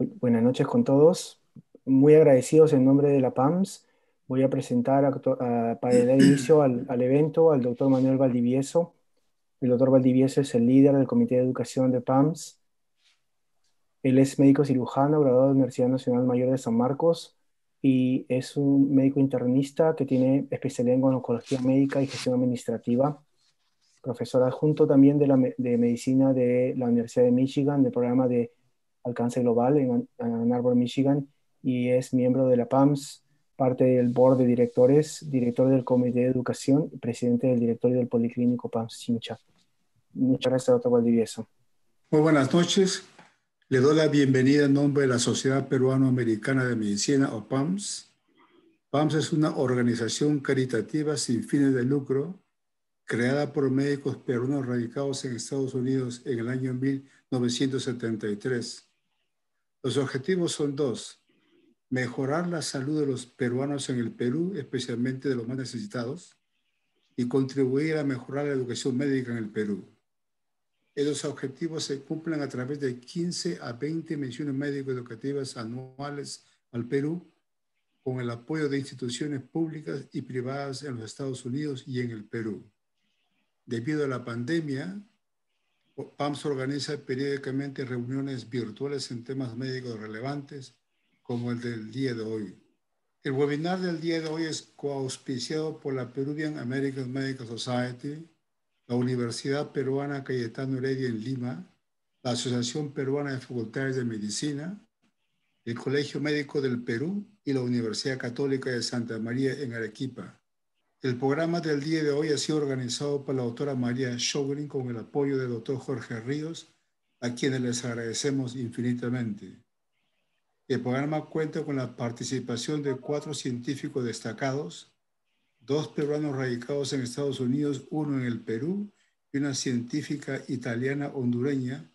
Buenas noches con todos. Muy agradecidos en nombre de la PAMS. Voy a presentar para dar inicio al, evento al doctor Manuel Valdivieso. El doctor Valdivieso es el líder del Comité de Educación de PAMS. Él es médico cirujano, graduado de la Universidad Nacional Mayor de San Marcos y es un médico internista que tiene especialidad en oncología médica y gestión administrativa. Profesor adjunto también de, la, de medicina de la Universidad de Michigan, del programa de alcance global en Ann Arbor, Michigan, y es miembro de la PAMS, parte del board de directores, director del Comité de Educación y presidente del directorio del Policlínico PAMS Chincha. Muchas gracias, doctor Valdivieso. Muy buenas noches. Le doy la bienvenida en nombre de la Sociedad Peruano-Americana de Medicina, o PAMS. PAMS es una organización caritativa sin fines de lucro creada por médicos peruanos radicados en Estados Unidos en el año 1973 los objetivos son dos. Mejorar la salud de los peruanos en el Perú, especialmente de los más necesitados, y contribuir a mejorar la educación médica en el Perú. Esos objetivos se cumplen a través de 15 a 20 misiones médico-educativas anuales al Perú, con el apoyo de instituciones públicas y privadas en los Estados Unidos y en el Perú. Debido a la pandemia, PAMS organiza periódicamente reuniones virtuales en temas médicos relevantes, como el del día de hoy. El webinar del día de hoy es coauspiciado por la Peruvian American Medical Society, la Universidad Peruana Cayetano Heredia en Lima, la Asociación Peruana de Facultades de Medicina, el Colegio Médico del Perú y la Universidad Católica de Santa María en Arequipa. El programa del día de hoy ha sido organizado por la doctora María Shogrin con el apoyo del doctor Jorge Ríos, a quienes les agradecemos infinitamente. El programa cuenta con la participación de cuatro científicos destacados, dos peruanos radicados en Estados Unidos, uno en el Perú, y una científica italiana hondureña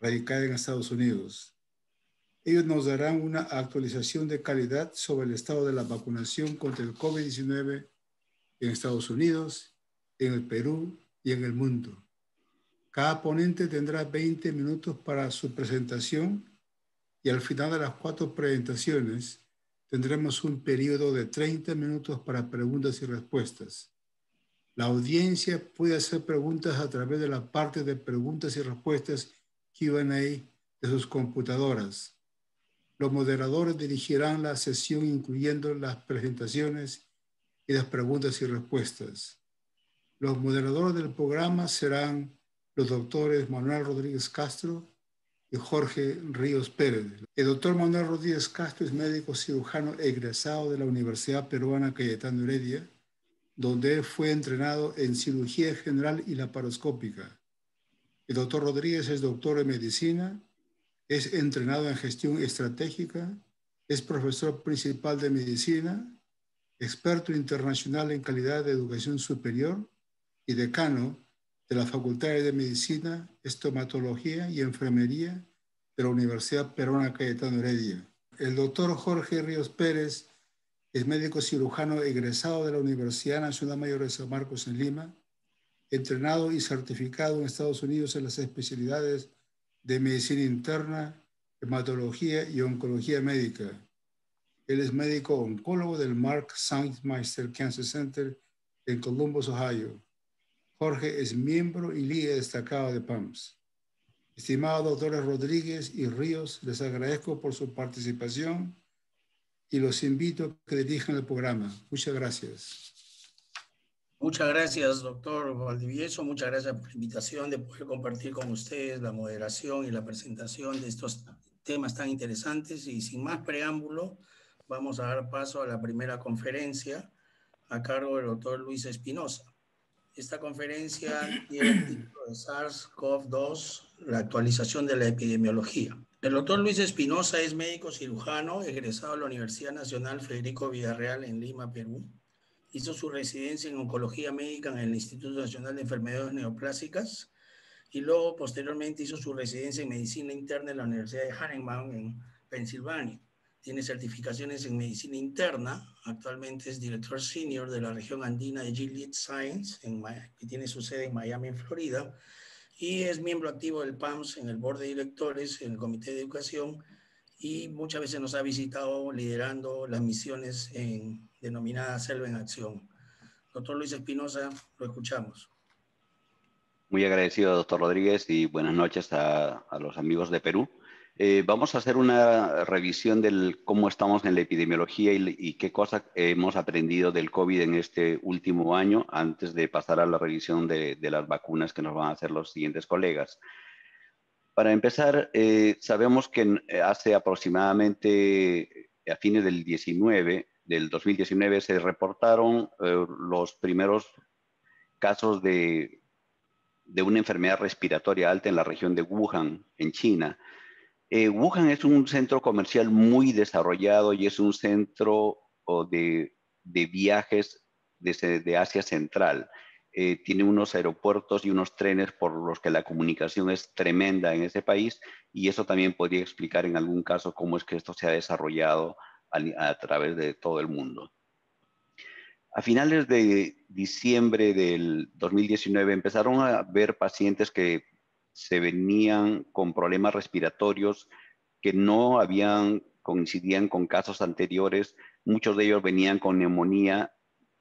radicada en Estados Unidos. Ellos nos darán una actualización de calidad sobre el estado de la vacunación contra el COVID-19 en Estados Unidos, en el Perú y en el mundo. Cada ponente tendrá 20 minutos para su presentación y al final de las cuatro presentaciones tendremos un periodo de 30 minutos para preguntas y respuestas. La audiencia puede hacer preguntas a través de la parte de preguntas y respuestas QA de sus computadoras. Los moderadores dirigirán la sesión incluyendo las presentaciones y las preguntas y respuestas. Los moderadores del programa serán los doctores Manuel Rodríguez Castro y Jorge Ríos Pérez. El doctor Manuel Rodríguez Castro es médico cirujano egresado de la Universidad Peruana Cayetano Heredia, donde fue entrenado en cirugía general y laparoscópica. El doctor Rodríguez es doctor en medicina, es entrenado en gestión estratégica, es profesor principal de medicina experto internacional en calidad de educación superior y decano de las Facultades de Medicina, Estomatología y Enfermería de la Universidad Peruana Cayetano Heredia. El doctor Jorge Ríos Pérez es médico cirujano egresado de la Universidad Nacional Mayor de San Marcos en Lima, entrenado y certificado en Estados Unidos en las especialidades de medicina interna, hematología y oncología médica él es médico oncólogo del Mark Meister Cancer Center en Columbus, Ohio. Jorge es miembro y líder destacado de PAMS. Estimados doctores Rodríguez y Ríos, les agradezco por su participación y los invito a que dirijan el programa. Muchas gracias. Muchas gracias, doctor Valdivieso. Muchas gracias por la invitación de poder compartir con ustedes la moderación y la presentación de estos temas tan interesantes. Y sin más preámbulo, vamos a dar paso a la primera conferencia a cargo del doctor Luis Espinosa. Esta conferencia tiene el título de SARS-CoV-2, la actualización de la epidemiología. El doctor Luis Espinosa es médico cirujano, egresado de la Universidad Nacional Federico Villarreal en Lima, Perú. Hizo su residencia en oncología médica en el Instituto Nacional de Enfermedades Neoplásicas y luego posteriormente hizo su residencia en medicina interna en la Universidad de Hahnemann en Pensilvania tiene certificaciones en medicina interna, actualmente es director senior de la región andina de Gilead Science, en, que tiene su sede en Miami, Florida, y es miembro activo del PAMS en el board de directores, en el comité de educación, y muchas veces nos ha visitado liderando las misiones en, denominadas Selva en Acción. Doctor Luis Espinosa, lo escuchamos. Muy agradecido, doctor Rodríguez, y buenas noches a los amigos de Perú. Eh, vamos a hacer una revisión de cómo estamos en la epidemiología y, qué cosas hemos aprendido del COVID en este último año antes de pasar a la revisión de, las vacunas que nos van a hacer los siguientes colegas. Para empezar, eh, sabemos que eh, hace aproximadamente a fines del 19, del 2019 se reportaron los primeros casos de, de una enfermedad respiratoria alta en la región de Wuhan, en China eh, Wuhan es un centro comercial muy desarrollado y es un centro de, viajes desde Asia Central. Eh, tiene unos aeropuertos y unos trenes por los que la comunicación es tremenda en ese país y eso también podría explicar en algún caso cómo es que esto se ha desarrollado a, a través de todo el mundo. A finales de diciembre del 2019 empezaron a ver pacientes que se venían con problemas respiratorios que no habían coincidían con casos anteriores. Muchos de ellos venían con neumonía,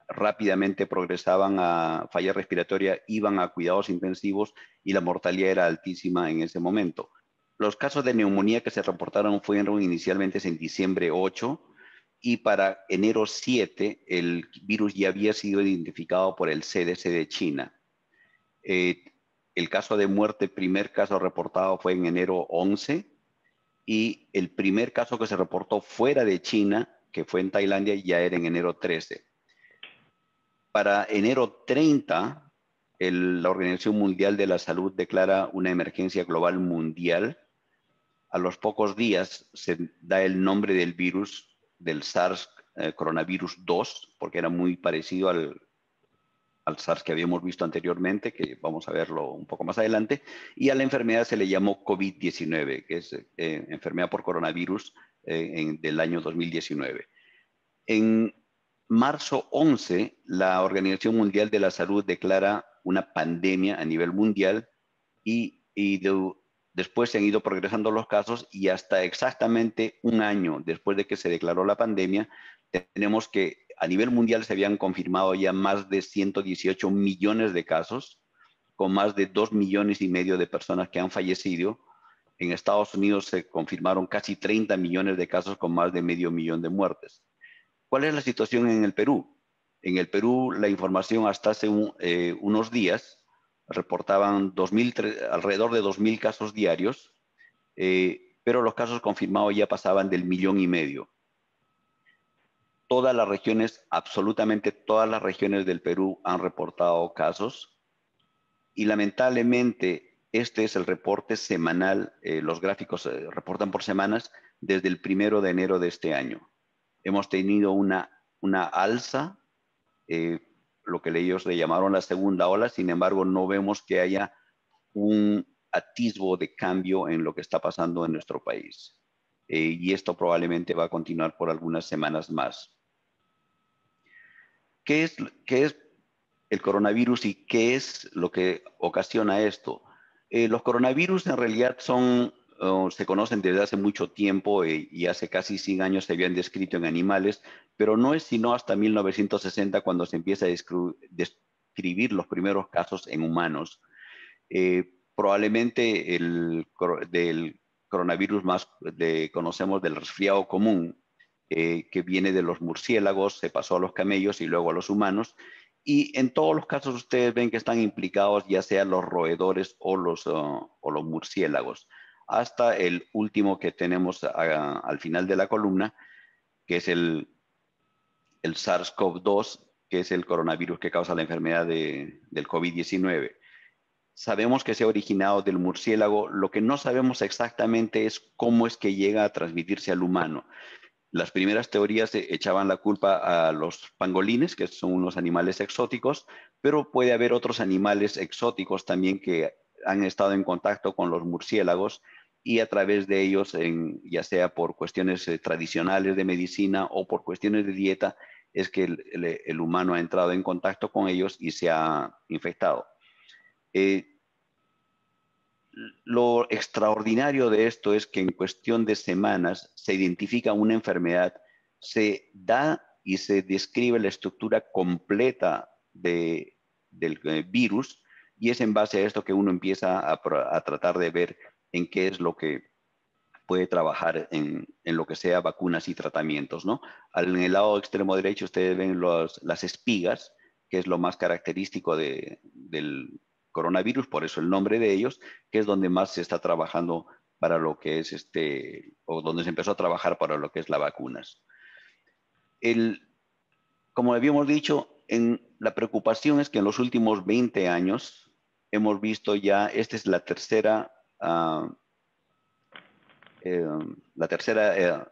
rápidamente progresaban a falla respiratoria, iban a cuidados intensivos y la mortalidad era altísima en ese momento. Los casos de neumonía que se reportaron fueron inicialmente en diciembre 8 y para enero 7 el virus ya había sido identificado por el CDC de China. Eh, el caso de muerte, primer caso reportado fue en enero 11 y el primer caso que se reportó fuera de China, que fue en Tailandia, ya era en enero 13. Para enero 30, la Organización Mundial de la Salud declara una emergencia global mundial. A los pocos días se da el nombre del virus, del SARS eh, coronavirus 2, porque era muy parecido al al SARS que habíamos visto anteriormente, que vamos a verlo un poco más adelante, y a la enfermedad se le llamó COVID-19, que es eh, enfermedad por coronavirus eh, del año 2019. En marzo 11, la Organización Mundial de la Salud declara una pandemia a nivel mundial y, después se han ido progresando los casos y hasta exactamente un año después de que se declaró la pandemia, tenemos que a nivel mundial se habían confirmado ya más de 118 millones de casos, con más de 2 millones y medio de personas que han fallecido. En Estados Unidos se confirmaron casi 30 millones de casos con más de medio millón de muertes. ¿Cuál es la situación en el Perú? En el Perú, la información hasta hace eh, unos días reportaban alrededor de 2.000 casos diarios, eh, pero los casos confirmados ya pasaban del millón y medio todas las regiones, absolutamente todas las regiones del Perú han reportado casos y lamentablemente este es el reporte semanal, eh, los gráficos eh, reportan por semanas desde el primero de enero de este año. Hemos tenido una, una alza, eh, lo que ellos le llamaron la segunda ola, sin embargo no vemos que haya un atisbo de cambio en lo que está pasando en nuestro país. y esto probablemente va a continuar por algunas semanas más. ¿Qué es, qué es el coronavirus y qué es lo que ocasiona esto? Eh, los coronavirus en realidad son, se conocen desde hace mucho tiempo eh, y hace casi 100 años se habían descrito en animales, pero no es sino hasta 1960 cuando se empieza a describir los primeros casos en humanos. Eh, probablemente el del coronavirus más de, conocemos del resfriado común, eh, que viene de los murciélagos, se pasó a los camellos y luego a los humanos. Y en todos los casos ustedes ven que están implicados ya sean los roedores o los, uh, murciélagos. Hasta el último que tenemos al final de la columna, que es el, el SARS-CoV-2, que es el coronavirus que causa la enfermedad de, del COVID-19. Sabemos que se ha originado del murciélago, lo que no sabemos exactamente es cómo es que llega a transmitirse al humano. Las primeras teorías echaban la culpa a los pangolines, que son unos animales exóticos, pero puede haber otros animales exóticos también que han estado en contacto con los murciélagos y a través de ellos, ya sea por cuestiones eh, tradicionales de medicina o por cuestiones de dieta, es que el, humano ha entrado en contacto con ellos y se ha infectado. Eh, lo extraordinario de esto es que en cuestión de semanas se identifica una enfermedad, se da y se describe la estructura completa del eh, virus y es en base a esto que uno empieza a, tratar de ver en qué es lo que puede trabajar en, lo que sea vacunas y tratamientos, ¿no? En el lado extremo derecho ustedes ven las espigas, que es lo más característico del coronavirus, por eso el nombre de ellos, que es donde más se está trabajando para lo que es este, o donde se empezó a trabajar para lo que es las vacunas. El, como habíamos dicho, en, la preocupación es que en los últimos 20 años hemos visto ya, esta es la tercera, ah, eh, la tercera eh,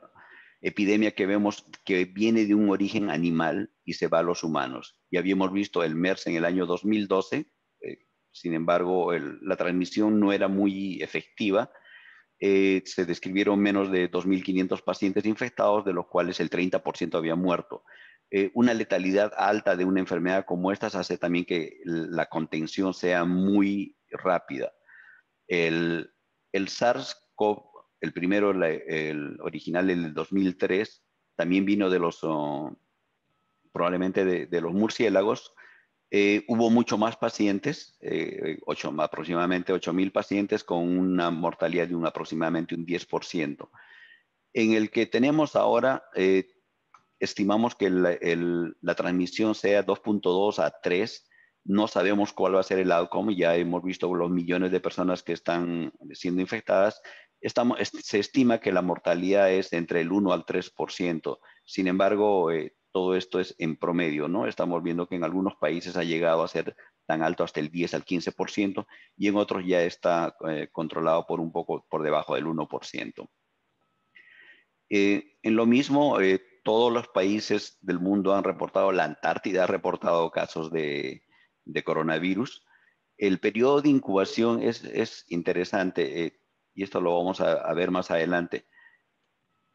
epidemia que vemos que viene de un origen animal y se va a los humanos. Ya habíamos visto el MERS en el año 2012, sin embargo, la transmisión no era muy efectiva. Eh, se describieron menos de 2.500 pacientes infectados, de los cuales el 30% había muerto. Eh, una letalidad alta de una enfermedad como esta hace también que la contención sea muy rápida. El, SARS-CoV, el primero, el original, el 2003, también vino de los, oh, probablemente de los murciélagos, eh, hubo mucho más pacientes, eh, aproximadamente 8.000 pacientes con una mortalidad de un, aproximadamente un 10%. En el que tenemos ahora, eh, estimamos que la transmisión sea 2.2 a 3. No sabemos cuál va a ser el outcome, ya hemos visto los millones de personas que están siendo infectadas. Estamos, se estima que la mortalidad es entre el 1 al 3%. Sin embargo, todo esto es en promedio, ¿no? Estamos viendo que en algunos países ha llegado a ser tan alto hasta el 10 al 15% y en otros ya está eh, controlado por un poco por debajo del 1%. Eh, en lo mismo, eh, todos los países del mundo han reportado, la Antártida ha reportado casos de, coronavirus. El periodo de incubación es, interesante y esto lo vamos a, a ver más adelante.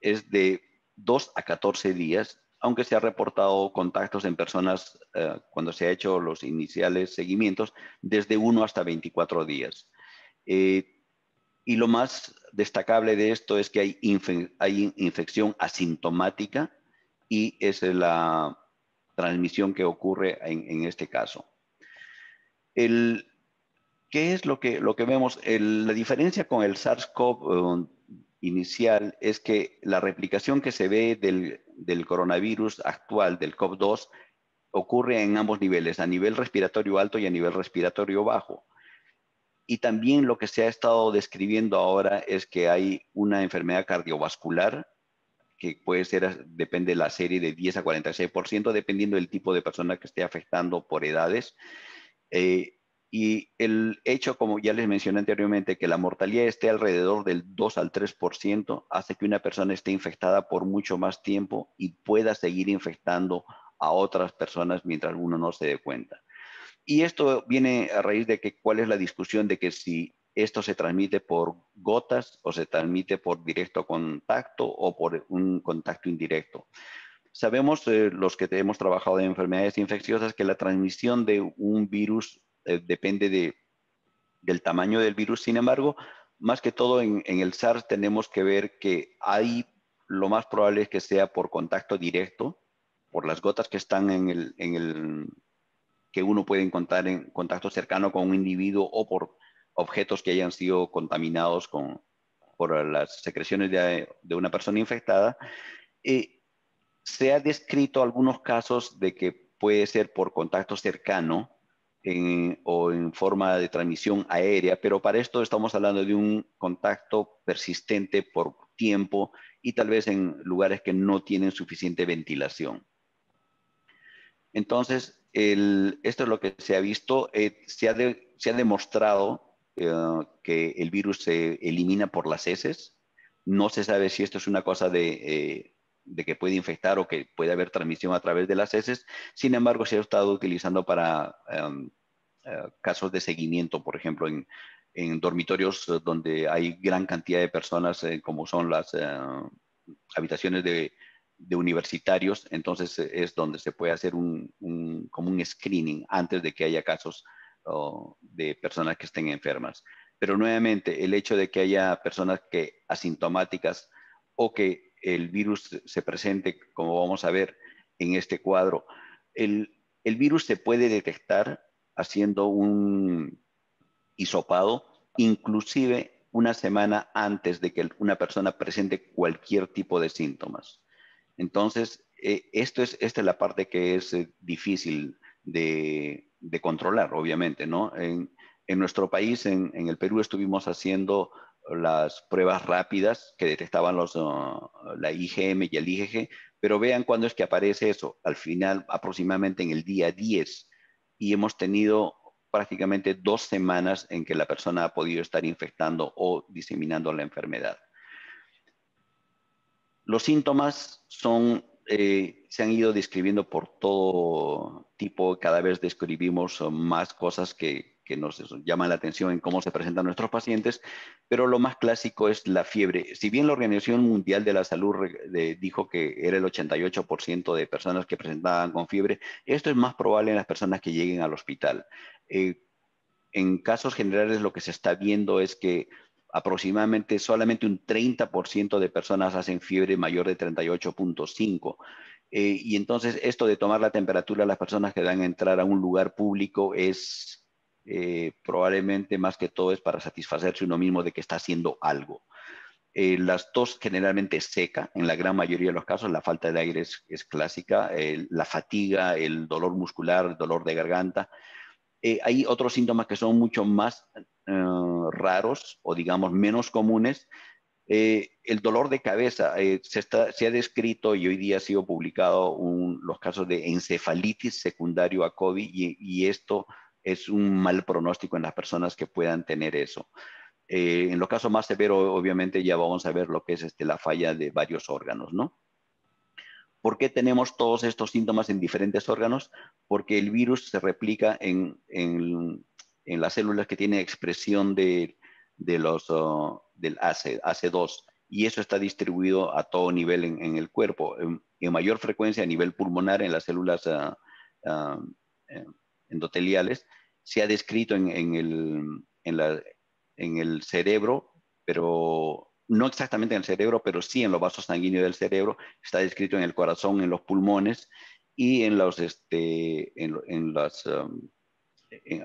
Es de 2 a 14 días aunque se ha reportado contactos en personas eh, cuando se ha hecho los iniciales seguimientos desde 1 hasta 24 días. Eh, y lo más destacable de esto es que hay, infección asintomática y es la transmisión que ocurre en, este caso. ¿Qué es lo que, lo que vemos? la diferencia con el SARS-CoV inicial es que la replicación que se ve del, coronavirus actual, del COV2, ocurre en ambos niveles, a nivel respiratorio alto y a nivel respiratorio bajo. Y también lo que se ha estado describiendo ahora es que hay una enfermedad cardiovascular que puede ser, depende de la serie, de 10 a 46%, dependiendo del tipo de persona que esté afectando por edades. Eh, y el hecho, como ya les mencioné anteriormente, que la mortalidad esté alrededor del 2 al 3%, hace que una persona esté infectada por mucho más tiempo y pueda seguir infectando a otras personas mientras uno no se dé cuenta. Y esto viene a raíz de que cuál es la discusión de que si esto se transmite por gotas o se transmite por directo contacto o por un contacto indirecto. Sabemos, eh, los que hemos trabajado en enfermedades infecciosas, que la transmisión de un virus eh, depende de, del tamaño del virus. Sin embargo, más que todo en, el SARS tenemos que ver que hay, lo más probable es que sea por contacto directo, por las gotas que están en el, que uno puede encontrar en contacto cercano con un individuo o por objetos que hayan sido contaminados con, por las secreciones de, de una persona infectada. Eh, se ha descrito algunos casos de que puede ser por contacto cercano, o en forma de transmisión aérea, pero para esto estamos hablando de un contacto persistente por tiempo y tal vez en lugares que no tienen suficiente ventilación. Entonces, esto es lo que se ha visto. Eh, se, ha se, ha demostrado eh, que el virus se elimina por las heces. No se sabe si esto es una cosa de eh, de que puede infectar o que puede haber transmisión a través de las heces. Sin embargo, se ha estado utilizando para em, eh, casos de seguimiento, por ejemplo, en, dormitorios donde hay gran cantidad de personas, eh, como son las eh, habitaciones de, universitarios, entonces es donde se puede hacer un, como un screening antes de que haya casos de personas que estén enfermas. pero nuevamente el hecho de que haya personas que asintomáticas o que el virus se presente, como vamos a ver en este cuadro, el, virus se puede detectar haciendo un hisopado, inclusive una semana antes de que una persona presente cualquier tipo de síntomas. Entonces, eh, esto es, esta es la parte que es eh, difícil de, controlar, obviamente, ¿no? En, nuestro país, en, el Perú, estuvimos haciendo las pruebas rápidas que detectaban los, uh, la IgM y el IgG, pero vean cuándo es que aparece eso, al final aproximadamente en el día 10, y hemos tenido prácticamente dos semanas en que la persona ha podido estar infectando o diseminando la enfermedad. Los síntomas son eh, se han ido describiendo por todo tipo, cada vez describimos más cosas que, nos llaman la atención en cómo se presentan nuestros pacientes, pero lo más clásico es la fiebre. Si bien la Organización Mundial de la Salud dijo que era el 88% de personas que presentaban con fiebre, esto es más probable en las personas que lleguen al hospital. Eh, en casos generales lo que se está viendo es que aproximadamente solamente un 30% de personas hacen fiebre mayor de 38.5. Eh, y entonces esto de tomar la temperatura a las personas que van a entrar a un lugar público es eh, probablemente más que todo es para satisfacerse uno mismo de que está haciendo algo. Eh, las tos generalmente seca, en la gran mayoría de los casos la falta de aire es, clásica, la fatiga, el dolor muscular, el dolor de garganta. hay otros síntomas que son mucho más eh, raros o digamos menos comunes, eh, el dolor de cabeza eh, se, ha descrito y hoy día ha sido publicado los casos de encefalitis secundario a COVID y, esto es un mal pronóstico en las personas que puedan tener eso. en los casos más severos, obviamente, ya vamos a ver lo que es este, la falla de varios órganos, ¿no? ¿Por qué tenemos todos estos síntomas en diferentes órganos? Porque el virus se replica en, en en las células que tienen expresión de, los, oh, del AC, AC2 y eso está distribuido a todo nivel en, el cuerpo, en, mayor frecuencia a nivel pulmonar en las células ah, ah, eh, endoteliales, se ha descrito en, el, en, el, cerebro, pero no exactamente en el cerebro, pero sí en los vasos sanguíneos del cerebro, está descrito en el corazón, en los pulmones y en los, este, en, las... Um,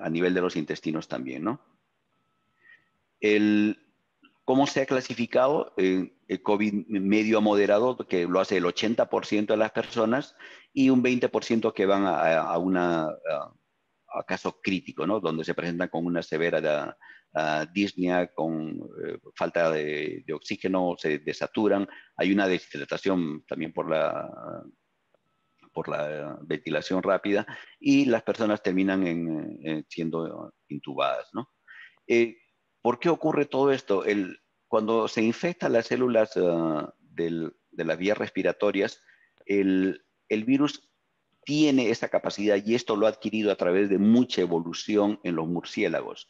a nivel de los intestinos también, ¿no? El, ¿Cómo se ha clasificado? el COVID medio a moderado, que lo hace el 80% de las personas, y un 20% que van a, una a, caso crítico, ¿no? Donde se presentan con una severa disnea, con eh, falta de, oxígeno, se desaturan, hay una deshidratación también por la ventilación rápida y las personas terminan en, siendo intubadas. ¿no? Eh, ¿Por qué ocurre todo esto? El, cuando se infectan las células ah, de las vías respiratorias, el virus tiene esa capacidad y esto lo ha adquirido a través de mucha evolución en los murciélagos.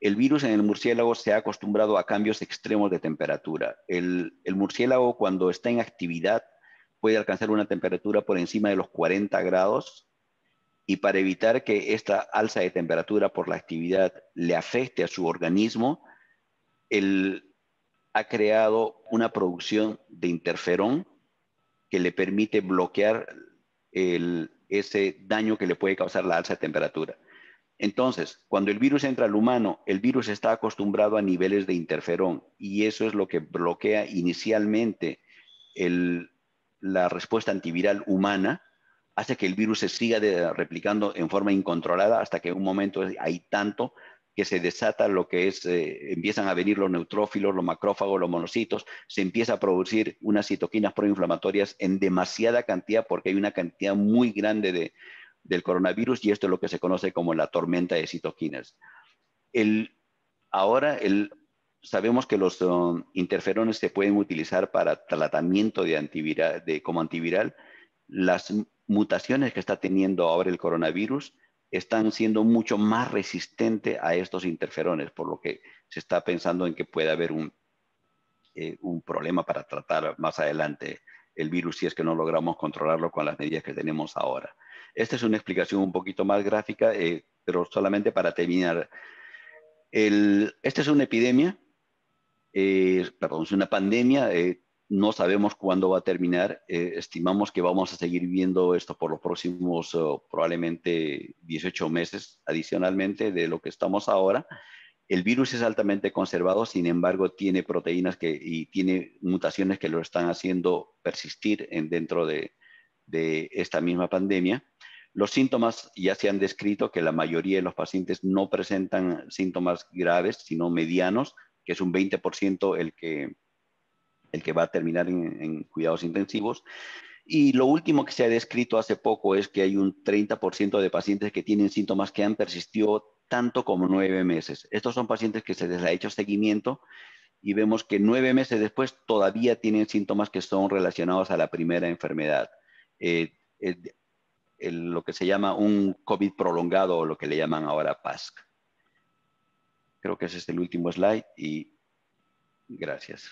El virus en el murciélago se ha acostumbrado a cambios extremos de temperatura. El, el murciélago cuando está en actividad puede alcanzar una temperatura por encima de los 40 grados y para evitar que esta alza de temperatura por la actividad le afecte a su organismo, él ha creado una producción de interferón que le permite bloquear ese daño que le puede causar la alza de temperatura. Entonces, cuando el virus entra al humano, el virus está acostumbrado a niveles de interferón y eso es lo que bloquea inicialmente el, la respuesta antiviral humana hace que el virus se siga replicando en forma incontrolada hasta que en un momento hay tanto que se desata lo que es, eh, empiezan a venir los neutrófilos, los macrófagos, los monocitos, se empieza a producir unas citoquinas proinflamatorias en demasiada cantidad porque hay una cantidad muy grande de, del coronavirus y esto es lo que se conoce como la tormenta de citoquinas. El, ahora el, sabemos que los um, interferones se pueden utilizar para tratamiento de antiviral, de, como antiviral. Las mutaciones que está teniendo ahora el coronavirus están siendo mucho más resistentes a estos interferones, por lo que se está pensando en que puede haber un, eh, un problema para tratar más adelante el virus si es que no logramos controlarlo con las medidas que tenemos ahora. Esta es una explicación un poquito más gráfica, eh, pero solamente para terminar esta es una epidemia, eh, perdón, es una pandemia, no sabemos cuándo va a terminar, eh, estimamos que vamos a seguir viendo esto por los próximos oh, probablemente 18 meses adicionalmente de lo que estamos ahora. El virus es altamente conservado, sin embargo, tiene proteínas que, y tiene mutaciones que lo están haciendo persistir en, dentro de, de esta misma pandemia. Los síntomas ya se han descrito que la mayoría de los pacientes no presentan síntomas graves, sino medianos, que es un 20% el que, el que va a terminar en, cuidados intensivos. Y lo último que se ha descrito hace poco es que hay un 30% de pacientes que tienen síntomas que han persistido tanto como nueve meses. Estos son pacientes que se les ha hecho seguimiento y vemos que nueve meses después todavía tienen síntomas que son relacionados a la primera enfermedad. Eh, lo que se llama un COVID prolongado o lo que le llaman ahora PASC. Creo que ese es el último slide y gracias.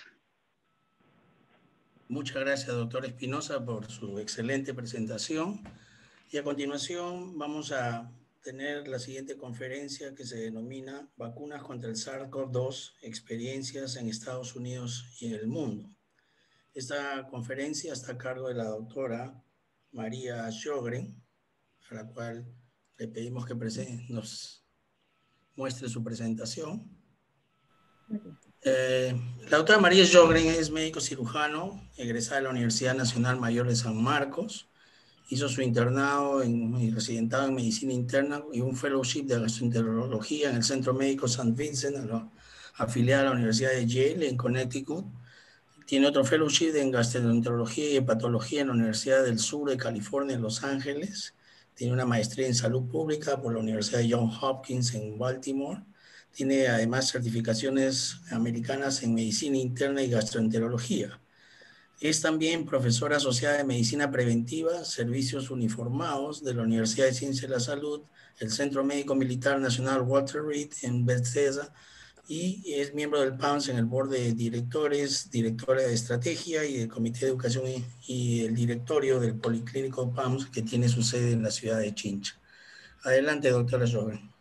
Muchas gracias, doctor Espinosa, por su excelente presentación. Y a continuación vamos a tener la siguiente conferencia que se denomina Vacunas contra el SARS-CoV-2, experiencias en Estados Unidos y en el mundo. Esta conferencia está a cargo de la doctora María Sjogren, a la cual le pedimos que nos muestre su presentación. Eh, la doctora María Sjogren es médico cirujano, egresada de la Universidad Nacional Mayor de San Marcos. Hizo su internado en, y residentado en medicina interna y un fellowship de gastroenterología en el Centro Médico St. Vincent, afiliado a la Universidad de Yale en Connecticut tiene otro fellowship en gastroenterología y hepatología en la Universidad del Sur de California en Los Ángeles. Tiene una maestría en salud pública por la Universidad de Johns Hopkins en Baltimore. Tiene además certificaciones americanas en medicina interna y gastroenterología. Es también profesora asociada de medicina preventiva, servicios uniformados de la Universidad de Ciencias de la Salud, el Centro Médico Militar Nacional Walter Reed en Bethesda, y es miembro del PAMS en el board de directores, directora de estrategia y del comité de educación y, el directorio del Policlínico PAMS que tiene su sede en la ciudad de Chincha. Adelante, doctora Joven.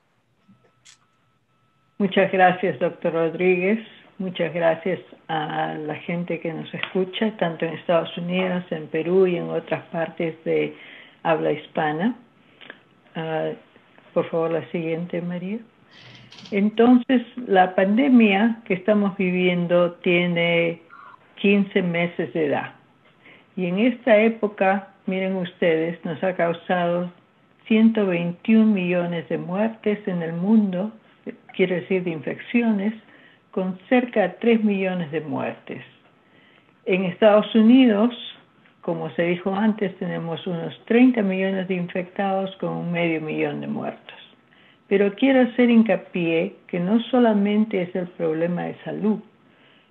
Muchas gracias, doctor Rodríguez. Muchas gracias a la gente que nos escucha, tanto en Estados Unidos, en Perú y en otras partes de habla hispana. Ah, por favor, la siguiente, María. Entonces, la pandemia que estamos viviendo tiene 15 meses de edad. Y en esta época, miren ustedes, nos ha causado 121 millones de muertes en el mundo, quiere decir de infecciones, con cerca de 3 millones de muertes. En Estados Unidos, como se dijo antes, tenemos unos 30 millones de infectados con un medio millón de muertos. Pero quiero hacer hincapié que no solamente es el problema de salud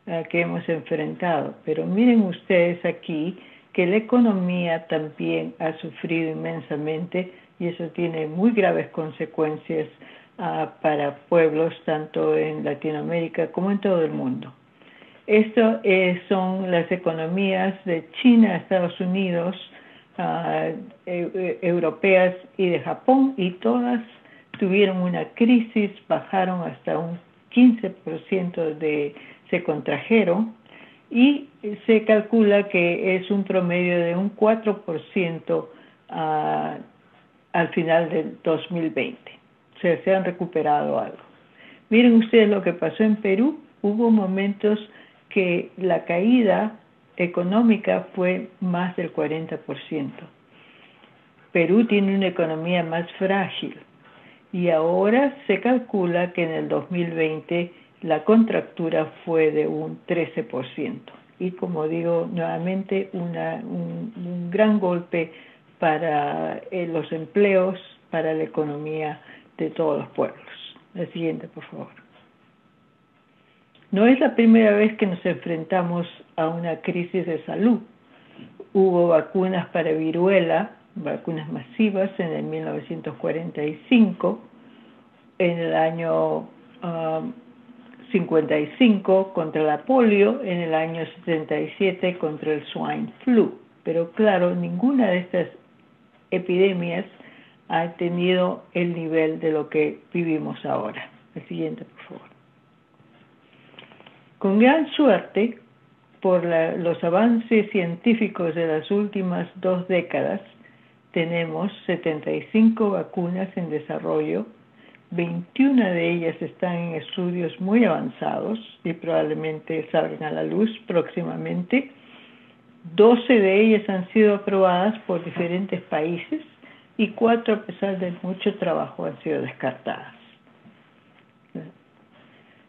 eh, que hemos enfrentado, pero miren ustedes aquí que la economía también ha sufrido inmensamente y eso tiene muy graves consecuencias para pueblos tanto en Latinoamérica como en todo el mundo. Esto son las economías de China, Estados Unidos, ah, europeas y de Japón y todas tuvieron una crisis, bajaron hasta un 15% de, se contrajeron y se calcula que es un promedio de un 4% ah, al final del 2020. O sea, se han recuperado algo. Miren ustedes lo que pasó en Perú. Hubo momentos que la caída económica fue más del 40%. Perú tiene una economía más frágil y ahora se calcula que en el 2020 la contractura fue de un 13%. Y como digo nuevamente, un, gran golpe para eh, los empleos, para la economía de todos los pueblos. La siguiente, por favor. No es la primera vez que nos enfrentamos a una crisis de salud. Hubo vacunas para viruela vacunas masivas en el 1945, en el año 55 um, contra la polio, en el año 77 contra el swine flu. Pero claro, ninguna de estas epidemias ha tenido el nivel de lo que vivimos ahora. El siguiente, por favor. Con gran suerte, por los avances científicos de las últimas dos décadas, tenemos 75 vacunas en desarrollo, 21 de ellas están en estudios muy avanzados y probablemente salgan a la luz próximamente. 12 de ellas han sido aprobadas por diferentes países y 4, a pesar de mucho trabajo, han sido descartadas.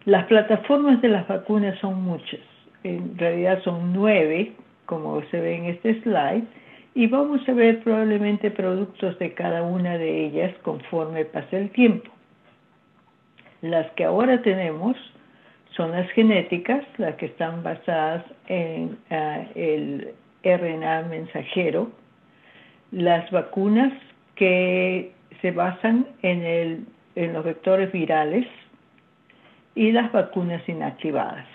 Las plataformas de las vacunas son muchas, en realidad son nueve, como se ve en este slide, y vamos a ver probablemente productos de cada una de ellas conforme pase el tiempo. Las que ahora tenemos son las genéticas, las que están basadas en ah, el RNA mensajero, las vacunas que se basan en, en los vectores virales y las vacunas inactivadas.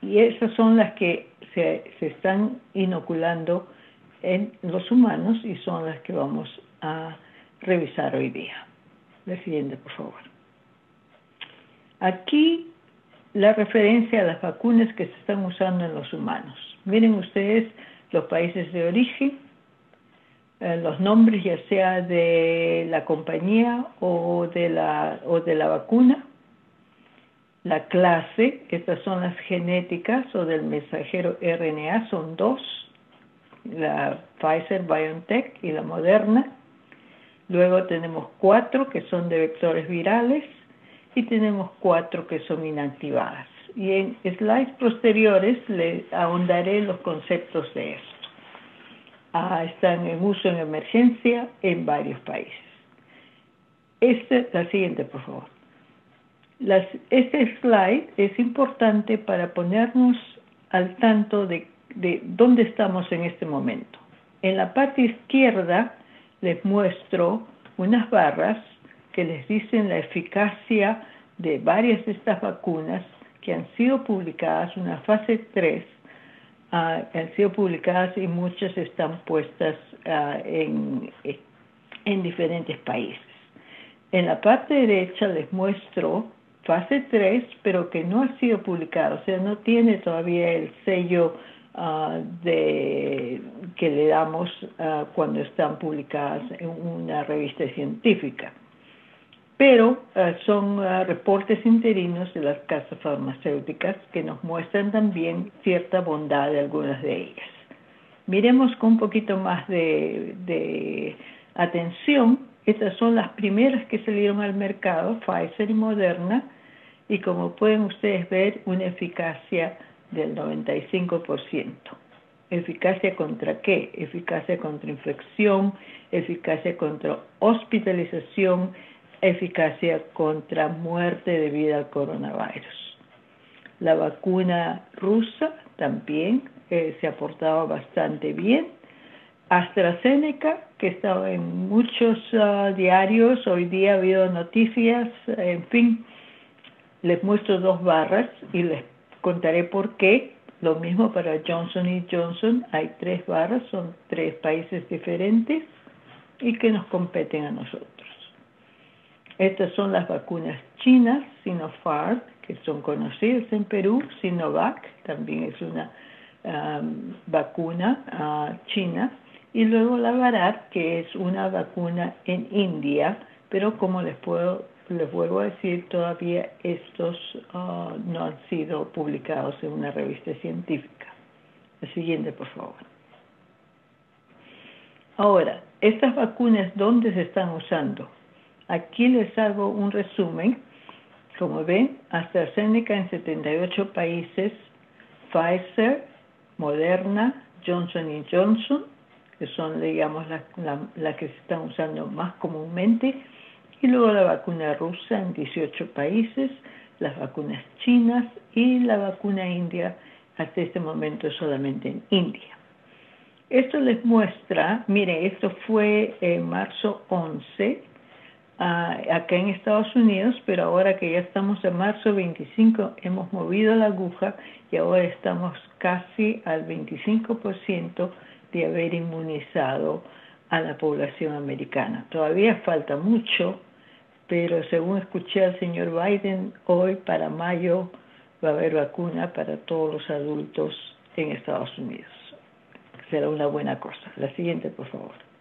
Y esas son las que se, se están inoculando en los humanos y son las que vamos a revisar hoy día. La siguiente, por favor. Aquí la referencia a las vacunas que se están usando en los humanos. Miren ustedes los países de origen, los nombres ya sea de la compañía o de la, o de la vacuna, la clase, estas son las genéticas o del mensajero RNA, son dos, la Pfizer BioNTech y la Moderna. Luego tenemos cuatro que son de vectores virales y tenemos cuatro que son inactivadas. Y en slides posteriores les ahondaré los conceptos de esto. Ah, están en uso en emergencia en varios países. Este, la siguiente, por favor este slide es importante para ponernos al tanto de, dónde estamos en este momento. En la parte izquierda les muestro unas barras que les dicen la eficacia de varias de estas vacunas que han sido publicadas, una fase 3, ah, han sido publicadas y muchas están puestas ah, en, en diferentes países. En la parte derecha les muestro fase 3, pero que no ha sido publicado, o sea, no tiene todavía el sello ah, que le damos cuando están publicadas en una revista científica. Pero ah, son reportes interinos de las casas farmacéuticas que nos muestran también cierta bondad de algunas de ellas. Miremos con un poquito más de, de atención estas son las primeras que salieron al mercado, Pfizer y Moderna, y como pueden ustedes ver, una eficacia del 95%. ¿Eficacia contra qué? Eficacia contra infección, eficacia contra hospitalización, eficacia contra muerte debido al coronavirus. La vacuna rusa también eh, se ha portado bastante bien AstraZeneca, que estaba en muchos ah, diarios, hoy día ha habido noticias, en fin, les muestro dos barras y les contaré por qué. Lo mismo para Johnson Johnson, hay tres barras, son tres países diferentes y que nos competen a nosotros. Estas son las vacunas chinas, Sinopharm, que son conocidas en Perú, Sinovac, también es una vacuna ah, china, y luego la Varat, que es una vacuna en India, pero como les puedo les vuelvo a decir, todavía estos ah, no han sido publicados en una revista científica. El siguiente, por favor. Ahora, estas vacunas, ¿dónde se están usando? Aquí les hago un resumen. Como ven, AstraZeneca en 78 países, Pfizer, Moderna, Johnson Johnson, que son, digamos, las que se están usando más comúnmente, y luego la vacuna rusa en 18 países, las vacunas chinas y la vacuna india hasta este momento solamente en India. Esto les muestra, mire, esto fue en marzo 11, ah, acá en Estados Unidos, pero ahora que ya estamos en marzo 25, hemos movido la aguja y ahora estamos casi al 25% de haber inmunizado a la población americana. Todavía falta mucho, pero según escuché al señor Biden hoy para mayo va a haber vacuna para todos los adultos en Estados Unidos. Será una buena cosa. La siguiente, por favor.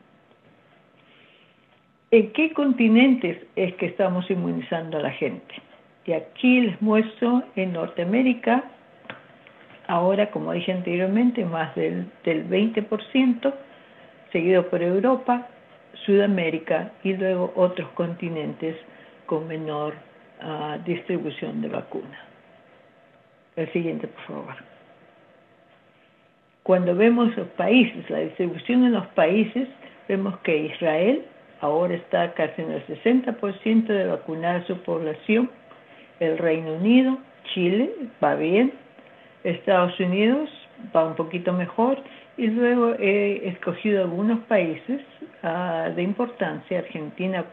¿En qué continentes es que estamos inmunizando a la gente? Y aquí les muestro en Norteamérica, ahora como dije anteriormente, más del, del 20%, seguido por Europa, Sudamérica y luego otros continentes con menor uh, distribución de vacuna. El siguiente, por favor. Cuando vemos los países, la distribución en los países, vemos que Israel ahora está casi en el 60% de vacunar su población, el Reino Unido, Chile va bien, Estados Unidos va un poquito mejor. Y luego he escogido algunos países uh, de importancia, Argentina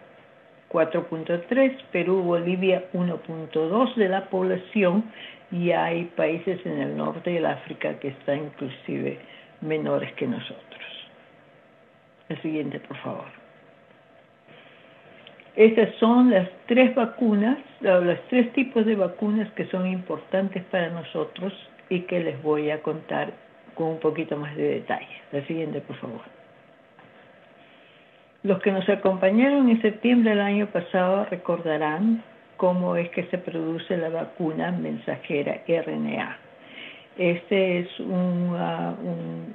4.3, Perú, Bolivia 1.2 de la población. Y hay países en el norte del África que están inclusive menores que nosotros. El siguiente, por favor. Estas son las tres vacunas, los tres tipos de vacunas que son importantes para nosotros y que les voy a contar con un poquito más de detalle. La siguiente, por favor. Los que nos acompañaron en septiembre del año pasado recordarán cómo es que se produce la vacuna mensajera RNA. Este es un, uh,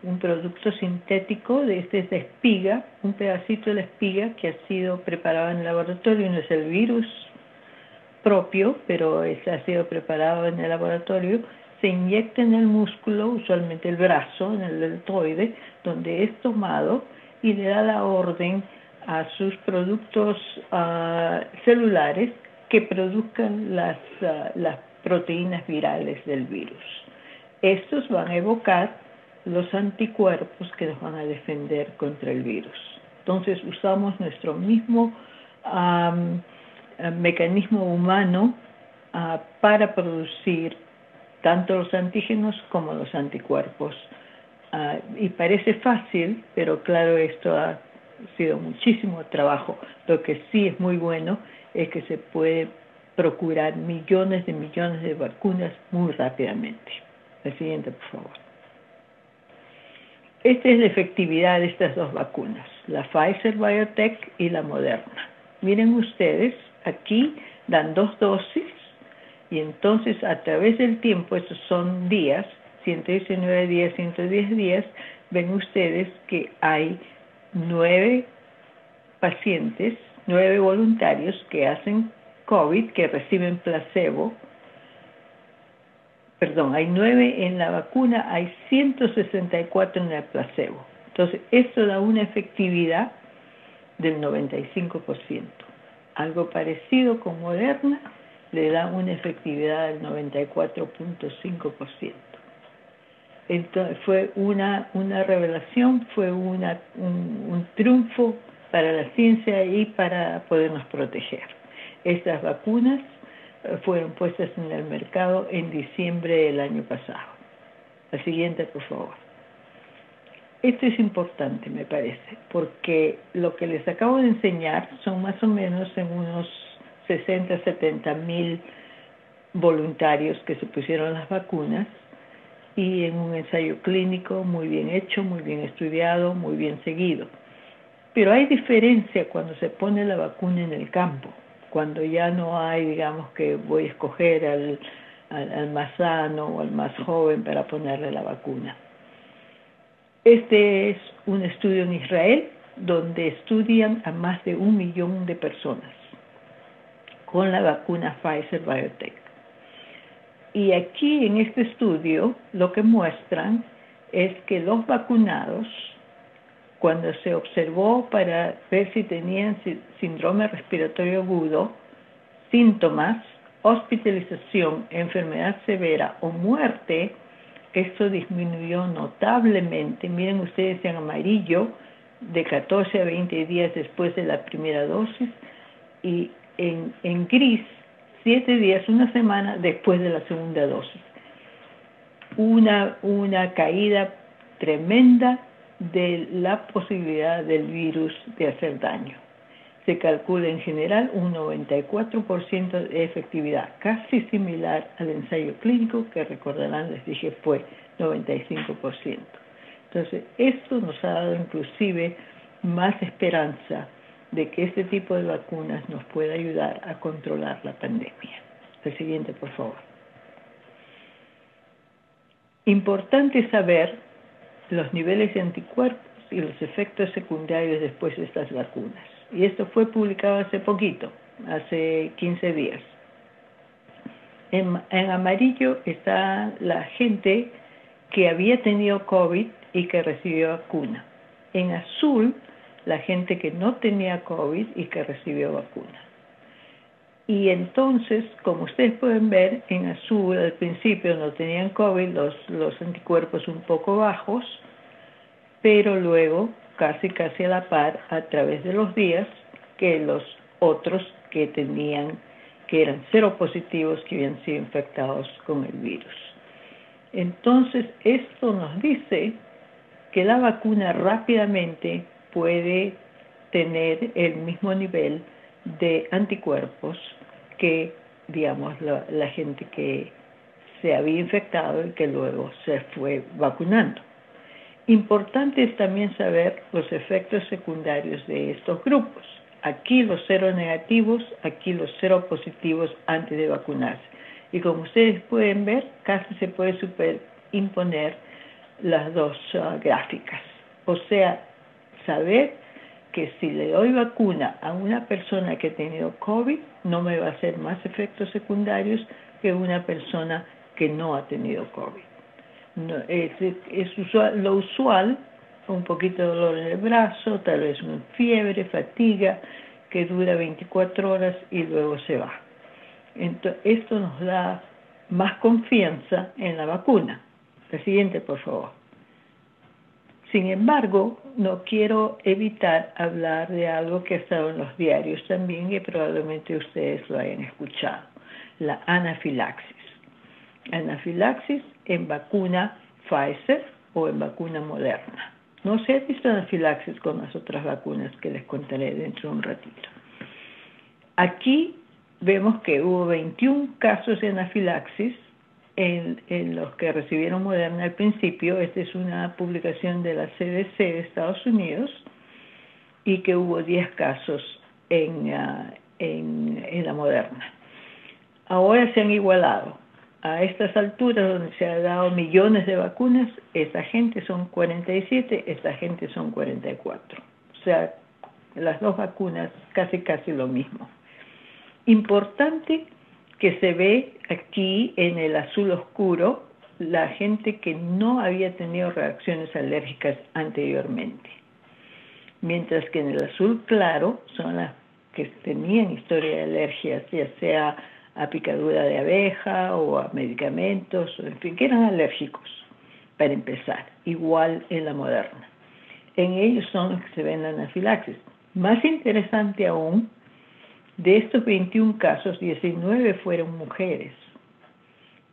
un, producto sintético, este es de espiga, un pedacito de la espiga que ha sido preparado en el laboratorio, no es el virus propio, pero es, ha sido preparado en el laboratorio, se inyecta en el músculo, usualmente el brazo, en el deltoide, donde es tomado y le da la orden a sus productos uh, celulares que produzcan las, uh, las proteínas virales del virus. Estos van a evocar los anticuerpos que nos van a defender contra el virus. Entonces usamos nuestro mismo um, mecanismo humano uh, para producir tanto los antígenos como los anticuerpos. Uh, y parece fácil, pero claro, esto ha sido muchísimo trabajo. Lo que sí es muy bueno es que se puede procurar millones de millones de vacunas muy rápidamente. El siguiente, por favor. Esta es la efectividad de estas dos vacunas, la Pfizer Biotech y la Moderna. Miren ustedes, aquí dan dos dosis y entonces a través del tiempo, estos son días, 119 días, 110 días, ven ustedes que hay nueve pacientes, nueve voluntarios que hacen COVID, que reciben placebo. Perdón, hay nueve en la vacuna, hay 164 en el placebo. Entonces, esto da una efectividad del 95%. Algo parecido con Moderna le da una efectividad del 94.5%. Entonces, fue una, una revelación, fue una, un, un triunfo para la ciencia y para podernos proteger. Estas vacunas fueron puestas en el mercado en diciembre del año pasado. La siguiente, por favor. Esto es importante, me parece, porque lo que les acabo de enseñar son más o menos en unos 60, 70 mil voluntarios que se pusieron las vacunas y en un ensayo clínico muy bien hecho, muy bien estudiado, muy bien seguido. Pero hay diferencia cuando se pone la vacuna en el campo, cuando ya no hay, digamos, que voy a escoger al, más sano o al más joven para ponerle la vacuna. Este es un estudio en Israel donde estudian a más de un millón de personas con la vacuna Pfizer Biotech. Y aquí en este estudio lo que muestran es que los vacunados, cuando se observó para ver si tenían síndrome respiratorio agudo, síntomas, hospitalización, enfermedad severa o muerte, esto disminuyó notablemente. Miren ustedes en amarillo, de 14 a 20 días después de la primera dosis, y en, gris siete días, una semana después de la segunda dosis. Una, una caída tremenda de la posibilidad del virus de hacer daño. se calcula en general un 94% de efectividad, casi similar al ensayo clínico que recordarán, les dije, fue 95%. Entonces, esto nos ha dado inclusive más esperanza de que este tipo de vacunas nos pueda ayudar a controlar la pandemia. El siguiente, por favor. Importante saber los niveles de anticuerpos y los efectos secundarios después de estas vacunas. Y esto fue publicado hace poquito, hace 15 días. En, amarillo está la gente que había tenido COVID y que recibió vacuna. En azul, la gente que no tenía COVID y que recibió vacuna. Y entonces, como ustedes pueden ver, en azul al principio no tenían COVID, los, los anticuerpos un poco bajos, pero luego casi casi a la par a través de los días que los otros que tenían que eran seropositivos que habían sido infectados con el virus. Entonces, esto nos dice que la vacuna rápidamente puede tener el mismo nivel de anticuerpos que, digamos, la, la gente que se había infectado y que luego se fue vacunando. Importante es también saber los efectos secundarios de estos grupos. Aquí los cero negativos, aquí los cero positivos antes de vacunarse. Y como ustedes pueden ver, casi se puede superimponer las dos uh, gráficas. O sea, saber que si le doy vacuna a una persona que ha tenido COVID, no me va a hacer más efectos secundarios que una persona que no ha tenido COVID es, lo usual, un poquito de dolor en el brazo, tal vez una fiebre, fatiga, que dura 24 horas y luego se va. Entonces, esto nos da más confianza en la vacuna. La siguiente, por favor. Sin embargo, no quiero evitar hablar de algo que ha estado en los diarios también y probablemente ustedes lo hayan escuchado, la anafilaxis. Anafilaxis en vacuna Pfizer o en vacuna Moderna. No se ha visto anafilaxis con las otras vacunas que les contaré dentro de un ratito. Aquí vemos que hubo 21 casos de anafilaxis en, en, los que recibieron Moderna al principio. Esta es una publicación de la CDC de Estados Unidos y que hubo 10 casos en, uh, en, en la Moderna. Ahora se han igualado a estas alturas donde se han dado millones de vacunas, esta gente son 47, esta gente son 44. O sea, las dos vacunas casi casi lo mismo. Importante que se ve aquí en el azul oscuro la gente que no había tenido reacciones alérgicas anteriormente. Mientras que en el azul claro son las que tenían historia de alergias, ya sea a picadura de abeja o a medicamentos, en fin, que eran alérgicos, para empezar, igual en la moderna. En ellos son los que se ven la anafilaxis. Más interesante aún, de estos 21 casos, 19 fueron mujeres.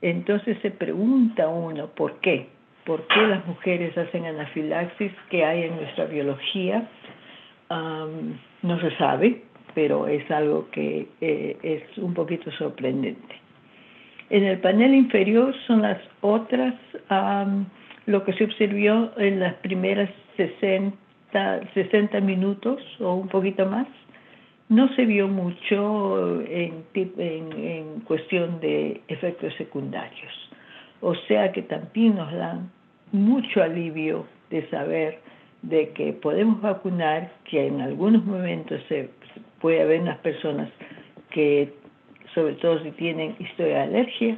Entonces se pregunta uno, ¿por qué? ¿Por qué las mujeres hacen anafilaxis? ¿Qué hay en nuestra biología? no se sabe, pero es algo que eh, es un poquito sorprendente. En el panel inferior son las otras, lo que se observó en las primeras 60, 60 minutos o un poquito más. No se vio mucho en, cuestión de efectos secundarios. O sea que también nos dan mucho alivio de saber de que podemos vacunar, que en algunos momentos se puede haber unas personas que, sobre todo si tienen historia de alergia,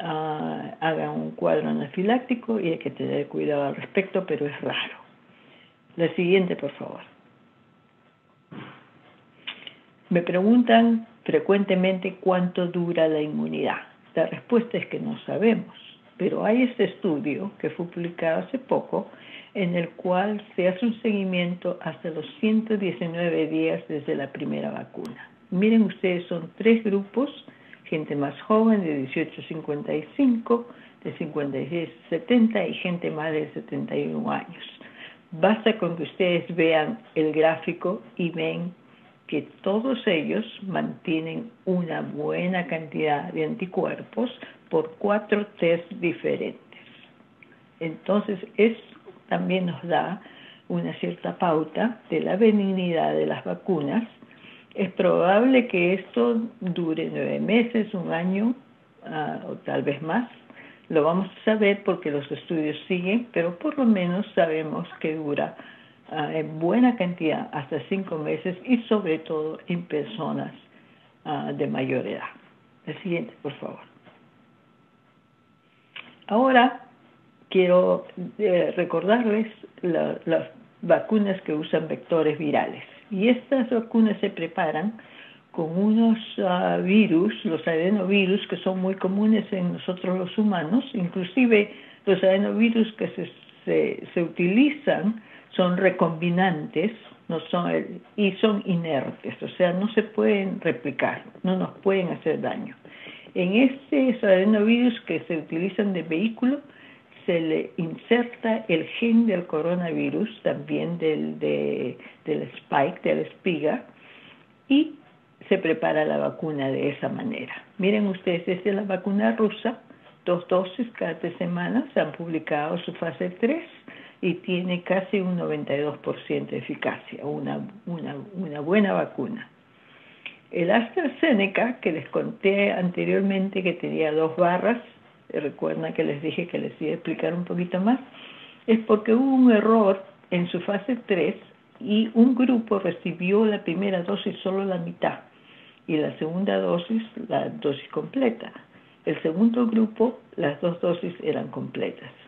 uh, hagan un cuadro anafiláctico y hay que tener cuidado al respecto, pero es raro. La siguiente, por favor. Me preguntan frecuentemente cuánto dura la inmunidad. La respuesta es que no sabemos, pero hay este estudio que fue publicado hace poco en el cual se hace un seguimiento hasta los 119 días desde la primera vacuna. Miren ustedes, son tres grupos, gente más joven de 18 a 55, de 56 a 70 y gente más de 71 años. Basta con que ustedes vean el gráfico y ven que todos ellos mantienen una buena cantidad de anticuerpos por cuatro test diferentes. Entonces, eso también nos da una cierta pauta de la benignidad de las vacunas. Es probable que esto dure nueve meses, un año ah, o tal vez más. Lo vamos a saber porque los estudios siguen, pero por lo menos sabemos que dura ah, en buena cantidad hasta cinco meses y sobre todo en personas ah, de mayor edad. El siguiente, por favor. Ahora quiero eh, recordarles las vacunas que usan vectores virales. Y estas vacunas se preparan con unos ah, virus, los adenovirus, que son muy comunes en nosotros los humanos, inclusive los adenovirus que se, se, utilizan son recombinantes no son, y son inertes, o sea, no se pueden replicar, no nos pueden hacer daño. En estos adenovirus que se utilizan de vehículo, se le inserta el gen del coronavirus, también del, del spike, de la espiga, y se prepara la vacuna de esa manera. Miren ustedes, esta es la vacuna rusa, dos dosis cada semana, se han publicado su fase 3 y tiene casi un 92% de eficacia, una, una, buena vacuna. El AstraZeneca, que les conté anteriormente que tenía dos barras, recuerdan que les dije que les iba a explicar un poquito más, es porque hubo un error en su fase 3 y un grupo recibió la primera dosis solo la mitad y la segunda dosis la dosis completa. El segundo grupo, las dos dosis eran completas.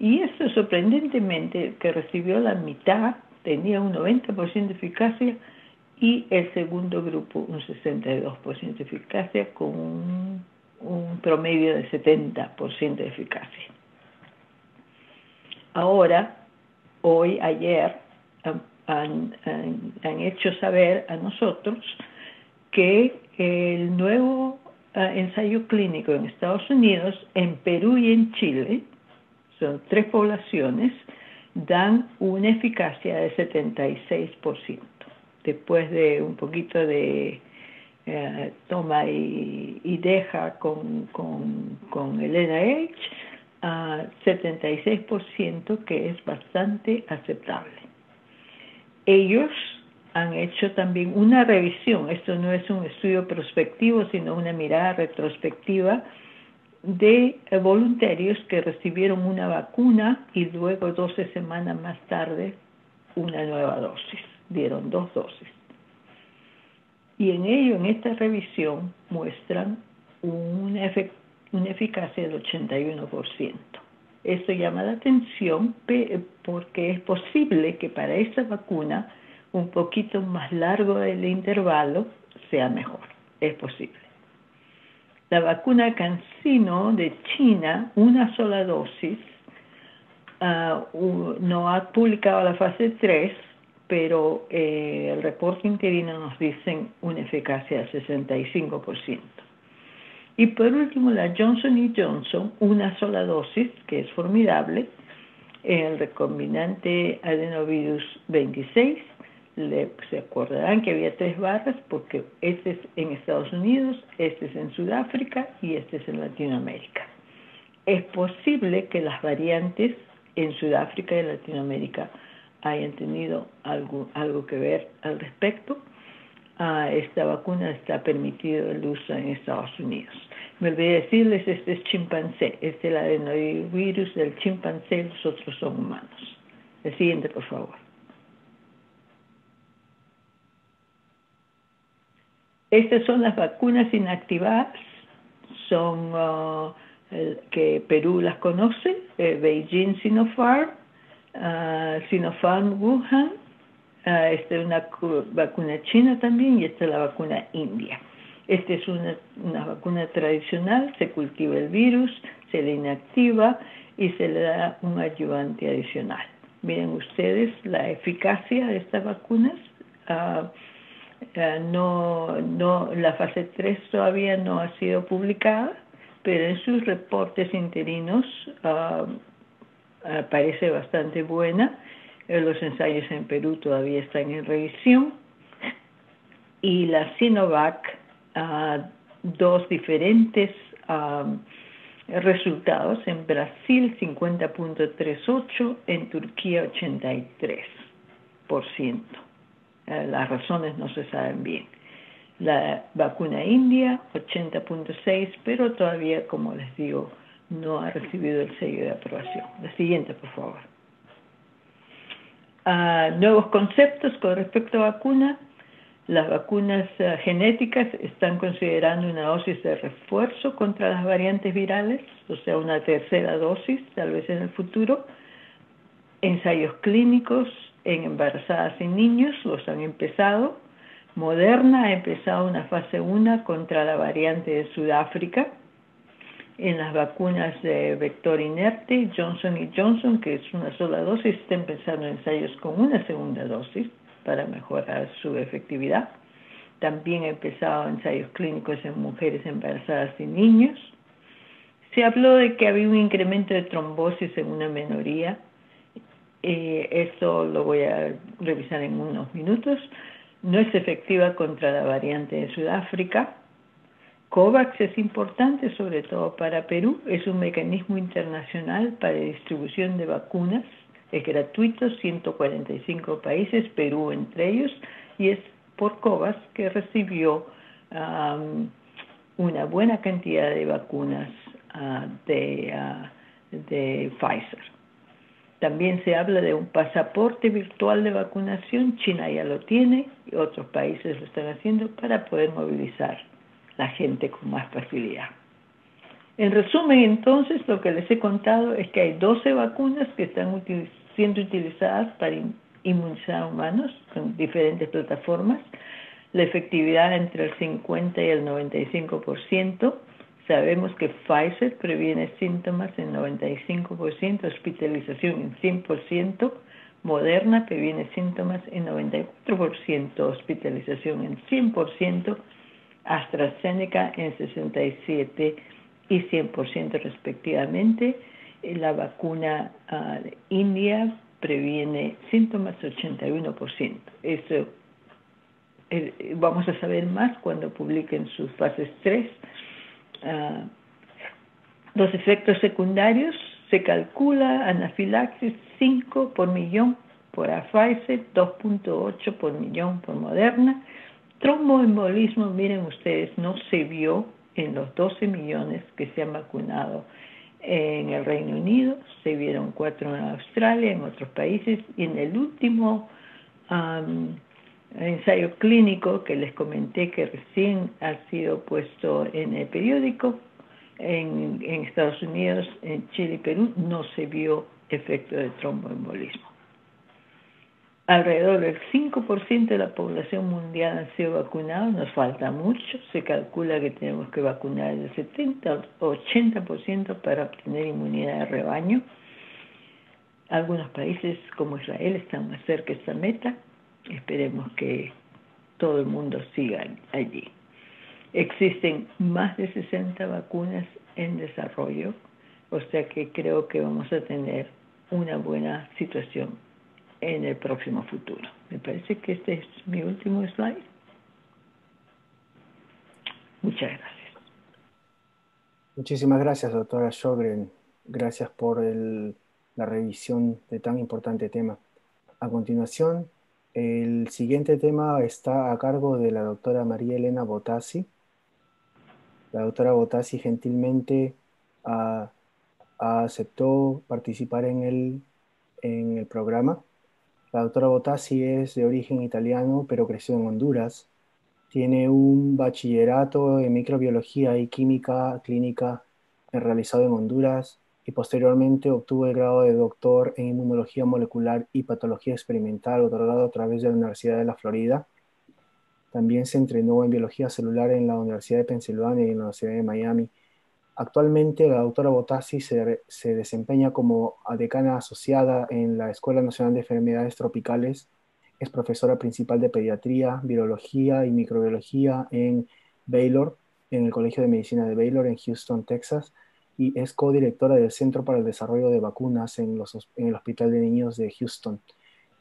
Y esto sorprendentemente que recibió la mitad tenía un 90% de eficacia y el segundo grupo un 62% de eficacia con un promedio de 70% de eficacia. Ahora, hoy, ayer, han, hecho saber a nosotros que el nuevo ah, ensayo clínico en Estados Unidos, en Perú y en Chile, son tres poblaciones, dan una eficacia de 76%, después de un poquito de eh, toma y, deja con, con, el NIH a 76%, que es bastante aceptable. Ellos han hecho también una revisión, esto no es un estudio prospectivo, sino una mirada retrospectiva de voluntarios que recibieron una vacuna y luego 12 semanas más tarde una nueva dosis, dieron dos dosis y en ello, en esta revisión, muestran una, una eficacia del 81%. Esto llama la atención porque es posible que para esa vacuna un poquito más largo del intervalo sea mejor. Es posible. La vacuna Cancino de China, una sola dosis, ah, no ha publicado la fase 3, pero eh, el reporte interino nos dicen una eficacia del 65%. Y por último, la Johnson Johnson, una sola dosis, que es formidable, el recombinante adenovirus 26, se acordarán que había tres barras porque este es en Estados Unidos, este es en Sudáfrica y este es en Latinoamérica. Es posible que las variantes en Sudáfrica y Latinoamérica hayan tenido algo, algo que ver al respecto. Ah, esta vacuna está permitido el uso en Estados Unidos. Me olvidé decirles, este es chimpancé, este es el adenovirus del chimpancé, los otros son humanos. El siguiente, por favor. Estas son las vacunas inactivadas, son uh, que Perú las conoce, eh, Beijing Sinopharm, uh, Sinopharm Wuhan, uh, esta es una vacuna china también y esta es la vacuna india. Esta es una, una vacuna tradicional, se cultiva el virus, se le inactiva y se le da un ayudante adicional. Miren ustedes la eficacia de estas vacunas. Uh, uh, no, no, la fase 3 todavía no ha sido publicada, pero en sus reportes interinos uh, parece bastante buena. Eh, los ensayos en Perú todavía están en revisión. y la Sinovac, dos diferentes resultados. En Brasil 50.38, en Turquía 83%. Las razones no se saben bien. La vacuna india 80.6, pero todavía, como les digo, no ha recibido el sello de aprobación. La siguiente, por favor. Ah, nuevos conceptos con respecto a vacuna. Las vacunas eh, genéticas están considerando una dosis de refuerzo contra las variantes virales, o sea, una tercera dosis tal vez en el futuro. Ensayos clínicos en embarazadas y niños los han empezado. Moderna ha empezado una fase 1 contra la variante de Sudáfrica. En las vacunas de vector inerte, Johnson Johnson, que es una sola dosis, está empezando ensayos con una segunda dosis para mejorar su efectividad. También ha empezado ensayos clínicos en mujeres embarazadas y niños. Se habló de que había un incremento de trombosis en una minoría. Eh, esto lo voy a revisar en unos minutos. No es efectiva contra la variante de Sudáfrica. COVAX es importante, sobre todo para Perú. Es un mecanismo internacional para distribución de vacunas es gratuito, 145 países, Perú entre ellos, y es por COVAS que recibió una buena cantidad de vacunas ah, de, ah, de Pfizer. También se habla de un pasaporte virtual de vacunación, China ya lo tiene y otros países lo están haciendo para poder movilizar la gente con más facilidad. En resumen, entonces, lo que les he contado es que hay 12 vacunas que están siendo utilizadas para inmunizar a humanos con diferentes plataformas. La efectividad entre el 50 y el 95%. Sabemos que Pfizer previene síntomas en 95%, hospitalización en 100%, Moderna previene síntomas en 94%, hospitalización en 100%, AstraZeneca en 67% y 100% respectivamente la vacuna uh, india previene síntomas 81%. Eso eh, vamos a saber más cuando publiquen sus fases 3. Los efectos secundarios se calcula anafilaxis 5 por millón por Pfizer, 2.8 por millón por Moderna. Tromboembolismo, miren ustedes, no se vio en los 12 millones que se han vacunado en el Reino Unido, se vieron cuatro en Australia, en otros países, y en el último ensayo clínico que les comenté que recién ha sido puesto en el periódico, en, Estados Unidos, en Chile y Perú, no se vio efecto de tromboembolismo. Alrededor del 5% de la población mundial ha sido vacunada, nos falta mucho, se calcula que tenemos que vacunar el 70 o 80% para obtener inmunidad de rebaño. Algunos países como Israel están más cerca de esta meta, esperemos que todo el mundo siga allí. Existen más de 60 vacunas en desarrollo, o sea que creo que vamos a tener una buena situación en el próximo futuro. Me parece que este es mi último slide. Muchas gracias. Muchísimas gracias, doctora Shogren. Gracias por la revisión de tan importante tema. A continuación, el siguiente tema está a cargo de la doctora María Elena Botassi. La doctora Botassi gentilmente aceptó participar en el, en el programa. La doctora Botassi es de origen italiano, pero creció en Honduras. Tiene un bachillerato en microbiología y química clínica realizado en Honduras y posteriormente obtuvo el grado de doctor en inmunología molecular y patología experimental otorgado a través de la Universidad de la Florida. También se entrenó en biología celular en la Universidad de Pensilvania y en la Universidad de Miami. Actualmente la doctora Botassi se, desempeña como decana asociada en la Escuela Nacional de Enfermedades Tropicales, es profesora principal de pediatría, virología y microbiología en Baylor, en el Colegio de Medicina de Baylor en Houston, Texas, y es codirectora del Centro para el Desarrollo de Vacunas en, en el Hospital de Niños de Houston.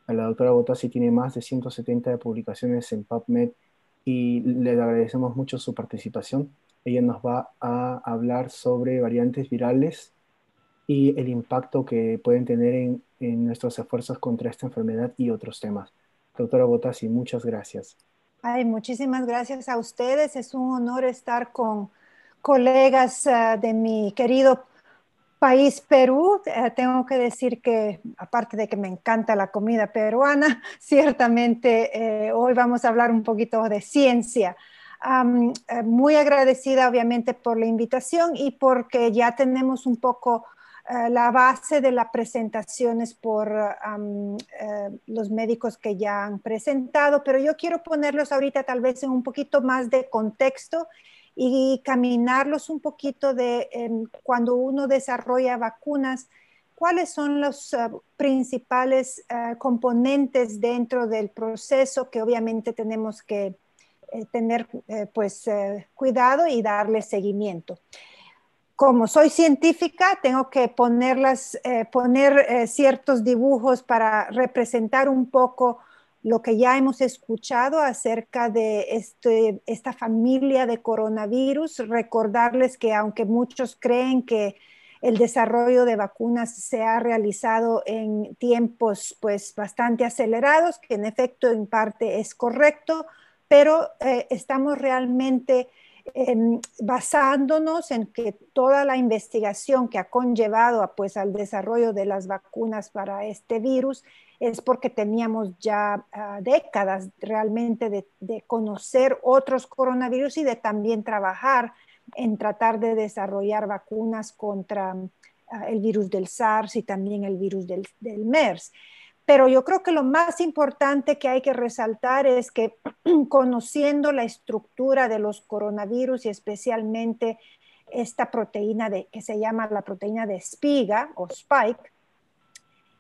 La doctora Botassi tiene más de 170 publicaciones en PubMed y le agradecemos mucho su participación. Ella nos va a hablar sobre variantes virales y el impacto que pueden tener en, en nuestros esfuerzos contra esta enfermedad y otros temas. Doctora Botasi, muchas gracias. Ay, muchísimas gracias a ustedes. Es un honor estar con colegas uh, de mi querido país Perú. Uh, tengo que decir que, aparte de que me encanta la comida peruana, ciertamente eh, hoy vamos a hablar un poquito de ciencia. Um, uh, muy agradecida, obviamente, por la invitación y porque ya tenemos un poco eh, la base de las presentaciones por eh, los médicos que ya han presentado, pero yo quiero ponerlos ahorita tal vez en un poquito más de contexto y caminarlos un poquito de em, cuando uno desarrolla vacunas, cuáles son los eh, principales componentes dentro del proceso que obviamente tenemos que tener pues cuidado y darle seguimiento como soy científica, tengo que ponerlas, eh, poner eh, ciertos dibujos para representar un poco lo que ya hemos escuchado acerca de este, esta familia de coronavirus. Recordarles que aunque muchos creen que el desarrollo de vacunas se ha realizado en tiempos pues bastante acelerados, que en efecto en parte es correcto, pero eh, estamos realmente basándonos en que toda la investigación que ha conllevado pues, al desarrollo de las vacunas para este virus es porque teníamos ya ah, décadas realmente de, conocer otros coronavirus y de también trabajar en tratar de desarrollar vacunas contra ah, el virus del SARS y también el virus del, del MERS. Pero yo creo que lo más importante que hay que resaltar es que conociendo la estructura de los coronavirus y especialmente esta proteína de, que se llama la proteína de espiga o spike,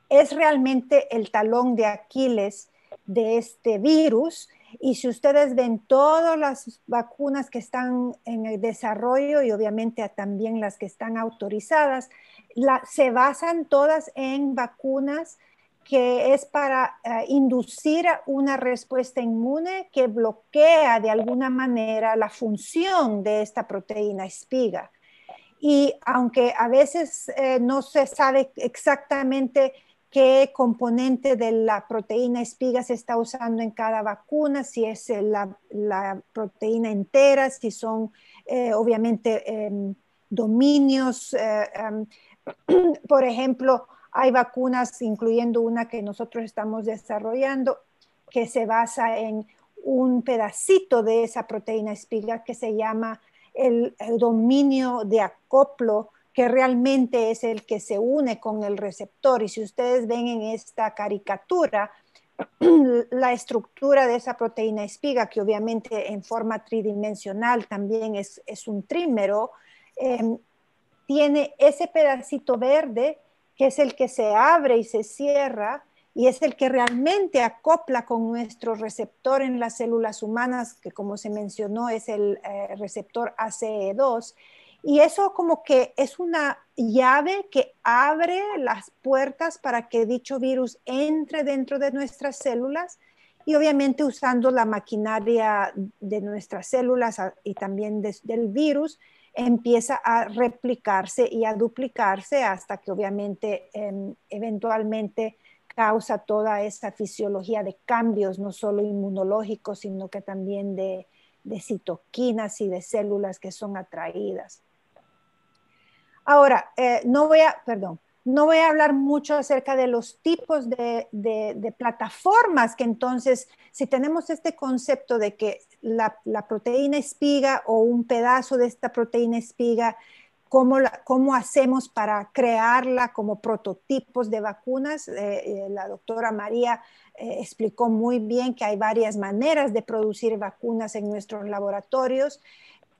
es realmente el talón de Aquiles de este virus. Y si ustedes ven todas las vacunas que están en el desarrollo y obviamente también las que están autorizadas, se basan todas en vacunas que es para uh, inducir una respuesta inmune que bloquea de alguna manera la función de esta proteína espiga. Y aunque a veces eh, no se sabe exactamente qué componente de la proteína espiga se está usando en cada vacuna, si es la, la proteína entera, si son eh, obviamente eh, dominios, um, por ejemplo, hay vacunas, incluyendo una que nosotros estamos desarrollando, que se basa en un pedacito de esa proteína espiga que se llama el, dominio de acoplo, que realmente es el que se une con el receptor. Y si ustedes ven en esta caricatura, la estructura de esa proteína espiga, que obviamente en forma tridimensional también es, un trímero, em, tiene ese pedacito verde que es el que se abre y se cierra y es el que realmente acopla con nuestro receptor en las células humanas, que como se mencionó es el eh, receptor ACE2. Y eso como que es una llave que abre las puertas para que dicho virus entre dentro de nuestras células y obviamente usando la maquinaria de nuestras células y también del virus, empieza a replicarse y a duplicarse hasta que obviamente em, eventualmente causa toda esta fisiología de cambios, no solo inmunológicos, sino que también de, citoquinas y de células que son atraídas. Ahora, eh, no voy a, perdón, no voy a hablar mucho acerca de los tipos de, plataformas que entonces, si tenemos este concepto de que la, proteína espiga o un pedazo de esta proteína espiga, ¿cómo, cómo hacemos para crearla como prototipos de vacunas? Eh, eh, la doctora María eh, explicó muy bien que hay varias maneras de producir vacunas en nuestros laboratorios.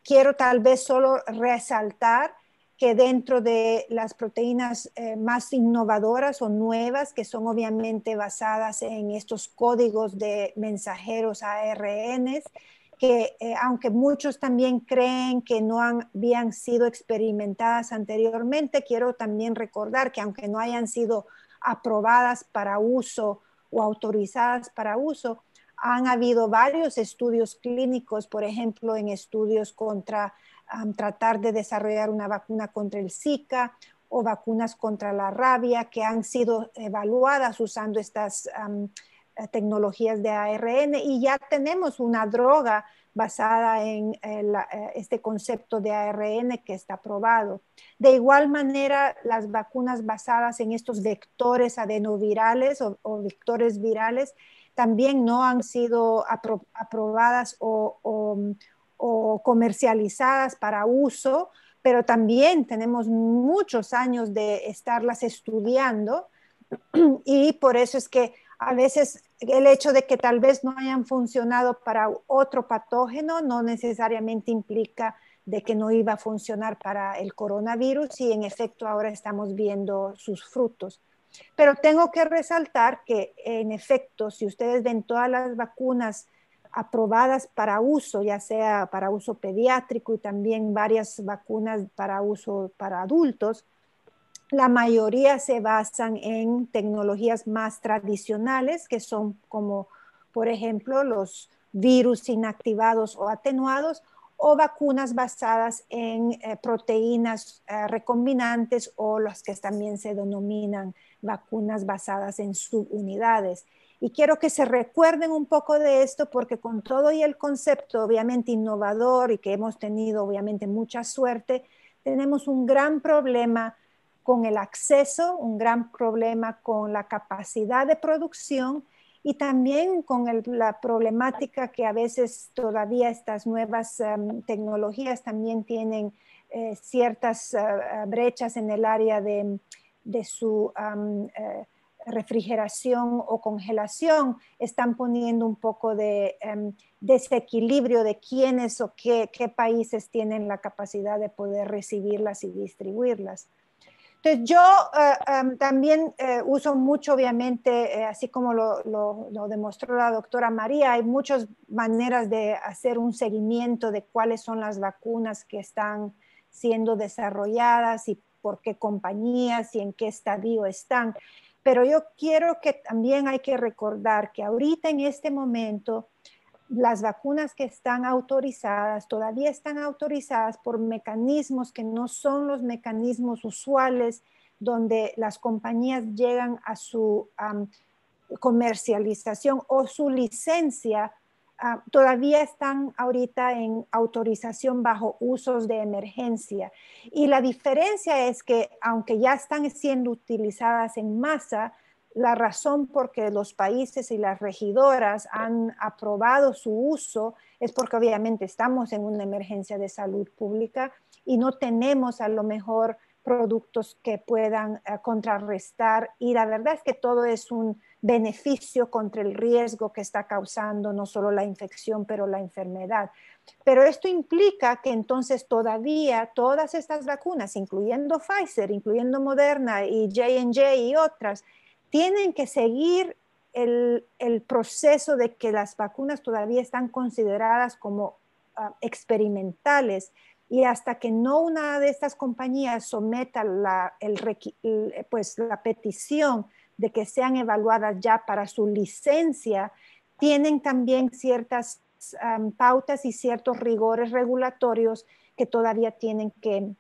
Quiero tal vez solo resaltar que dentro de las proteínas eh, más innovadoras o nuevas, que son obviamente basadas en estos códigos de mensajeros ARN, que eh, aunque muchos también creen que no habían sido experimentadas anteriormente, quiero también recordar que aunque no hayan sido aprobadas para uso o autorizadas para uso, Han habido varios estudios clínicos, por ejemplo, en estudios contra tratar de desarrollar una vacuna contra el Zika o vacunas contra la rabia que han sido evaluadas usando estas eh, tecnologías de ARN y ya tenemos una droga basada en, eh, este concepto de ARN que está probado. De igual manera, las vacunas basadas en estos vectores adenovirales o, vectores virales también no han sido aprobadas o, comercializadas para uso, pero también tenemos muchos años de estarlas estudiando y por eso es que a veces el hecho de que tal vez no hayan funcionado para otro patógeno no necesariamente implica de que no iba a funcionar para el coronavirus y en efecto ahora estamos viendo sus frutos. Pero tengo que resaltar que en efecto, si ustedes ven todas las vacunas aprobadas para uso, ya sea para uso pediátrico y también varias vacunas para uso para adultos, la mayoría se basan en tecnologías más tradicionales, que son como, por ejemplo, los virus inactivados o atenuados, o vacunas basadas en eh, proteínas eh, recombinantes o las que también se denominan vacunas basadas en subunidades. Y quiero que se recuerden un poco de esto porque con todo y el concepto obviamente innovador y que hemos tenido obviamente mucha suerte, tenemos un gran problema con el acceso, un gran problema con la capacidad de producción y también con la problemática que a veces todavía estas nuevas em, tecnologías también tienen eh, ciertas eh, brechas en el área de, su eh, refrigeración o congelación, están poniendo un poco de em, desequilibrio de quiénes o qué países tienen la capacidad de poder recibirlas y distribuirlas. Entonces yo eh, em, también eh, uso mucho, obviamente, así como lo, demostró la doctora María, hay muchas maneras de hacer un seguimiento de cuáles son las vacunas que están siendo desarrolladas y por qué compañías y en qué estadio están. Pero yo quiero que también hay que recordar que ahorita en este momento las vacunas que están autorizadas todavía están autorizadas por mecanismos que no son los mecanismos usuales donde las compañías llegan a su comercialización o su licencia, ah, todavía están ahorita en autorización bajo usos de emergencia. Y la diferencia es que aunque ya están siendo utilizadas en masa, la razón por que los países y las regidoras han aprobado su uso es porque obviamente estamos en una emergencia de salud pública y no tenemos a lo mejor productos que puedan eh, contrarrestar y la verdad es que todo es un beneficio contra el riesgo que está causando no solo la infección, pero la enfermedad. Pero esto implica que entonces todavía todas estas vacunas, incluyendo Pfizer, incluyendo Moderna y J&J y otras, tienen que seguir el, proceso de que las vacunas todavía están consideradas como ah, experimentales y hasta que no una de estas compañías someta la, pues, la petición de que sean evaluadas ya para su licencia, tienen también ciertas pautas y ciertos rigores regulatorios que todavía tienen que,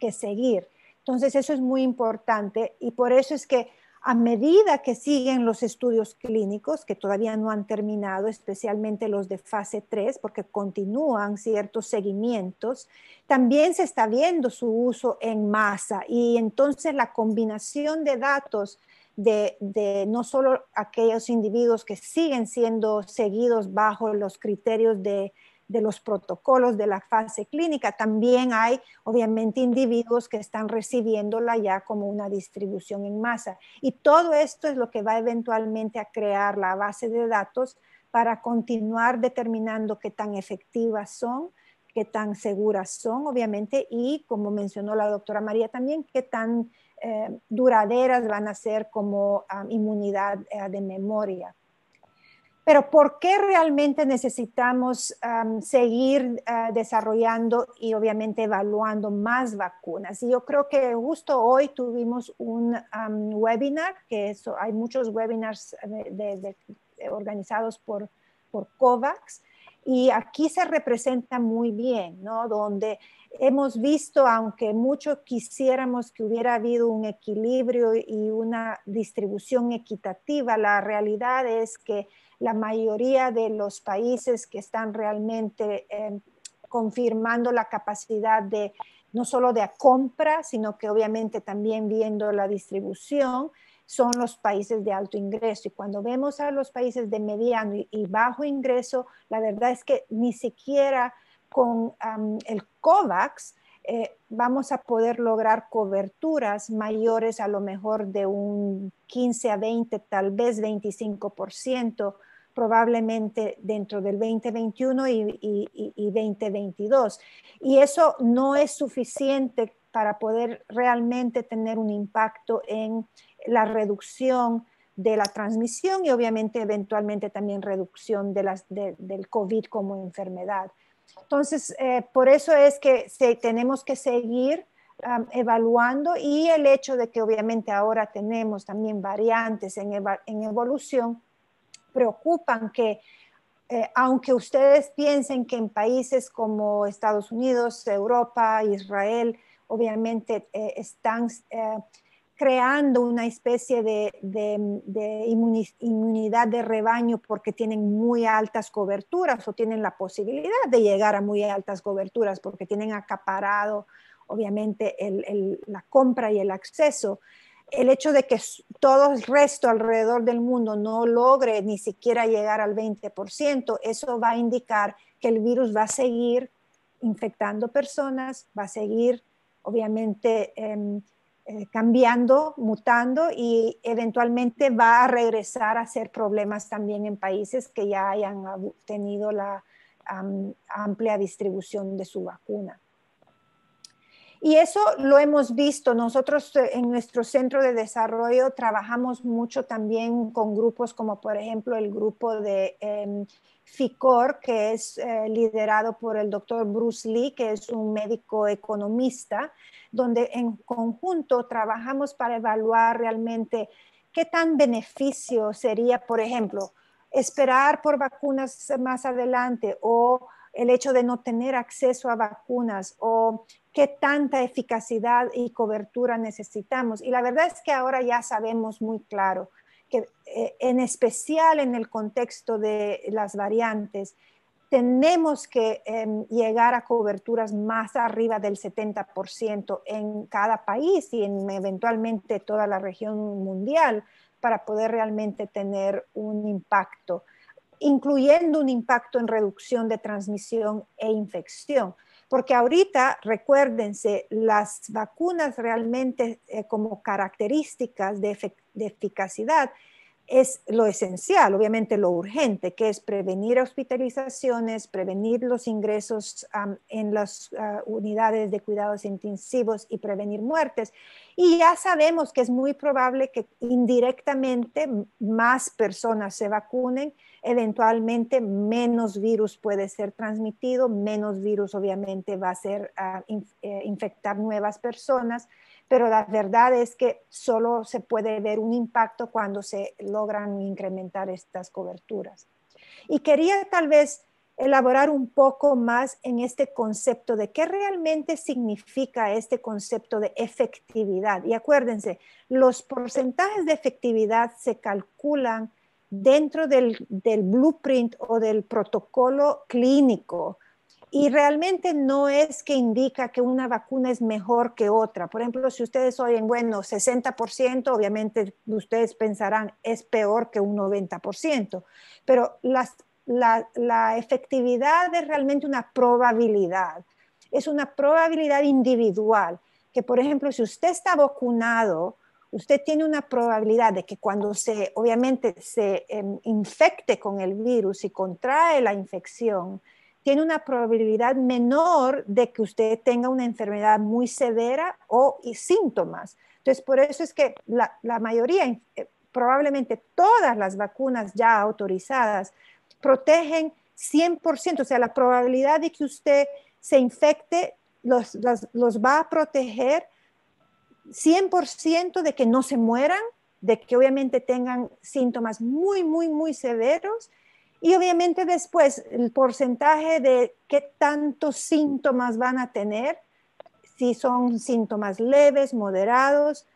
que seguir. Entonces, eso es muy importante y por eso es que a medida que siguen los estudios clínicos, que todavía no han terminado, especialmente los de fase 3, porque continúan ciertos seguimientos, también se está viendo su uso en masa y entonces la combinación de datos de, de, no solo aquellos individuos que siguen siendo seguidos bajo los criterios de de los protocolos de la fase clínica. También hay, obviamente, individuos que están recibiéndola ya como una distribución en masa. Y todo esto es lo que va eventualmente a crear la base de datos para continuar determinando qué tan efectivas son, qué tan seguras son, obviamente, y como mencionó la doctora María también, qué tan eh, duraderas van a ser como inmunidad eh, de memoria. Pero ¿por qué realmente necesitamos seguir ah, desarrollando y obviamente evaluando más vacunas? Y yo creo que justo hoy tuvimos un webinar, que hay muchos webinars organizados por por COVAX. Y aquí se representa muy bien, ¿no? Donde hemos visto, aunque mucho quisiéramos que hubiera habido un equilibrio y una distribución equitativa, la realidad es que la mayoría de los países que están realmente eh, confirmando la capacidad de no solo de compra, sino que obviamente también viendo la distribución, son los países de alto ingreso. Y cuando vemos a los países de mediano y, bajo ingreso, la verdad es que ni siquiera con el COVAX eh, vamos a poder lograr coberturas mayores a lo mejor de un 15 a 20, tal vez 25% probablemente dentro del 2021 y, 2022. Y eso no es suficiente para poder realmente tener un impacto en la reducción de la transmisión y obviamente eventualmente también reducción del COVID como enfermedad. Entonces, eh, por eso es que tenemos que seguir evaluando y el hecho de que obviamente ahora tenemos también variantes en, evolución, preocupan que eh, aunque ustedes piensen que en países como Estados Unidos, Europa, Israel, obviamente eh, están creando una especie de, inmunidad de rebaño porque tienen muy altas coberturas o tienen la posibilidad de llegar a muy altas coberturas porque tienen acaparado obviamente la compra y el acceso. El hecho de que todo el resto alrededor del mundo no logre ni siquiera llegar al 20%, eso va a indicar que el virus va a seguir infectando personas, va a seguir obviamente em, eh, cambiando, mutando y eventualmente va a regresar a ser problemas también en países que ya hayan tenido la amplia distribución de su vacuna. Y eso lo hemos visto. Nosotros eh, en nuestro centro de desarrollo trabajamos mucho también con grupos como por ejemplo el grupo de em, FICOR, que es eh, liderado por el doctor Bruce Lee, que es un médico economista, donde en conjunto trabajamos para evaluar realmente qué tan beneficio sería, por ejemplo, esperar por vacunas más adelante o el hecho de no tener acceso a vacunas o qué tanta eficacidad y cobertura necesitamos. Y la verdad es que ahora ya sabemos muy claro que eh, en especial en el contexto de las variantes, tenemos que em, llegar a coberturas más arriba del 70% en cada país y en eventualmente toda la región mundial para poder realmente tener un impacto, incluyendo un impacto en reducción de transmisión e infección. Porque ahorita, recuérdense, las vacunas realmente eh, como características de, eficacidad es lo esencial, obviamente lo urgente, que es prevenir hospitalizaciones, prevenir los ingresos en las ah, unidades de cuidados intensivos y prevenir muertes. Y ya sabemos que es muy probable que indirectamente más personas se vacunen eventualmente menos virus puede ser transmitido, menos virus obviamente va a ser ah, eh, infectar nuevas personas, pero la verdad es que solo se puede ver un impacto cuando se logran incrementar estas coberturas. Y quería tal vez elaborar un poco más en este concepto de qué realmente significa este concepto de efectividad. Y acuérdense, los porcentajes de efectividad se calculan dentro del, blueprint o del protocolo clínico. Y realmente no es que indica que una vacuna es mejor que otra. Por ejemplo, si ustedes oyen, bueno, 60%, obviamente ustedes pensarán es peor que un 90%, pero la, la efectividad es realmente una probabilidad. Es una probabilidad individual, que por ejemplo, si usted está vacunado, usted tiene una probabilidad de que cuando se, obviamente, se em, infecte con el virus y contrae la infección, tiene una probabilidad menor de que usted tenga una enfermedad muy severa o síntomas. Entonces, por eso es que la, la mayoría, eh, probablemente todas las vacunas ya autorizadas, protegen 100%, o sea, la probabilidad de que usted se infecte los, los va a proteger 100% de que no se mueran, de que obviamente tengan síntomas muy, muy, muy severos Y obviamente después el porcentaje de qué tantos síntomas van a tener, si son síntomas leves, moderados,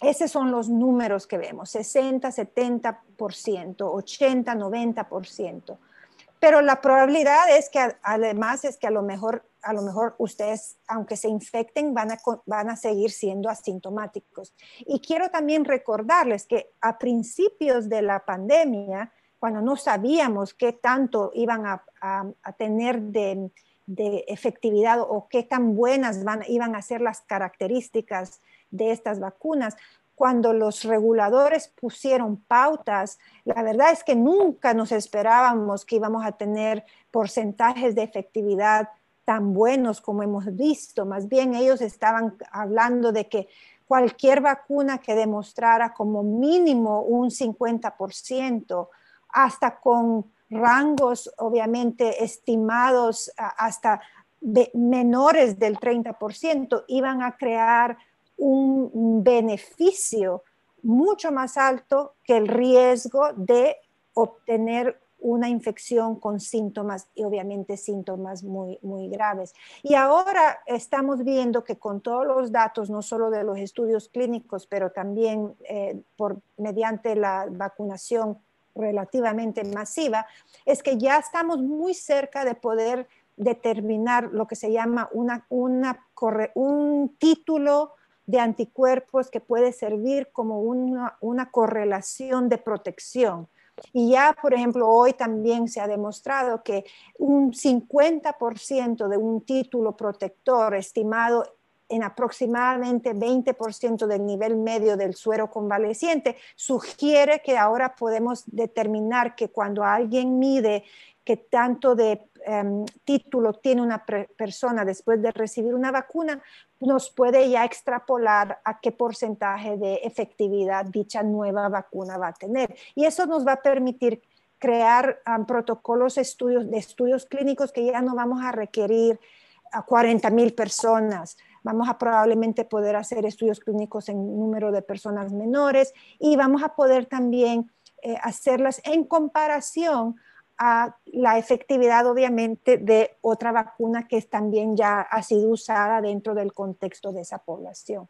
esos son los números que vemos, 60, 70%, 80, 90%. Pero la probabilidad es que además es que a lo mejor, a lo mejor ustedes, aunque se infecten, van a, van a seguir siendo asintomáticos. Y quiero también recordarles que a principios de la pandemia, cuando no sabíamos qué tanto iban a, tener de, efectividad o qué tan buenas van, iban a ser las características de estas vacunas, cuando los reguladores pusieron pautas, la verdad es que nunca nos esperábamos que íbamos a tener porcentajes de efectividad tan buenos como hemos visto. Más bien ellos estaban hablando de que cualquier vacuna que demostrara como mínimo un 50%, hasta con rangos obviamente estimados hasta menores del 30%, iban a crear un beneficio mucho más alto que el riesgo de obtener una infección con síntomas y obviamente síntomas muy, muy graves. Y ahora estamos viendo que con todos los datos, no solo de los estudios clínicos, pero también eh, por, mediante la vacunación relativamente masiva, es que ya estamos muy cerca de poder determinar lo que se llama una, una, un título de anticuerpos que puede servir como una, correlación de protección. Y ya, por ejemplo, hoy también se ha demostrado que un 50% de un título protector estimado en aproximadamente 20% del nivel medio del suero convaleciente, sugiere que ahora podemos determinar que cuando alguien mide que tanto de em, título tiene una persona después de recibir una vacuna, nos puede ya extrapolar a qué porcentaje de efectividad dicha nueva vacuna va a tener. Y eso nos va a permitir crear protocolos estudios, de estudios clínicos que ya no vamos a requerir a 40 mil personas. Vamos a probablemente poder hacer estudios clínicos en número de personas menores y vamos a poder también eh, hacerlas en comparación a la efectividad, obviamente, de otra vacuna que también ya ha sido usada dentro del contexto de esa población.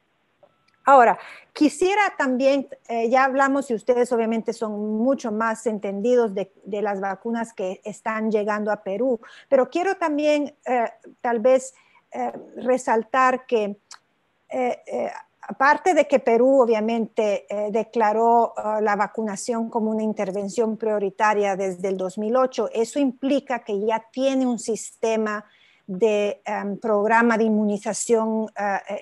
Ahora, quisiera también, eh, ya hablamos y ustedes obviamente son mucho más entendidos de, las vacunas que están llegando a Perú, pero quiero también eh, tal vez eh, resaltar que aparte de que Perú obviamente eh, declaró uh, la vacunación como una intervención prioritaria desde el 2008, eso implica que ya tiene un sistema de um, programa de inmunización uh,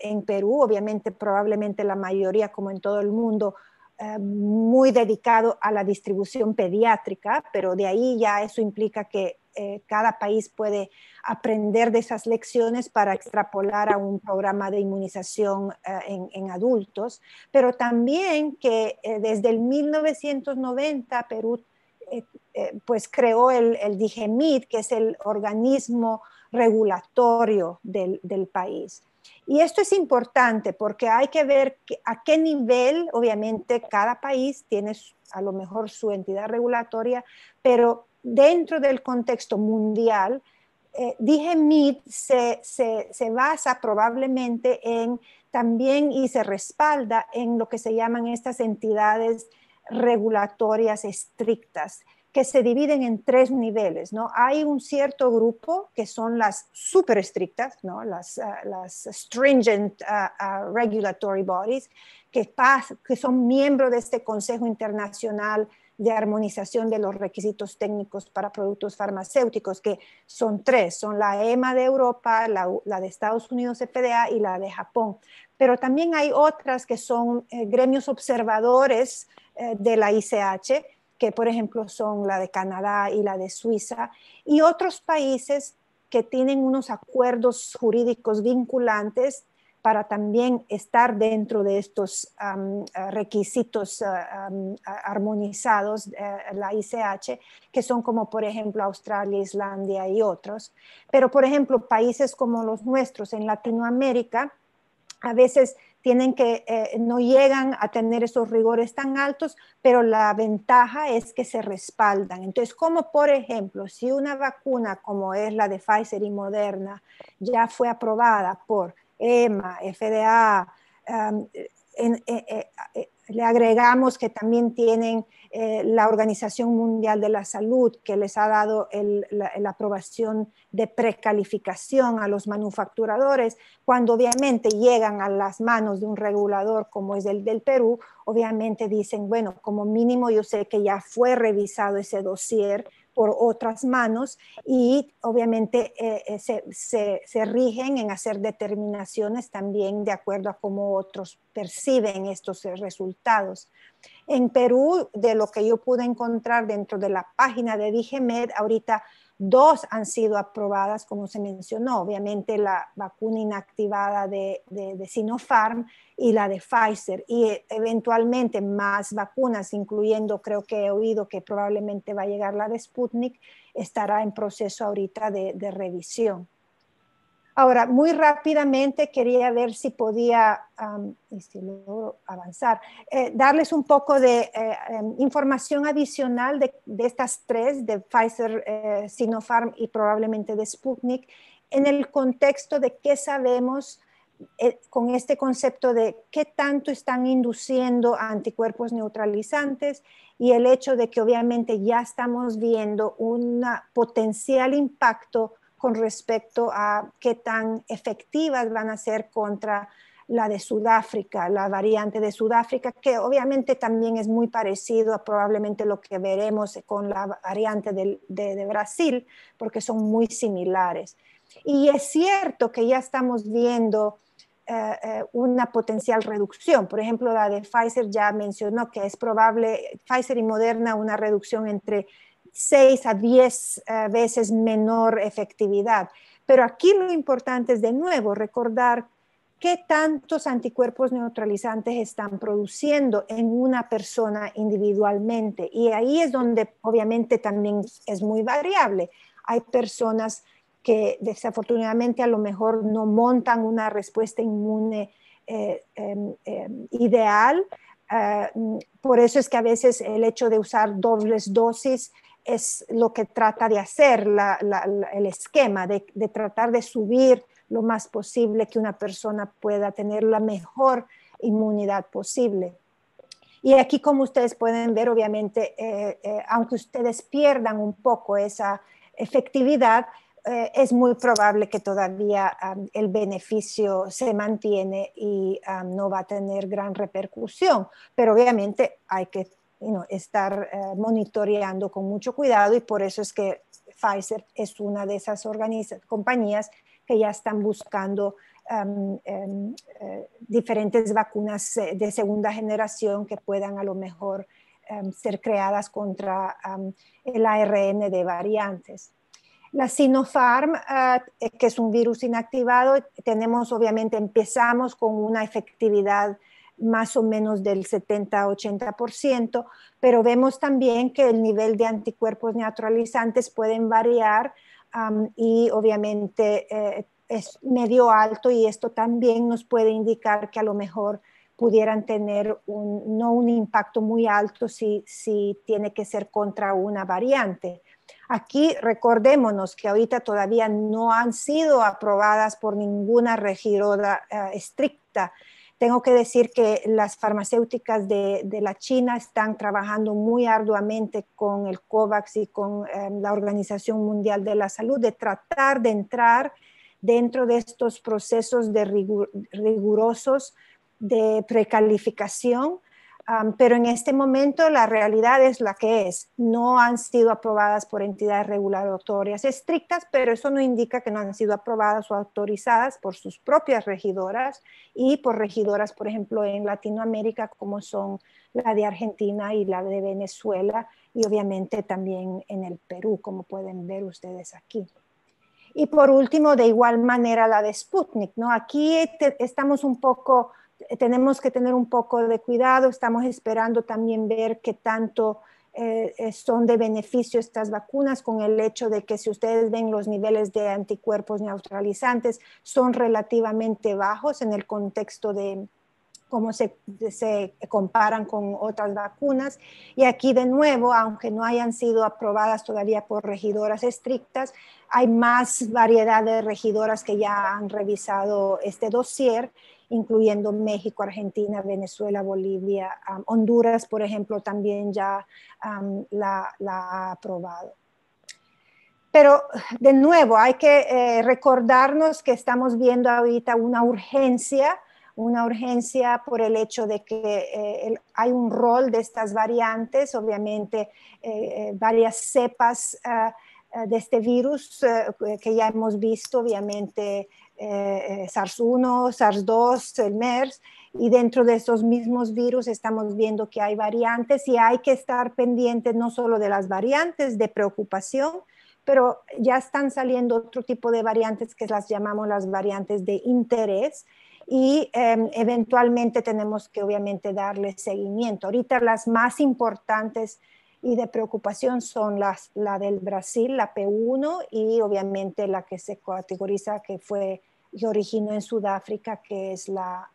en Perú, obviamente probablemente la mayoría como en todo el mundo uh, muy dedicado a la distribución pediátrica, pero de ahí ya eso implica que eh, cada país puede aprender de esas lecciones para extrapolar a un programa de inmunización eh, en, adultos, pero también que eh, desde el 1990 Perú pues creó el, el que es el organismo regulatorio del país. Y esto es importante porque hay que ver a qué nivel, obviamente, cada país tiene a lo mejor su entidad regulatoria, pero dentro del contexto mundial, eh, dije MIT se, se, basa probablemente en también y se respalda en lo que se llaman estas entidades regulatorias estrictas que se dividen en tres niveles, ¿no? Hay un cierto grupo que son las súper estrictas, ¿no? Las, ah, las stringent ah, ah, regulatory bodies, que, que son miembros de este Consejo Internacional de armonización de los requisitos técnicos para productos farmacéuticos, que son tres, son la EMA de Europa, la, de Estados Unidos FDA y la de Japón. Pero también hay otras que son eh, gremios observadores eh, de la ICH, que por ejemplo son la de Canadá y la de Suiza, y otros países que tienen unos acuerdos jurídicos vinculantes para también estar dentro de estos eh, requisitos eh, armonizados, eh, la ICH, que son como por ejemplo Australia, Islandia y otros. Pero por ejemplo, países como los nuestros en Latinoamérica, a veces tienen que, eh, no llegan a tener esos rigores tan altos, pero la ventaja es que se respaldan. Entonces, como por ejemplo, si una vacuna como es la de Pfizer y Moderna ya fue aprobada por EMA, FDA, en, eh, eh, le agregamos que también tienen eh, la Organización Mundial de la Salud, que les ha dado la, aprobación de precalificación a los manufacturadores, cuando obviamente llegan a las manos de un regulador como es el del Perú, obviamente dicen, bueno, como mínimo yo sé que ya fue revisado ese dossier por otras manos y obviamente eh, eh, se, se, se, rigen en hacer determinaciones también de acuerdo a cómo otros perciben estos resultados. En Perú, de lo que yo pude encontrar dentro de la página de Digemed, ahorita Dos han sido aprobadas, como se mencionó, obviamente la vacuna inactivada de, de, Sinopharm y la de Pfizer, y eventualmente más vacunas, incluyendo, creo que he oído que probablemente va a llegar la de Sputnik, estará en proceso ahorita de, de revisión. Ahora, muy rápidamente quería ver si podía, y si logro avanzar, eh, darles un poco de eh, em, información adicional de, estas tres, de Pfizer, eh, Sinopharm y probablemente de Sputnik, en el contexto de qué sabemos con este concepto de qué tanto están induciendo anticuerpos neutralizantes y el hecho de que obviamente ya estamos viendo un potencial impacto con respecto a qué tan efectivas van a ser contra la de Sudáfrica, la variante de Sudáfrica, que obviamente también es muy parecido a probablemente lo que veremos con la variante de, Brasil, porque son muy similares. Y es cierto que ya estamos viendo eh, eh, una potencial reducción. Por ejemplo, la de Pfizer ya mencionó que es probable, Pfizer y Moderna, una reducción entre 6 a 10 eh, veces menor efectividad. Pero aquí lo importante es de nuevo recordar qué tantos anticuerpos neutralizantes están produciendo en una persona individualmente. Y ahí es donde obviamente también es muy variable. Hay personas que desafortunadamente a lo mejor no montan una respuesta inmune eh, em, em, ideal. Eh, por eso es que a veces el hecho de usar dobles dosis es lo que trata de hacer el esquema, de, tratar de subir lo más posible que una persona pueda tener la mejor inmunidad posible. Y aquí, como ustedes pueden ver, obviamente, eh, eh, aunque ustedes pierdan un poco esa efectividad, eh, es muy probable que todavía um, el beneficio se mantiene y um, no va a tener gran repercusión. Pero obviamente hay que estar eh, monitoreando con mucho cuidado y por eso es que Pfizer es una de esas compañías que ya están buscando em, em, eh, diferentes vacunas eh, de segunda generación que puedan a lo mejor em, ser creadas contra el ARN de variantes. La Sinopharm, que es un virus inactivado, tenemos obviamente, empezamos con una efectividad más o menos del 70-80%, pero vemos también que el nivel de anticuerpos neutralizantes pueden variar y obviamente eh, es medio alto y esto también nos puede indicar que a lo mejor pudieran tener un, no un impacto muy alto si, si tiene que ser contra una variante. Aquí recordémonos que ahorita todavía no han sido aprobadas por ninguna regidora eh, estricta tengo que decir que las farmacéuticas de, la China están trabajando muy arduamente con el COVAX y con em, la Organización Mundial de la Salud de tratar de entrar dentro de estos procesos de rigurosos de precalificación pero en este momento la realidad es la que es. No han sido aprobadas por entidades regulatorias estrictas, pero eso no indica que no han sido aprobadas o autorizadas por sus propias regidoras y por regidoras, por ejemplo, en Latinoamérica, como son la de Argentina y la de Venezuela, y obviamente también en el Perú, como pueden ver ustedes aquí. Y por último, de igual manera, la de Sputnik, ¿no? Aquí estamos un poco tenemos que tener un poco de cuidado, estamos esperando también ver qué tanto eh, son de beneficio estas vacunas con el hecho de que si ustedes ven los niveles de anticuerpos neutralizantes son relativamente bajos en el contexto de, cómo se, se, comparan con otras vacunas. Y aquí de nuevo, aunque no hayan sido aprobadas todavía por regidoras estrictas, hay más variedad de regidoras que ya han revisado este dossier, incluyendo México, Argentina, Venezuela, Bolivia, Honduras, por ejemplo, también ya la, ha aprobado. Pero de nuevo, hay que eh, recordarnos que estamos viendo ahorita una urgencia una urgencia por el hecho de que eh, hay un rol de estas variantes, obviamente eh, varias cepas ah, ah, de este virus que ya hemos visto, obviamente SARS-1, SARS-2, el MERS, y dentro de esos mismos virus estamos viendo que hay variantes y hay que estar pendientes no solo de las variantes de preocupación, pero ya están saliendo otro tipo de variantes que las llamamos las variantes de interés y em, eventualmente tenemos que obviamente darle seguimiento. Ahorita las más importantes y de preocupación son las, la del Brasil, la P1 y obviamente la que se categoriza que fue y originó en Sudáfrica, que es la,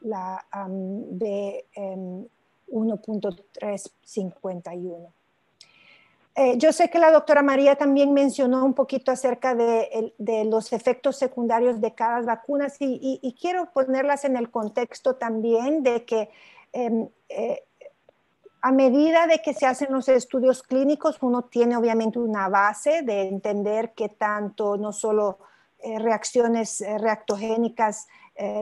la B1.351. Eh, yo sé que la doctora María también mencionó un poquito acerca de, los efectos secundarios de cada vacuna y, quiero ponerlas en el contexto también de que em, eh, a medida de que se hacen los estudios clínicos, uno tiene obviamente una base de entender que tanto no solo eh, reacciones reactogénicas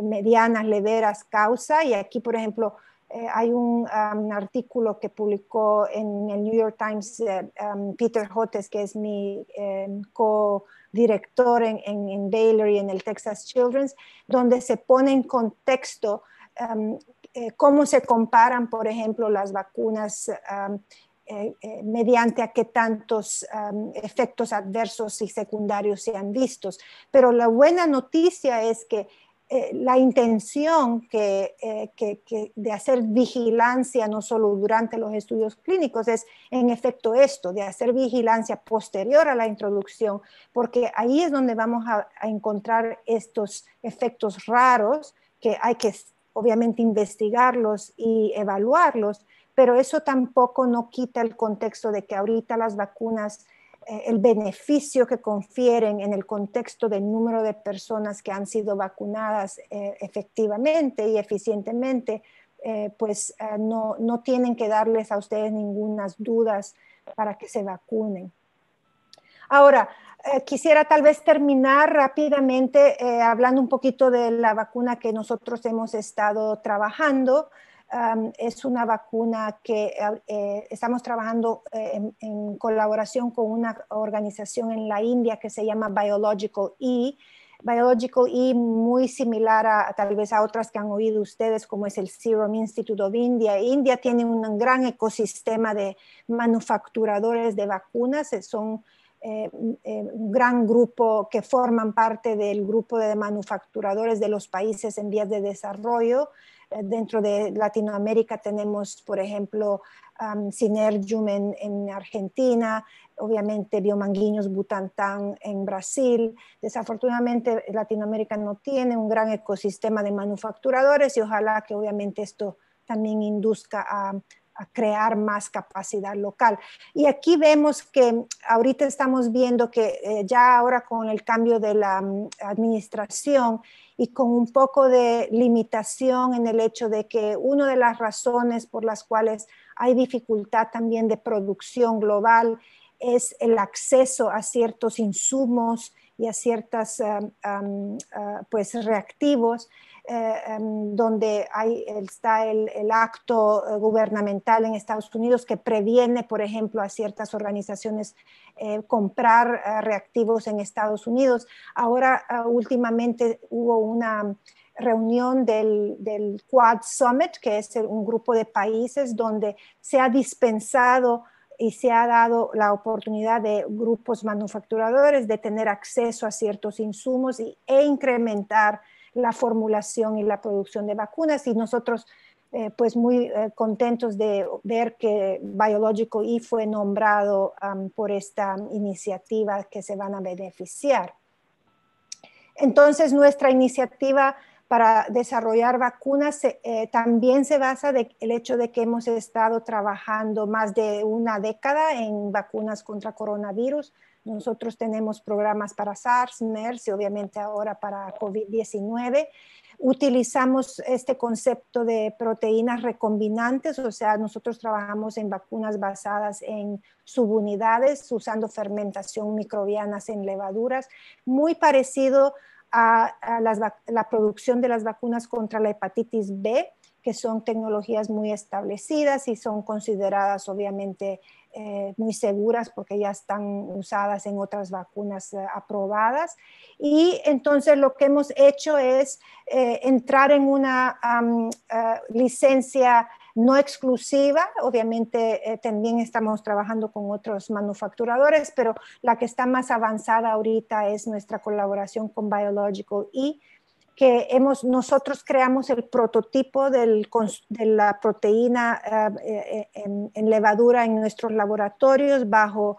medianas, leveras causa, y aquí por ejemplo eh, hay un, artículo que publicó en el New York Times eh, Peter Hotes, que es mi em, co-director en, en, Baylor y en el Texas Children's, donde se pone en contexto eh, cómo se comparan, por ejemplo, las vacunas mediante a qué tantos efectos adversos y secundarios se han vistos. Pero la buena noticia es que eh, la intención eh, que, de hacer vigilancia no solo durante los estudios clínicos es en efecto esto, de hacer vigilancia posterior a la introducción, porque ahí es donde vamos a, encontrar estos efectos raros que hay que obviamente investigarlos y evaluarlos, pero eso tampoco no quita el contexto de que ahorita las vacunas eh, el beneficio que confieren en el contexto del número de personas que han sido vacunadas eh, efectivamente y eficientemente, eh, pues no, no, tienen que darles a ustedes ninguna dudas para que se vacunen. Ahora, quisiera tal vez terminar rápidamente hablando un poquito de la vacuna que nosotros hemos estado trabajando es una vacuna que eh, estamos trabajando eh, en, colaboración con una organización en la India que se llama Biological E. Biological E muy similar a, tal vez a otras que han oído ustedes como es el Serum Institute of India. India tiene un gran ecosistema de manufacturadores de vacunas, son eh, un gran grupo que forman parte del grupo de manufacturadores de los países en vías de desarrollo. Eh, dentro de Latinoamérica tenemos, por ejemplo, Synergium en, Argentina, obviamente Biomanguiños Butantan en Brasil. Desafortunadamente Latinoamérica no tiene un gran ecosistema de manufacturadores y ojalá que obviamente esto también induzca a, crear más capacidad local. Y aquí vemos que ahorita estamos viendo que eh, ya ahora con el cambio de la mm, administración, y con un poco de limitación en el hecho de que una de las razones por las cuales hay dificultad también de producción global es el acceso a ciertos insumos y a ciertos ah, ah, pues reactivos eh, em, donde hay, está el, acto eh, gubernamental en Estados Unidos que previene, por ejemplo, a ciertas organizaciones eh, comprar reactivos en Estados Unidos. Ahora, últimamente hubo una reunión del, del, Quad Summit, que es un grupo de países donde se ha dispensado y se ha dado la oportunidad de grupos manufacturadores de tener acceso a ciertos insumos y, e incrementar la formulación y la producción de vacunas y nosotros eh, pues muy eh, contentos de ver que Biological E fue nombrado por esta iniciativa que se van a beneficiar. Entonces nuestra iniciativa para desarrollar vacunas eh, también se basa en el hecho de que hemos estado trabajando más de una década en vacunas contra coronavirus. Nosotros tenemos programas para SARS, MERS y obviamente ahora para COVID-19. Utilizamos este concepto de proteínas recombinantes, o sea, nosotros trabajamos en vacunas basadas en subunidades usando fermentación microbianas en levaduras, muy parecido a, la producción de las vacunas contra la hepatitis B, que son tecnologías muy establecidas y son consideradas obviamente eh, muy seguras porque ya están usadas en otras vacunas eh, aprobadas. Y entonces lo que hemos hecho es eh, entrar en una licencia no exclusiva. Obviamente también estamos trabajando con otros manufacturadores, pero la que está más avanzada ahorita es nuestra colaboración con Biological E que hemos, nosotros creamos el prototipo de la proteína eh, eh, en, levadura en nuestros laboratorios bajo,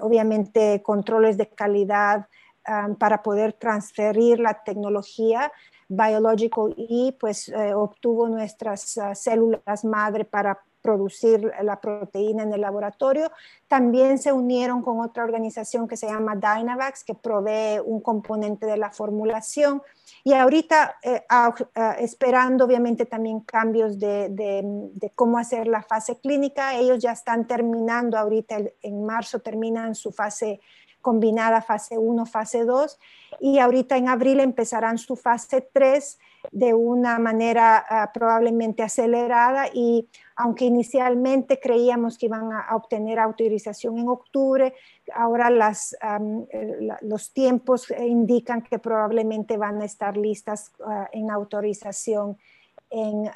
obviamente, controles de calidad para poder transferir la tecnología. Biological E pues eh, obtuvo nuestras ah, células madre para producir la proteína en el laboratorio. También se unieron con otra organización que se llama Dynavax, que provee un componente de la formulación. Y ahorita, eh, esperando obviamente también cambios de, cómo hacer la fase clínica, ellos ya están terminando ahorita, en marzo terminan su fase combinada fase 1, fase 2, y ahorita en abril empezarán su fase 3 de una manera ah, probablemente acelerada y aunque inicialmente creíamos que iban a, obtener autorización en octubre, ahora las, eh, los tiempos indican que probablemente van a estar listas ah, en autorización en,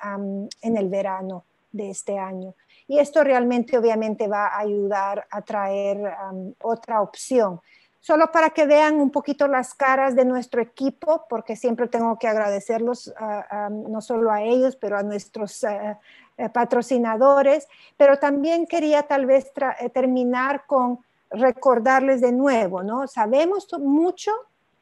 en el verano de este año. Y esto realmente obviamente va a ayudar a traer otra opción. Solo para que vean un poquito las caras de nuestro equipo, porque siempre tengo que agradecerlos no solo a ellos, pero a nuestros eh, eh, patrocinadores. Pero también quería tal vez eh, terminar con recordarles de nuevo, ¿no? Sabemos mucho,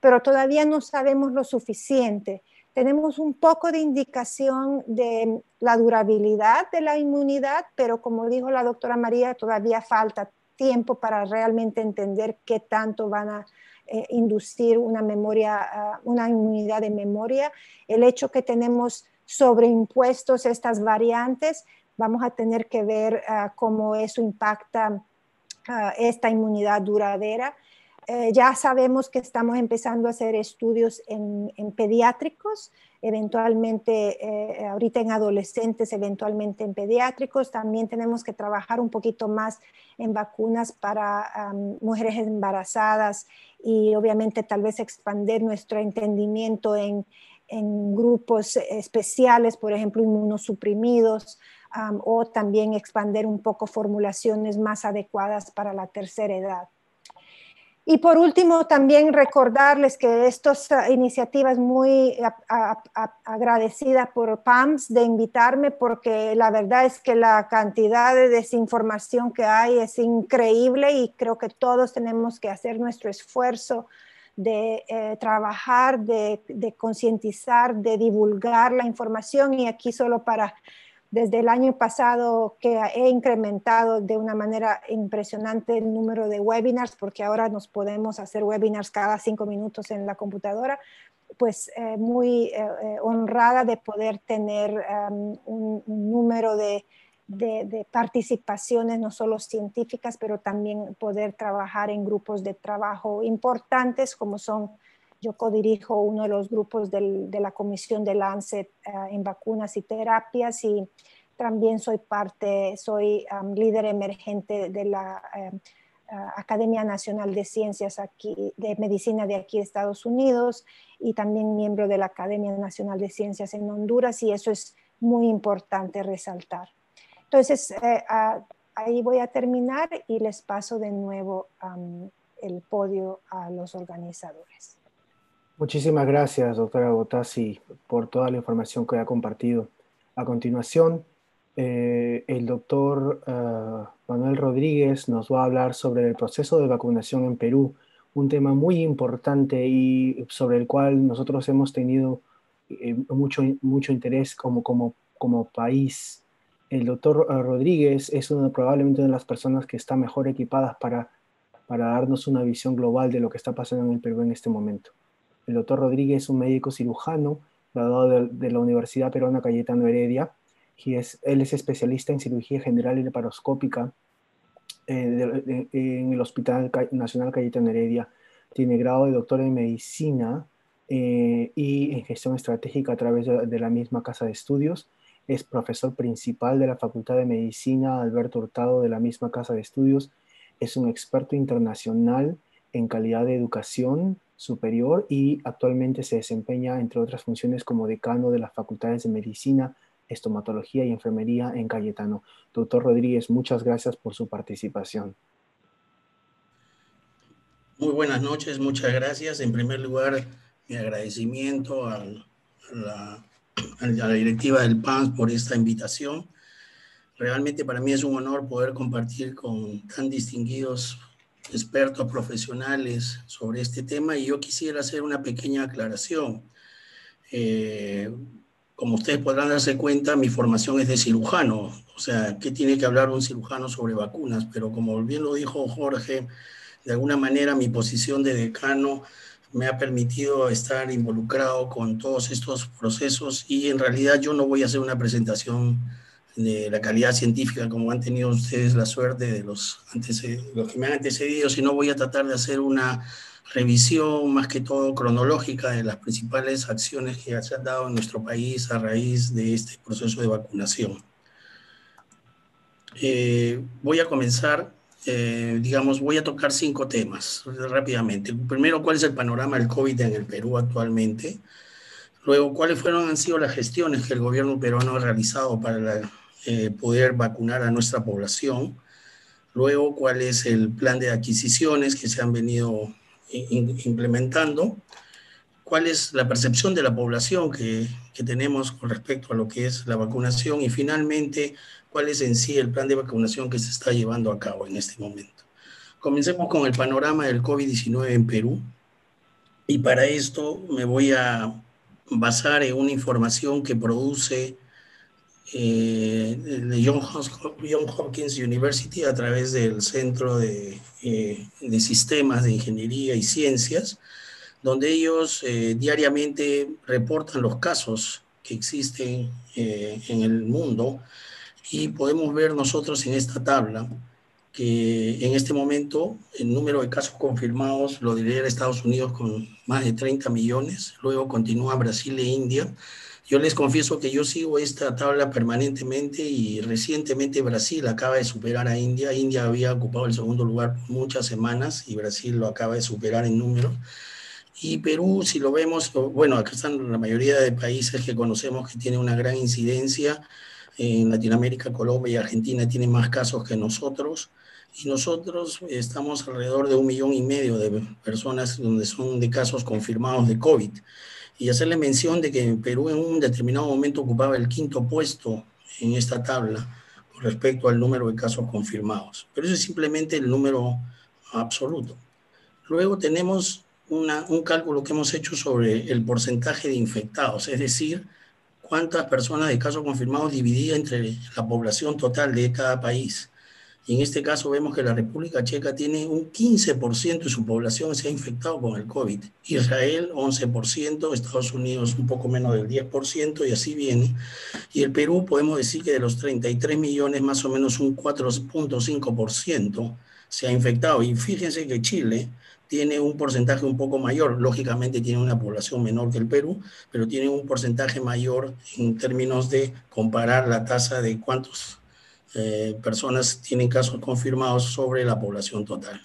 pero todavía no sabemos lo suficiente tenemos un poco de indicación de la durabilidad de la inmunidad, pero como dijo la doctora María, todavía falta tiempo para realmente entender qué tanto van a eh, inducir una memoria, ah, una inmunidad de memoria. El hecho que tenemos sobreimpuestos estas variantes, vamos a tener que ver ah, cómo eso impacta ah, esta inmunidad duradera. Eh, ya sabemos que estamos empezando a hacer estudios en, pediátricos, eventualmente eh, ahorita en adolescentes, eventualmente en pediátricos. También tenemos que trabajar un poquito más en vacunas para mujeres embarazadas y obviamente tal vez expandir nuestro entendimiento en, grupos especiales, por ejemplo, inmunosuprimidos, o también expandir un poco formulaciones más adecuadas para la tercera edad. Y por último, también recordarles que estas ah, iniciativas muy agradecida por PAMS de invitarme porque la verdad es que la cantidad de desinformación que hay es increíble y creo que todos tenemos que hacer nuestro esfuerzo de eh, trabajar, de, de concientizar, de divulgar la información y aquí solo para desde el año pasado que he incrementado de una manera impresionante el número de webinars, porque ahora nos podemos hacer webinars cada cinco minutos en la computadora, pues eh, muy eh, honrada de poder tener um, un, número de, de, participaciones, no solo científicas, pero también poder trabajar en grupos de trabajo importantes como son yo codirijo uno de los grupos de la comisión de Lancet eh, en vacunas y terapias y también soy parte, soy líder emergente de la em, Academia Nacional de Ciencias aquí, de Medicina de aquí de Estados Unidos y también miembro de la Academia Nacional de Ciencias en Honduras y eso es muy importante resaltar. Entonces, eh, ahí voy a terminar y les paso de nuevo el podio a los organizadores. Muchísimas gracias, doctora Botassi, por toda la información que ha compartido. A continuación, eh, el doctor eh, Manuel Rodríguez nos va a hablar sobre el proceso de vacunación en Perú, un tema muy importante y sobre el cual nosotros hemos tenido mucho, mucho interés como, como, como país. El doctor Rodríguez es una, probablemente una de las personas que está mejor equipadas para, para darnos una visión global de lo que está pasando en el Perú en este momento. El doctor Rodríguez es un médico cirujano graduado de, la Universidad Peruana Cayetano Heredia, es, él es especialista en cirugía general y laparoscópica eh, en el Hospital Nacional Cayetano Heredia. Tiene grado de doctor en medicina eh, y en gestión estratégica a través de, la misma casa de estudios. Es profesor principal de la Facultad de Medicina Alberto Hurtado de la misma casa de estudios. Es un experto internacional en calidad de educación superior y actualmente se desempeña, entre otras funciones, como decano de las facultades de medicina, estomatología y enfermería en Cayetano. Doctor Rodríguez, muchas gracias por su participación. Muy buenas noches, muchas gracias. En primer lugar, mi agradecimiento a la, a la directiva del PANS por esta invitación. Realmente para mí es un honor poder compartir con tan distinguidos expertos profesionales sobre este tema y yo quisiera hacer una pequeña aclaración. Eh, como ustedes podrán darse cuenta, mi formación es de cirujano, o sea, ¿qué tiene que hablar un cirujano sobre vacunas? Pero como bien lo dijo Jorge, de alguna manera mi posición de decano me ha permitido estar involucrado con todos estos procesos y en realidad yo no voy a hacer una presentación de la calidad científica como han tenido ustedes la suerte de los, los que me han antecedido, sino voy a tratar de hacer una revisión más que todo cronológica de las principales acciones que se han dado en nuestro país a raíz de este proceso de vacunación. Eh, voy a comenzar, eh, digamos, voy a tocar cinco temas rápidamente. Primero, ¿cuál es el panorama del COVID en el Perú actualmente? Luego, ¿cuáles fueron, han sido las gestiones que el gobierno peruano ha realizado para eh, poder vacunar a nuestra población? Luego, ¿cuál es el plan de adquisiciones que se han venido implementando, cuál es la percepción de la población que, que, tenemos con respecto a lo que es la vacunación y finalmente cuál es en sí el plan de vacunación que se está llevando a cabo en este momento. Comencemos con el panorama del COVID-19 en Perú y para esto me voy a basar en una información que produce eh, de John Hopkins University a través del Centro de, eh, de Sistemas de Ingeniería y Ciencias, donde ellos eh, diariamente reportan los casos que existen en el mundo y podemos ver nosotros en esta tabla que en este momento el número de casos confirmados lo lidera Estados Unidos con más de 30 millones, luego continúa Brasil e India, yo les confieso que yo sigo esta tabla permanentemente y recientemente Brasil acaba de superar a India. India había ocupado el segundo lugar muchas semanas y Brasil lo acaba de superar en número. Y Perú, si lo vemos, bueno, acá están la mayoría de países que conocemos que tienen una gran incidencia. En Latinoamérica, Colombia y Argentina tienen más casos que nosotros. Y nosotros estamos alrededor de un millón y medio de personas donde son de casos confirmados de COVID y hacerle mención de que Perú en un determinado momento ocupaba el quinto puesto en esta tabla con respecto al número de casos confirmados. Pero eso es simplemente el número absoluto. Luego tenemos una, un cálculo que hemos hecho sobre el porcentaje de infectados, es decir, cuántas personas de casos confirmados dividida entre la población total de cada país. Y en este caso vemos que la República Checa tiene un 15% de su población se ha infectado con el COVID. Israel 11%, Estados Unidos un poco menos del 10% y así viene. Y el Perú podemos decir que de los 33 millones más o menos un 4.5% se ha infectado. Y fíjense que Chile tiene un porcentaje un poco mayor. Lógicamente tiene una población menor que el Perú, pero tiene un porcentaje mayor en términos de comparar la tasa de cuántos eh, personas tienen casos confirmados sobre la población total.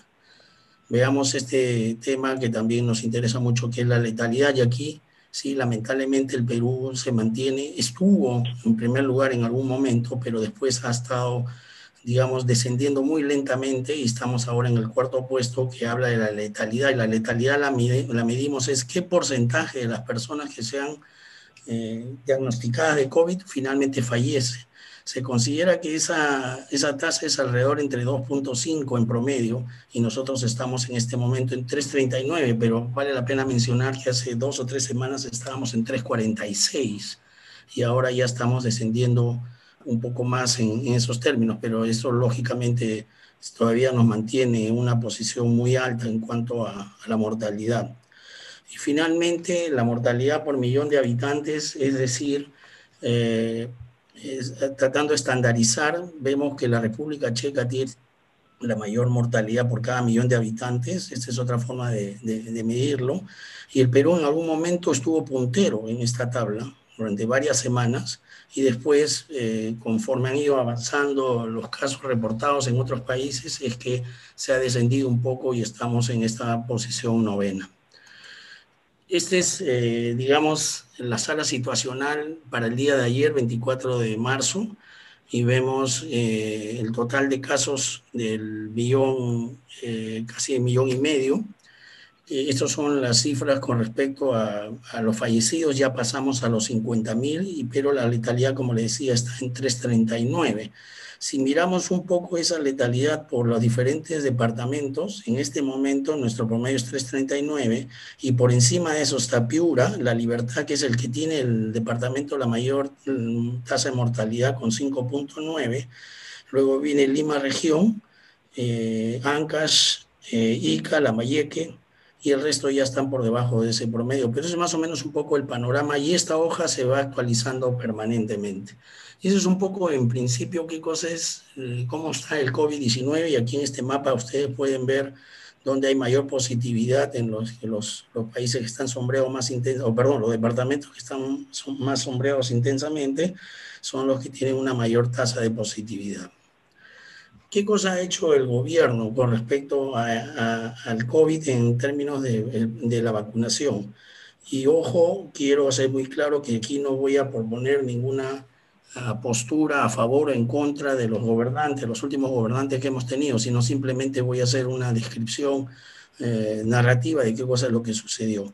Veamos este tema que también nos interesa mucho, que es la letalidad. Y aquí, sí, lamentablemente el Perú se mantiene, estuvo en primer lugar en algún momento, pero después ha estado, digamos, descendiendo muy lentamente y estamos ahora en el cuarto puesto que habla de la letalidad. Y la letalidad la, la medimos es qué porcentaje de las personas que se han eh, diagnosticada de COVID finalmente fallece. Se considera que esa, esa tasa es alrededor entre 2.5 en promedio y nosotros estamos en este momento en 3.39, pero vale la pena mencionar que hace dos o tres semanas estábamos en 3.46 y ahora ya estamos descendiendo un poco más en, esos términos, pero eso lógicamente todavía nos mantiene en una posición muy alta en cuanto a, la mortalidad. Y finalmente, la mortalidad por millón de habitantes, es decir, eh, tratando de estandarizar, vemos que la República Checa tiene la mayor mortalidad por cada millón de habitantes, esta es otra forma de, de medirlo, y el Perú en algún momento estuvo puntero en esta tabla durante varias semanas, y después, eh, conforme han ido avanzando los casos reportados en otros países, es que se ha descendido un poco y estamos en esta posición novena. Esta es, eh, digamos, la sala situacional para el día de ayer, 24 de marzo, y vemos eh, el total de casos del millón, casi un millón y medio, eh, estas son las cifras con respecto a, los fallecidos, ya pasamos a los 50.000, pero la letalidad, como le decía, está en 339. Si miramos un poco esa letalidad por los diferentes departamentos, en este momento nuestro promedio es 339 y por encima de eso está Piura, La Libertad, que es el que tiene el departamento la mayor mm, tasa de mortalidad con 5.9. Luego viene Lima Región, eh, Ancash, eh, Ica, y el resto ya están por debajo de ese promedio. Pero eso es más o menos un poco el panorama y esta hoja se va actualizando permanentemente. Y eso es un poco, en principio, qué cosa es, eh, cómo está el COVID-19 y aquí en este mapa ustedes pueden ver dónde hay mayor positividad en los, los, los países que están sombreados más intensamente, o perdón, los departamentos que están son más sombreados intensamente son los que tienen una mayor tasa de positividad. ¿Qué cosa ha hecho el gobierno con respecto al COVID en términos de, la vacunación? Y ojo, quiero hacer muy claro que aquí no voy a proponer ninguna ah, postura a favor o en contra de los gobernantes, los últimos gobernantes que hemos tenido, sino simplemente voy a hacer una descripción eh, narrativa de qué cosa es lo que sucedió.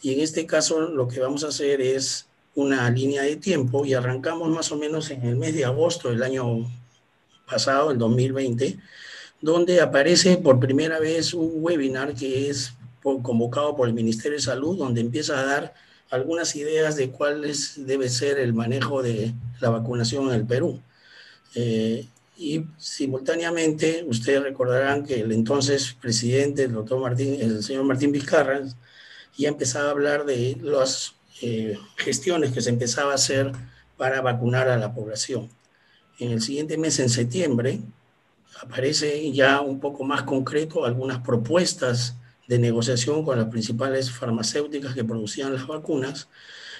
Y en este caso lo que vamos a hacer es una línea de tiempo y arrancamos más o menos en el mes de agosto del año pasado, el 2020, donde aparece por primera vez un webinar que es convocado por el Ministerio de Salud, donde empieza a dar algunas ideas de cuál debe ser el manejo de la vacunación en el Perú. Eh, y simultáneamente, ustedes recordarán que el entonces presidente, el doctor Martín, el señor Martín Vizcarra, ya empezaba a hablar de las eh, gestiones que se empezaba a hacer para vacunar a la población en el siguiente mes, en septiembre, aparece ya un poco más concreto algunas propuestas de negociación con las principales farmacéuticas que producían las vacunas.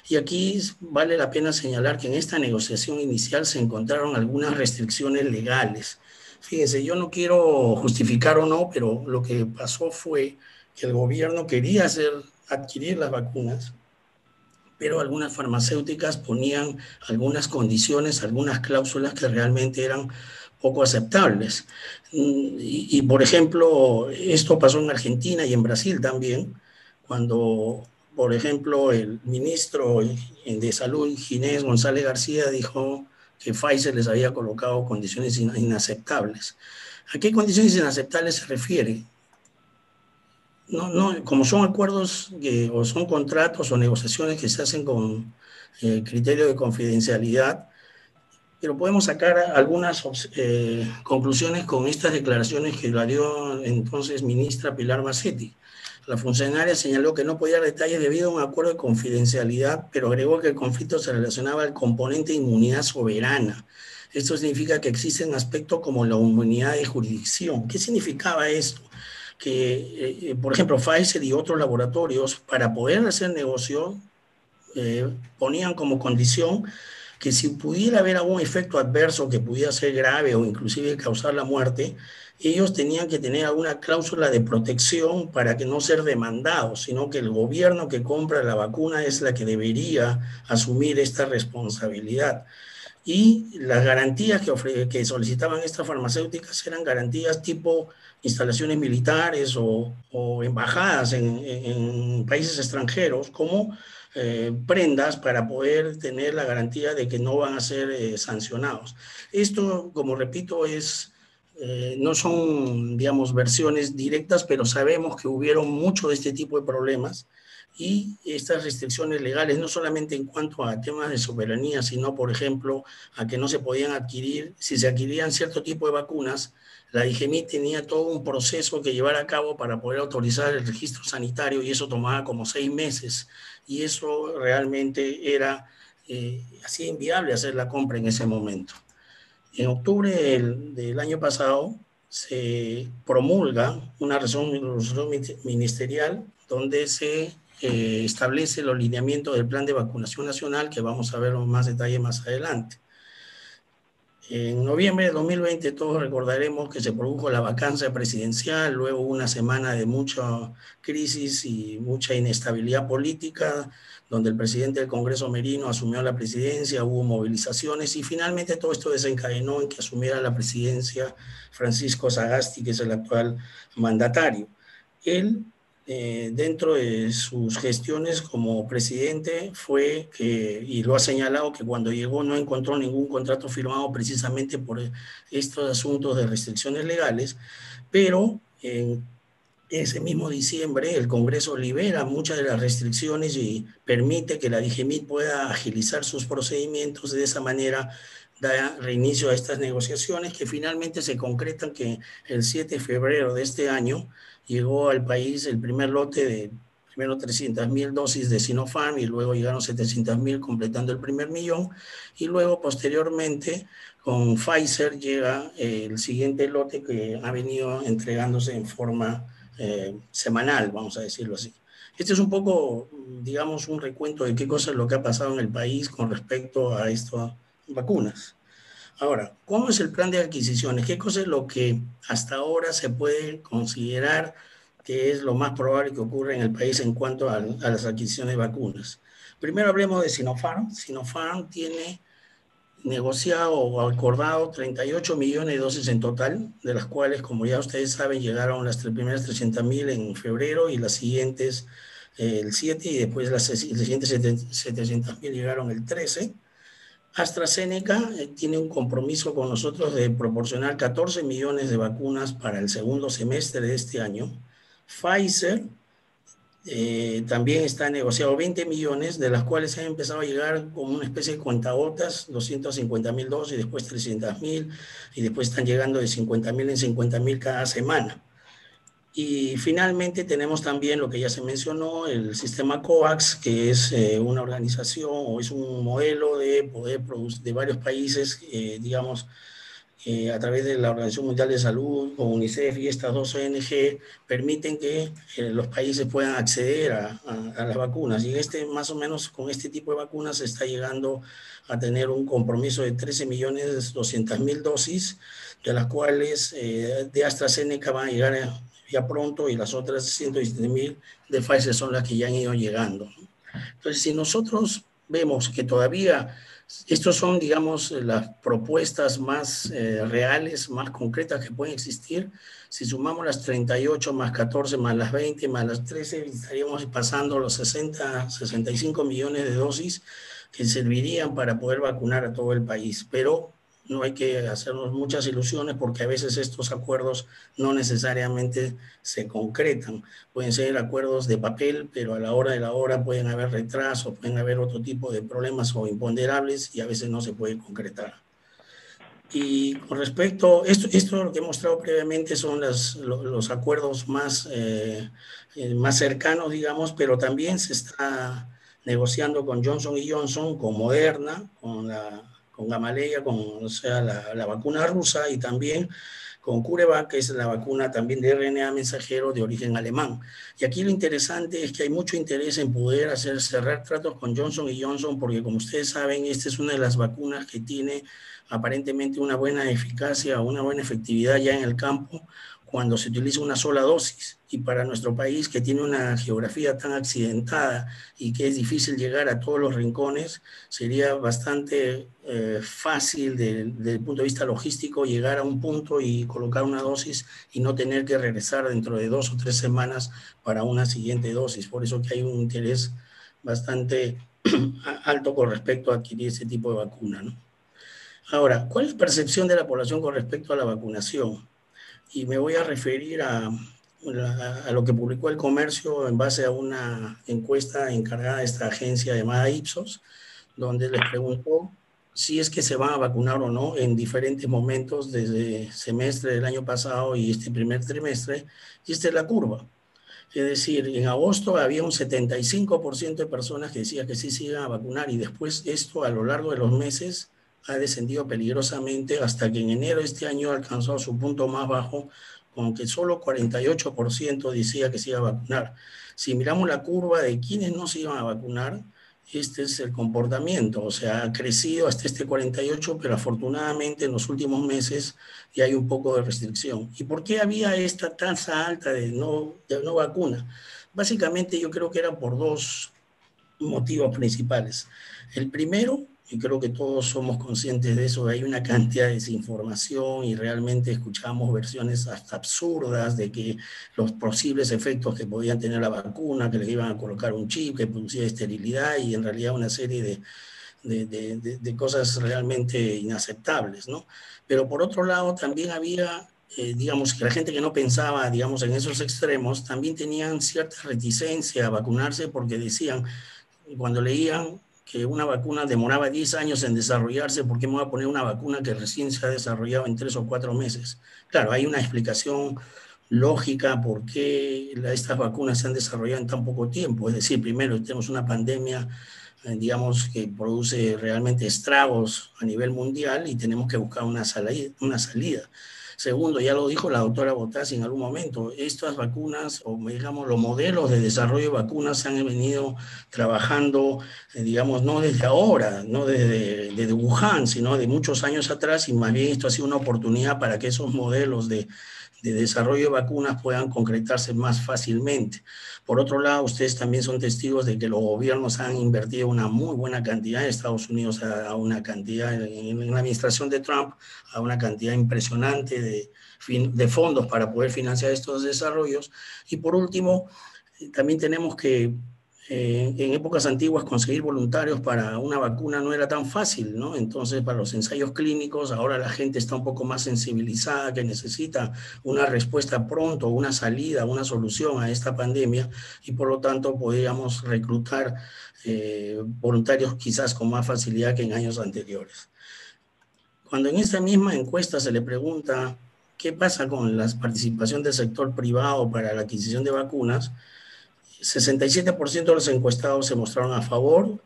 Y aquí vale la pena señalar que en esta negociación inicial se encontraron algunas restricciones legales. Fíjense, yo no quiero justificar o no, pero lo que pasó fue que el gobierno quería hacer, adquirir las vacunas, pero algunas farmacéuticas ponían algunas condiciones, algunas cláusulas que realmente eran poco aceptables. Mm, y, por ejemplo, esto pasó en Argentina y en Brasil también, cuando, por ejemplo, el ministro de Salud, Ginés González García, dijo que Pfizer les había colocado condiciones inaceptables. ¿A qué condiciones inaceptables se refiere? No, como son acuerdos o son contratos o negociaciones que se hacen con eh, criterio de confidencialidad, pero podemos sacar algunas eh, conclusiones con estas declaraciones que la dio entonces ministra Pilar Massetti. La funcionaria señaló que no podía dar detalles debido a un acuerdo de confidencialidad, pero agregó que el conflicto se relacionaba al componente de inmunidad soberana. Esto significa que existen aspectos como la inmunidad de jurisdicción. ¿Qué significaba esto? Que, eh, por ejemplo, Pfizer y otros laboratorios, para poder hacer negocio, eh, ponían como condición que si pudiera haber algún efecto adverso que pudiera ser grave o inclusive causar la muerte, ellos tenían que tener alguna cláusula de protección para que no ser demandados, sino que el gobierno que compra la vacuna es la que debería asumir esta responsabilidad. Y las garantías que, que solicitaban estas farmacéuticas eran garantías tipo instalaciones militares o, embajadas en, países extranjeros, como eh, prendas para poder tener la garantía de que no van a ser eh, sancionados. Esto, como repito, es, eh, no son, digamos, versiones directas, pero sabemos que hubieron mucho de este tipo de problemas y estas restricciones legales, no solamente en cuanto a temas de soberanía, sino, por ejemplo, a que no se podían adquirir, si se adquirían cierto tipo de vacunas, la IGMI tenía todo un proceso que llevar a cabo para poder autorizar el registro sanitario y eso tomaba como seis meses y eso realmente era eh, así inviable hacer la compra en ese momento. En octubre del, año pasado se promulga una resolución ministerial donde se eh, establece el alineamiento del plan de vacunación nacional que vamos a ver más detalle más adelante. En noviembre de 2020 todos recordaremos que se produjo la vacancia presidencial, luego una semana de mucha crisis y mucha inestabilidad política, donde el presidente del Congreso Merino asumió la presidencia, hubo movilizaciones y finalmente todo esto desencadenó en que asumiera la presidencia Francisco Sagasti, que es el actual mandatario. Él eh, dentro de sus gestiones como presidente fue que, y lo ha señalado, que cuando llegó no encontró ningún contrato firmado precisamente por estos asuntos de restricciones legales, pero en ese mismo diciembre el Congreso libera muchas de las restricciones y permite que la DGMIT pueda agilizar sus procedimientos. De esa manera da reinicio a estas negociaciones que finalmente se concretan que el 7 de febrero de este año llegó al país el primer lote de primero 300.000 dosis de Sinopharm y luego llegaron 700.000 completando el primer millón y luego posteriormente con Pfizer llega el siguiente lote que ha venido entregándose en forma eh, semanal, vamos a decirlo así. Este es un poco, digamos, un recuento de qué cosa es lo que ha pasado en el país con respecto a estas vacunas. Ahora, ¿cómo es el plan de adquisiciones? ¿Qué cosa es lo que hasta ahora se puede considerar que es lo más probable que ocurra en el país en cuanto a, las adquisiciones de vacunas? Primero hablemos de Sinopharm. Sinopharm tiene negociado o acordado 38 millones de dosis en total, de las cuales, como ya ustedes saben, llegaron las primeras 300 mil en febrero y las siguientes eh, el 7 y después las, las siguientes 700 mil llegaron el 13 AstraZeneca eh, tiene un compromiso con nosotros de proporcionar 14 millones de vacunas para el segundo semestre de este año. Pfizer eh, también está negociado 20 millones, de las cuales han empezado a llegar como una especie de cuentagotas, 250 mil dosis, después 300 mil, y después están llegando de 50 mil en 50 mil cada semana. Y finalmente tenemos también lo que ya se mencionó, el sistema COVAX, que es eh, una organización o es un modelo de poder producir de varios países, eh, digamos, eh, a través de la Organización Mundial de Salud o UNICEF y estas dos ONG permiten que los países puedan acceder a, a, las vacunas. Y este, más o menos con este tipo de vacunas se está llegando a tener un compromiso de 13 millones 200 mil dosis, de las cuales de AstraZeneca van a llegar a ya pronto y las otras 117 mil de Pfizer son las que ya han ido llegando. Entonces, si nosotros vemos que todavía estos son, digamos, las propuestas más eh, reales, más concretas que pueden existir. Si sumamos las 38 más 14 más las 20 más las 13, estaríamos pasando los 60, 65 millones de dosis que servirían para poder vacunar a todo el país. Pero no hay que hacernos muchas ilusiones porque a veces estos acuerdos no necesariamente se concretan. Pueden ser acuerdos de papel, pero a la hora de la hora pueden haber retrasos, pueden haber otro tipo de problemas o imponderables y a veces no se puede concretar. Y con respecto, esto, esto lo que he mostrado previamente son los, acuerdos más, eh, eh, más cercanos, digamos, pero también se está negociando con Johnson Johnson, con Moderna, con la con Gamaleya, con o sea, la, la, vacuna rusa y también con CureVac, que es la vacuna también de RNA mensajero de origen alemán. Y aquí lo interesante es que hay mucho interés en poder hacer cerrar tratos con Johnson y Johnson, porque como ustedes saben, esta es una de las vacunas que tiene aparentemente una buena eficacia una buena efectividad ya en el campo cuando se utiliza una sola dosis. Y para nuestro país, que tiene una geografía tan accidentada y que es difícil llegar a todos los rincones, sería bastante eh, fácil desde el punto de vista logístico llegar a un punto y colocar una dosis y no tener que regresar dentro de dos o tres semanas para una siguiente dosis. Por eso que hay un interés bastante alto con respecto a adquirir ese tipo de vacuna. ¿no? Ahora, ¿cuál es la percepción de la población con respecto a la vacunación? Y me voy a referir a, a lo que publicó el comercio en base a una encuesta encargada de esta agencia llamada Ipsos, donde les preguntó si es que se van a vacunar o no en diferentes momentos desde semestre del año pasado y este primer trimestre, y esta es la curva. Es decir, en agosto había un 75% de personas que decían que sí se iban a vacunar y después esto a lo largo de los meses ha descendido peligrosamente hasta que en enero de este año alcanzó su punto más bajo, con que solo 48% decía que se iba a vacunar. Si miramos la curva de quienes no se iban a vacunar, este es el comportamiento, o sea, ha crecido hasta este 48, pero afortunadamente en los últimos meses ya hay un poco de restricción. ¿Y por qué había esta tasa alta de no, de no vacuna? Básicamente yo creo que era por dos motivos principales. El primero y creo que todos somos conscientes de eso, hay una cantidad de desinformación y realmente escuchamos versiones hasta absurdas de que los posibles efectos que podían tener la vacuna, que le iban a colocar un chip que producía esterilidad y en realidad una serie de, de, de, de cosas realmente inaceptables, ¿no? Pero por otro lado también había eh, digamos, que la gente que no pensaba, digamos, en esos extremos, también tenían cierta reticencia a vacunarse porque decían, cuando leían que una vacuna demoraba 10 años en desarrollarse, ¿por qué me voy a poner una vacuna que recién se ha desarrollado en 3 o 4 meses? Claro, hay una explicación lógica por qué estas vacunas se han desarrollado en tan poco tiempo. Es decir, primero tenemos una pandemia, eh, digamos, que produce realmente estragos a nivel mundial y tenemos que buscar una salida. Una salida. Segundo, ya lo dijo la doctora Botas en algún momento, estas vacunas, o digamos, los modelos de desarrollo de vacunas se han venido trabajando, eh, digamos, no desde ahora, no desde, desde Wuhan, sino de muchos años atrás, y más bien esto ha sido una oportunidad para que esos modelos de, de desarrollo de vacunas puedan concretarse más fácilmente. Por otro lado, ustedes también son testigos de que los gobiernos han invertido una muy buena cantidad, en Estados Unidos a, una cantidad, en, la administración de Trump, a una cantidad impresionante de, de fondos para poder financiar estos desarrollos. Y por último, también tenemos que eh, en épocas antiguas conseguir voluntarios para una vacuna no era tan fácil, ¿no? Entonces, para los ensayos clínicos, ahora la gente está un poco más sensibilizada, que necesita una respuesta pronto, una salida, una solución a esta pandemia, y por lo tanto podríamos reclutar eh, voluntarios quizás con más facilidad que en años anteriores. Cuando en esta misma encuesta se le pregunta qué pasa con la participación del sector privado para la adquisición de vacunas, 67% de los encuestados se mostraron a favor,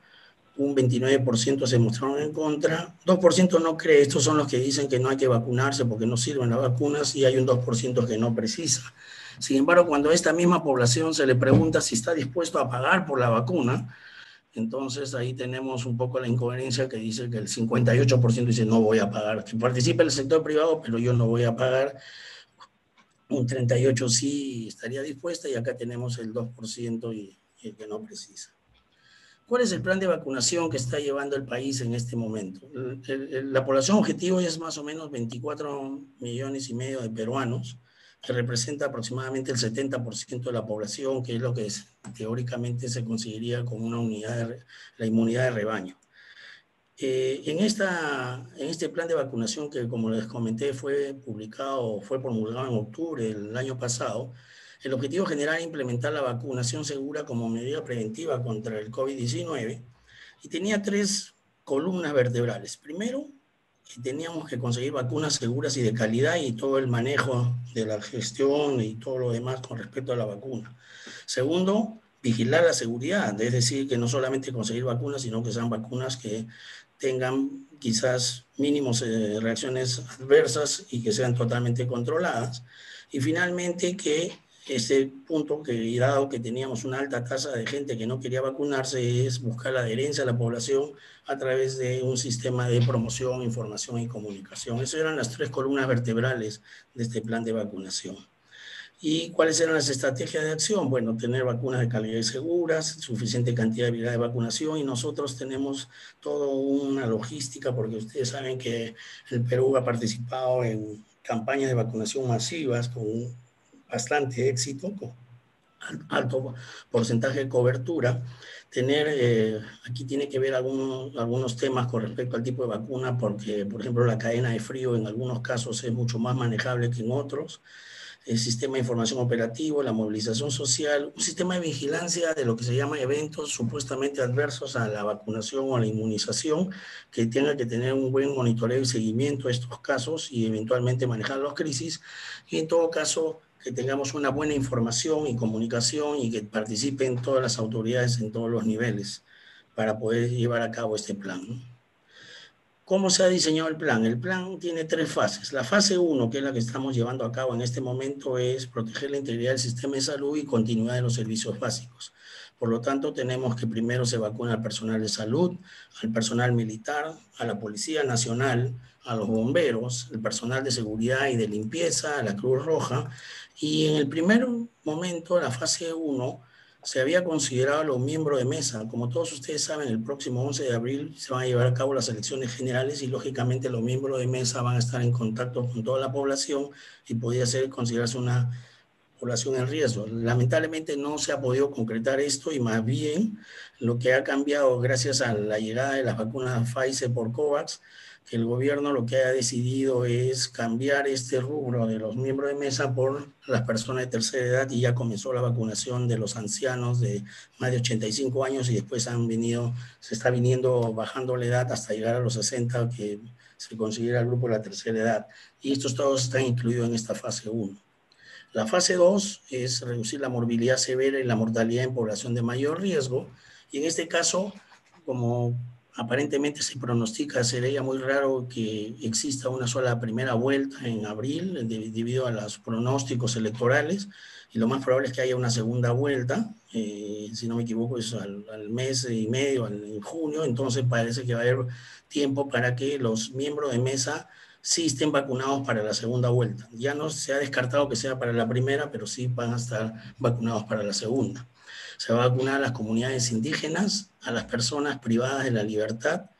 un 29% se mostraron en contra, 2% no cree, estos son los que dicen que no hay que vacunarse porque no sirven las vacunas y hay un 2% que no precisa. Sin embargo, cuando a esta misma población se le pregunta si está dispuesto a pagar por la vacuna, entonces ahí tenemos un poco la incoherencia que dice que el 58% dice no voy a pagar, que participe el sector privado, pero yo no voy a pagar un 38 sí estaría dispuesta y acá tenemos el 2% y, el que no precisa. ¿Cuál es el plan de vacunación que está llevando el país en este momento? la población objetivo es más o menos 24 millones y medio de peruanos, que representa aproximadamente el 70% de la población, que es lo que teóricamente se conseguiría con una unidad, la inmunidad de rebaño. Eh, en, esta, en este plan de vacunación que, como les comenté, fue publicado, fue promulgado en octubre del año pasado, el objetivo general es implementar la vacunación segura como medida preventiva contra el COVID-19 y tenía tres columnas vertebrales. Primero, que teníamos que conseguir vacunas seguras y de calidad y todo el manejo de la gestión y todo lo demás con respecto a la vacuna. Segundo, vigilar la seguridad, es decir, que no solamente conseguir vacunas, sino que sean vacunas que tengan quizás mínimos eh, reacciones adversas y que sean totalmente controladas. Y finalmente que ese punto que dado que teníamos una alta tasa de gente que no quería vacunarse es buscar la adherencia a la población a través de un sistema de promoción, información y comunicación. Esas eran las tres columnas vertebrales de este plan de vacunación. ¿Y cuáles eran las estrategias de acción? Bueno, tener vacunas de calidad y seguras, suficiente cantidad de vacunación y nosotros tenemos toda una logística porque ustedes saben que el Perú ha participado en campañas de vacunación masivas con bastante éxito, alto porcentaje de cobertura, tener, eh, aquí tiene que ver algunos, algunos temas con respecto al tipo de vacuna, porque, por ejemplo, la cadena de frío en algunos casos es mucho más manejable que en otros el sistema de información operativo, la movilización social, un sistema de vigilancia de lo que se llama eventos supuestamente adversos a la vacunación o a la inmunización, que tenga que tener un buen monitoreo y seguimiento de estos casos y eventualmente manejar las crisis. Y en todo caso, que tengamos una buena información y comunicación y que participen todas las autoridades en todos los niveles para poder llevar a cabo este plan. ¿Cómo se ha diseñado el plan? El plan tiene tres fases. La fase 1, que es la que estamos llevando a cabo en este momento, es proteger la integridad del sistema de salud y continuidad de los servicios básicos. Por lo tanto, tenemos que primero se vacuna al personal de salud, al personal militar, a la Policía Nacional, a los bomberos, el personal de seguridad y de limpieza, a la Cruz Roja. Y en el primer momento, la fase 1, se había considerado a los miembros de mesa. Como todos ustedes saben, el próximo 11 de abril se van a llevar a cabo las elecciones generales y lógicamente los miembros de mesa van a estar en contacto con toda la población y podría ser considerarse una población en riesgo. Lamentablemente no se ha podido concretar esto y más bien lo que ha cambiado gracias a la llegada de las vacunas Pfizer por COVAX que el gobierno lo que ha decidido es cambiar este rubro de los miembros de mesa por las personas de tercera edad y ya comenzó la vacunación de los ancianos de más de 85 años y después han venido, se está viniendo bajando la edad hasta llegar a los 60 que se considera el grupo de la tercera edad. Y estos todos están incluidos en esta fase 1. La fase 2 es reducir la morbilidad severa y la mortalidad en población de mayor riesgo. Y en este caso, como aparentemente se pronostica, sería muy raro que exista una sola primera vuelta en abril debido a los pronósticos electorales y lo más probable es que haya una segunda vuelta, eh, si no me equivoco es al, mes y medio, en junio, entonces parece que va a haber tiempo para que los miembros de mesa sí estén vacunados para la segunda vuelta. Ya no se ha descartado que sea para la primera, pero sí van a estar vacunados para la segunda. Se va a vacunar a las comunidades indígenas, a las personas privadas de la libertad,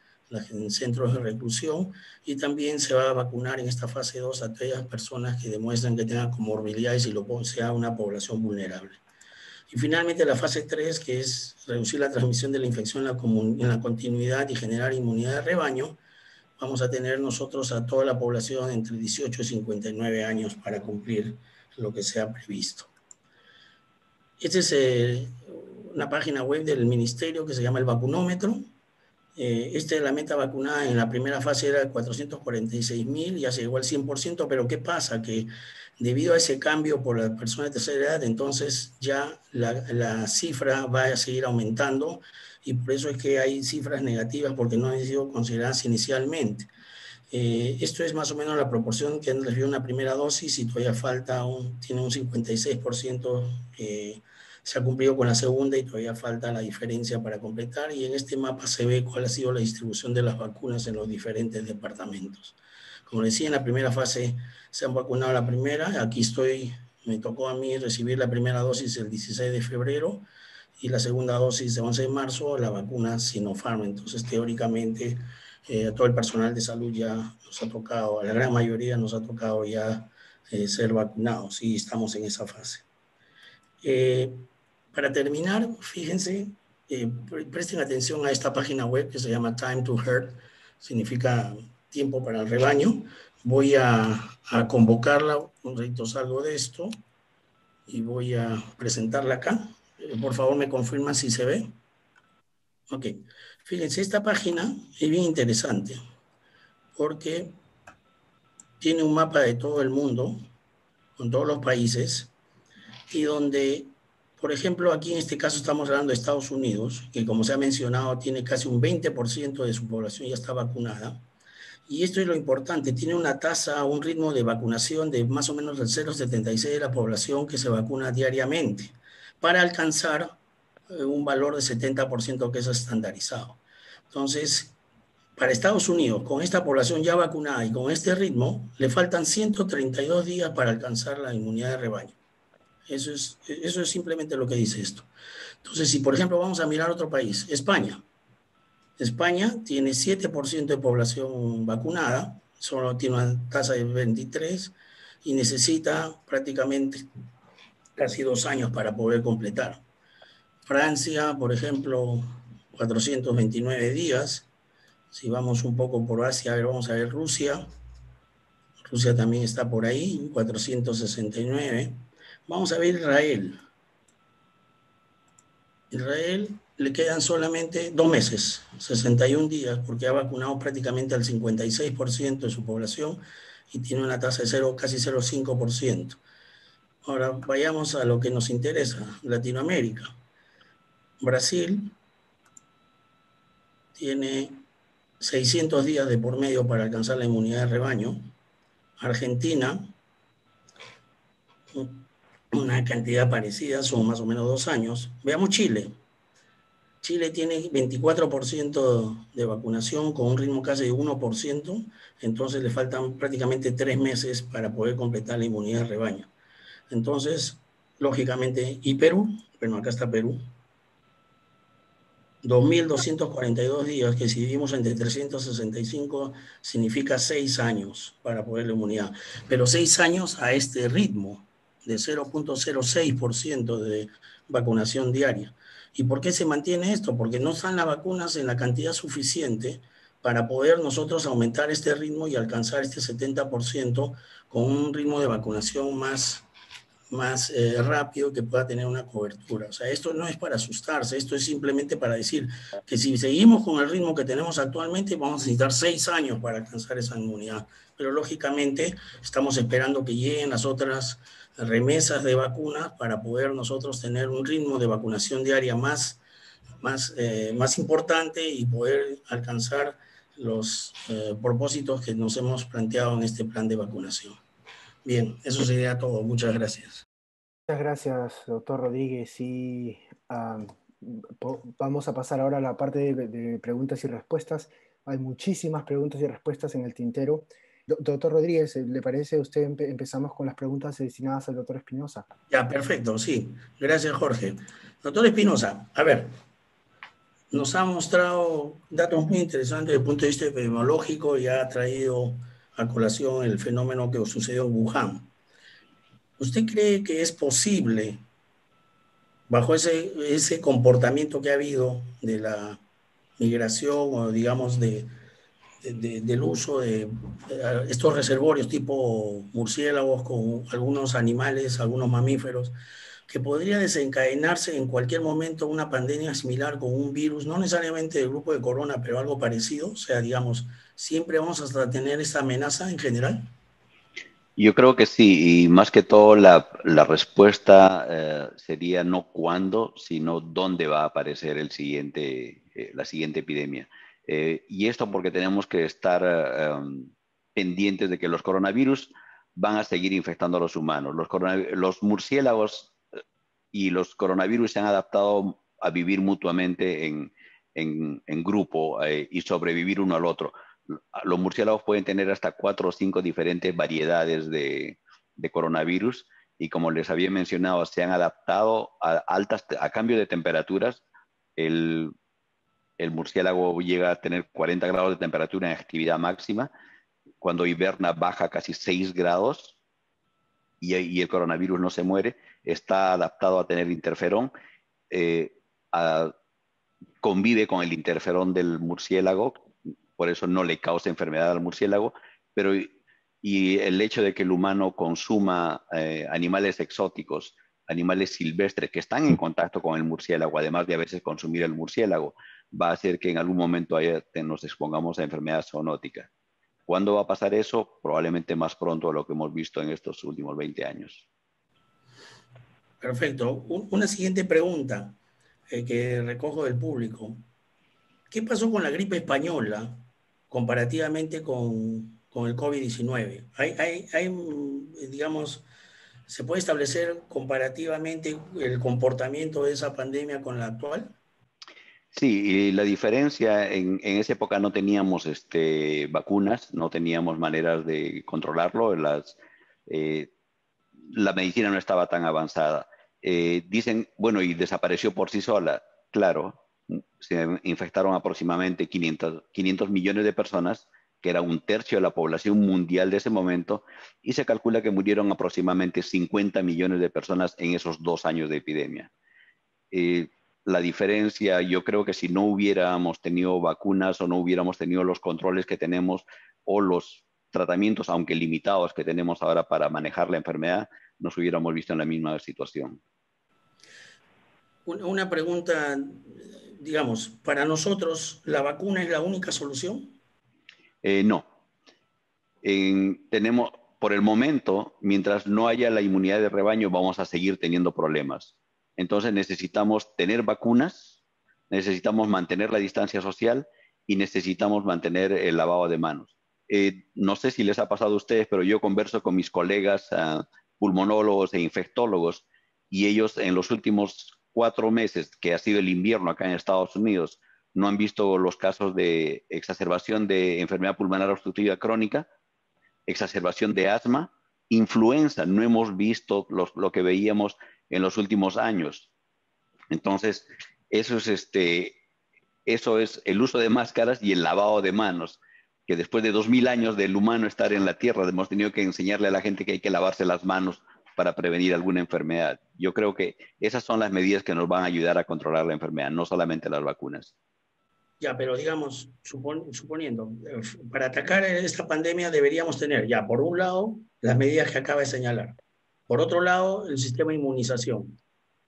en centros de reclusión, y también se va a vacunar en esta fase 2 a aquellas personas que demuestran que tengan comorbilidades y lo sea una población vulnerable. Y finalmente la fase 3, que es reducir la transmisión de la infección en la, en la continuidad y generar inmunidad de rebaño, vamos a tener nosotros a toda la población entre 18 y 59 años para cumplir lo que se ha previsto. Esta es eh, una página web del ministerio que se llama el vacunómetro. Eh, esta es la meta vacunada en la primera fase era de 446 mil, ya se llegó al 100%, pero ¿qué pasa? Que debido a ese cambio por las personas de tercera edad, entonces ya la, la, cifra va a seguir aumentando y por eso es que hay cifras negativas porque no han sido consideradas inicialmente. Eh, esto es más o menos la proporción que han recibido una primera dosis y todavía falta, un, tiene un 56% eh, se ha cumplido con la segunda y todavía falta la diferencia para completar. Y en este mapa se ve cuál ha sido la distribución de las vacunas en los diferentes departamentos. Como decía, en la primera fase se han vacunado la primera. Aquí estoy, me tocó a mí recibir la primera dosis el 16 de febrero y la segunda dosis el 11 de marzo, la vacuna Sinopharm. Entonces, teóricamente, eh, todo el personal de salud ya nos ha tocado, a la gran mayoría nos ha tocado ya eh, ser vacunados y estamos en esa fase. Eh, para terminar, fíjense, eh, presten atención a esta página web que se llama Time to Herd, significa tiempo para el rebaño. Voy a, a convocarla, un ratito salgo de esto y voy a presentarla acá. Eh, por favor, me confirman si se ve. Ok, fíjense, esta página es bien interesante porque tiene un mapa de todo el mundo, con todos los países, y donde por ejemplo, aquí en este caso estamos hablando de Estados Unidos, que como se ha mencionado tiene casi un 20% de su población ya está vacunada. Y esto es lo importante, tiene una tasa, un ritmo de vacunación de más o menos el 0,76 de la población que se vacuna diariamente, para alcanzar eh, un valor de 70% que es estandarizado. Entonces, para Estados Unidos, con esta población ya vacunada y con este ritmo, le faltan 132 días para alcanzar la inmunidad de rebaño. Eso es, eso es simplemente lo que dice esto. Entonces, si por ejemplo vamos a mirar otro país, España. España tiene 7% de población vacunada, solo tiene una tasa de 23 y necesita prácticamente casi dos años para poder completar. Francia, por ejemplo, 429 días. Si vamos un poco por Asia, vamos a ver Rusia. Rusia también está por ahí, 469. Vamos a ver Israel. Israel le quedan solamente dos meses, 61 días, porque ha vacunado prácticamente al 56% de su población y tiene una tasa de cero, casi 0,5%. Ahora vayamos a lo que nos interesa, Latinoamérica. Brasil tiene 600 días de por medio para alcanzar la inmunidad de rebaño. Argentina, una cantidad parecida, son más o menos dos años. Veamos Chile. Chile tiene 24% de vacunación con un ritmo casi de 1%, entonces le faltan prácticamente tres meses para poder completar la inmunidad de rebaño. Entonces, lógicamente, ¿y Perú? Bueno, acá está Perú. 2.242 días, que si dividimos entre 365, significa seis años para poder la inmunidad. Pero seis años a este ritmo de 0.06% de vacunación diaria. ¿Y por qué se mantiene esto? Porque no están las vacunas en la cantidad suficiente para poder nosotros aumentar este ritmo y alcanzar este 70% con un ritmo de vacunación más, más eh, rápido que pueda tener una cobertura. O sea, esto no es para asustarse, esto es simplemente para decir que si seguimos con el ritmo que tenemos actualmente, vamos a necesitar seis años para alcanzar esa inmunidad. Pero lógicamente estamos esperando que lleguen las otras remesas de vacunas para poder nosotros tener un ritmo de vacunación diaria más, más, eh, más importante y poder alcanzar los eh, propósitos que nos hemos planteado en este plan de vacunación. Bien, eso sería todo. Muchas gracias. Muchas gracias, doctor Rodríguez. Y vamos a pasar ahora a la parte de preguntas y respuestas. Hay muchísimas preguntas y respuestas en el tintero. Doctor Rodríguez, ¿le parece a usted empezamos con las preguntas destinadas al doctor Espinosa? Ya, perfecto, sí. Gracias, Jorge. Doctor Espinosa, a ver, nos ha mostrado datos muy interesantes desde el punto de vista epidemiológico y ha traído a colación el fenómeno que sucedió en Wuhan. ¿Usted cree que es posible, bajo ese, ese comportamiento que ha habido de la migración o digamos de, del uso de, estos reservorios tipo murciélagos con algunos animales, algunos mamíferos, que podría desencadenarse en cualquier momento una pandemia similar con un virus, no necesariamente del grupo de corona, pero algo parecido. O sea, digamos, siempre vamos a tener esa amenaza en general. Yo creo que sí, y más que todo la, la respuesta eh, sería no cuándo, sino dónde va a aparecer el siguiente, eh, la siguiente epidemia. Eh, y esto porque tenemos que estar em, pendientes de que los coronavirus van a seguir infectando a los humanos. Los, los murciélagos eh, y los coronavirus se han adaptado a vivir mutuamente en, en, grupo eh, y sobrevivir uno al otro. Los murciélagos pueden tener hasta cuatro o cinco diferentes variedades de, de coronavirus y como les había mencionado, se han adaptado a altas, a cambio de temperaturas. El, el murciélago llega a tener 40 grados de temperatura en actividad máxima, cuando hiberna baja casi 6 grados y, el coronavirus no se muere, está adaptado a tener interferón, eh, convive con el interferón del murciélago, por eso no le causa enfermedad al murciélago, pero y el hecho de que el humano consuma eh, animales exóticos, animales silvestres que están en contacto con el murciélago, además de a veces consumir el murciélago, va a hacer que en algún momento nos expongamos a enfermedades zoonóticas. ¿Cuándo va a pasar eso? Probablemente más pronto de lo que hemos visto en estos últimos 20 años. Perfecto. Una siguiente pregunta eh, que recojo del público. ¿Qué pasó con la gripe española comparativamente con, con el COVID-19? ¿Hay, hay, hay, digamos, ¿se puede establecer comparativamente el comportamiento de esa pandemia con la actual? Sí, y la diferencia, en, en, esa época no teníamos este, vacunas, no teníamos maneras de controlarlo, las, eh, la medicina no estaba tan avanzada. Eh, dicen, bueno, y desapareció por sí sola. Claro, se infectaron aproximadamente 500, 500 millones de personas que era un tercio de la población mundial de ese momento, y se calcula que murieron aproximadamente 50 millones de personas en esos dos años de epidemia. Eh, la diferencia, yo creo que si no hubiéramos tenido vacunas o no hubiéramos tenido los controles que tenemos o los tratamientos, aunque limitados, que tenemos ahora para manejar la enfermedad, nos hubiéramos visto en la misma situación. Una pregunta, digamos, para nosotros, ¿la vacuna es la única solución? Eh, no. tenemos, por el momento, mientras no haya la inmunidad de rebaño, vamos a seguir teniendo problemas. Entonces necesitamos tener vacunas, necesitamos mantener la distancia social y necesitamos mantener el lavado de manos. Eh, no sé si les ha pasado a ustedes, pero yo converso con mis colegas ah, pulmonólogos e infectólogos y ellos en los últimos cuatro meses, que ha sido el invierno acá en Estados Unidos, no han visto los casos de exacerbación de enfermedad pulmonar obstructiva crónica, exacerbación de asma, influenza, no hemos visto lo que veíamos en los últimos años. Entonces, eso es, este, eso es el uso de máscaras y el lavado de manos, que después de dos mil años del humano estar en la Tierra, hemos tenido que enseñarle a la gente que hay que lavarse las manos para prevenir alguna enfermedad. Yo creo que esas son las medidas que nos van a ayudar a controlar la enfermedad, no solamente las vacunas. Ya, pero digamos, suponiendo, para atacar esta pandemia deberíamos tener ya, por un lado, las medidas que acaba de señalar. Por otro lado, el sistema de inmunización.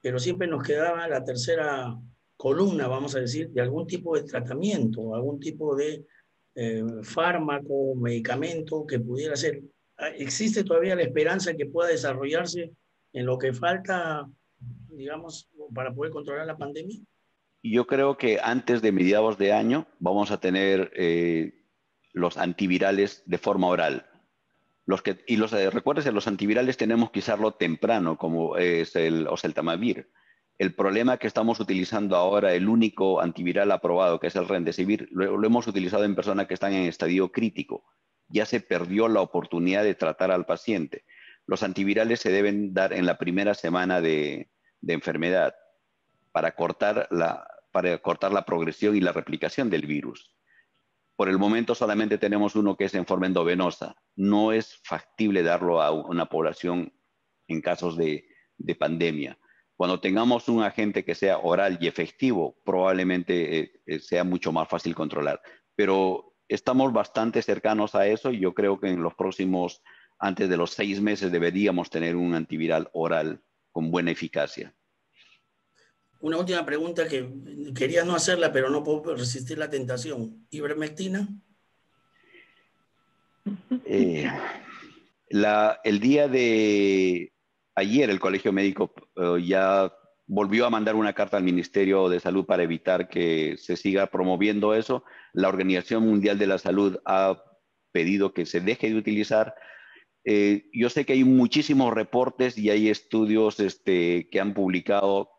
Pero siempre nos quedaba la tercera columna, vamos a decir, de algún tipo de tratamiento, algún tipo de eh, fármaco, medicamento que pudiera ser. Ah, ¿Existe todavía la esperanza que pueda desarrollarse en lo que falta, digamos, para poder controlar la pandemia? Yo creo que antes de mediados de año vamos a tener eh, los antivirales de forma oral. Los que, y los, eh, los antivirales tenemos que usarlo temprano, como es el oseltamivir. El problema que estamos utilizando ahora, el único antiviral aprobado, que es el Remdesivir, lo, lo hemos utilizado en personas que están en estadio crítico. Ya se perdió la oportunidad de tratar al paciente. Los antivirales se deben dar en la primera semana de, de enfermedad para cortar la, para cortar la progresión y la replicación del virus. Por el momento solamente tenemos uno que es en forma endovenosa. No es factible darlo a una población en casos de, pandemia. Cuando tengamos un agente que sea oral y efectivo, probablemente eh, eh, sea mucho más fácil controlar. Pero estamos bastante cercanos a eso y yo creo que en los próximos, antes de los seis meses, deberíamos tener un antiviral oral con buena eficacia una última pregunta que quería no hacerla, pero no puedo resistir la tentación. ¿Ivermectina? Eh, el día de ayer el Colegio Médico eh, ya volvió a mandar una carta al Ministerio de Salud para evitar que se siga promoviendo eso. La Organización Mundial de la Salud ha pedido que se deje de utilizar. Eh, yo sé que hay muchísimos reportes y hay estudios este, que han publicado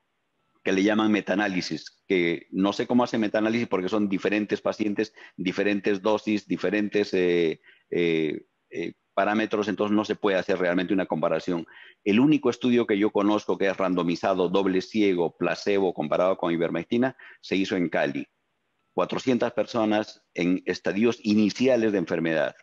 que le llaman metaanálisis, que no sé cómo hace metaanálisis porque son diferentes pacientes, diferentes dosis, diferentes eh, eh, eh, parámetros, entonces no se puede hacer realmente una comparación. El único estudio que yo conozco que es randomizado, doble ciego, placebo comparado con ivermectina, se hizo en Cali. 400 personas en estadios iniciales de enfermedad.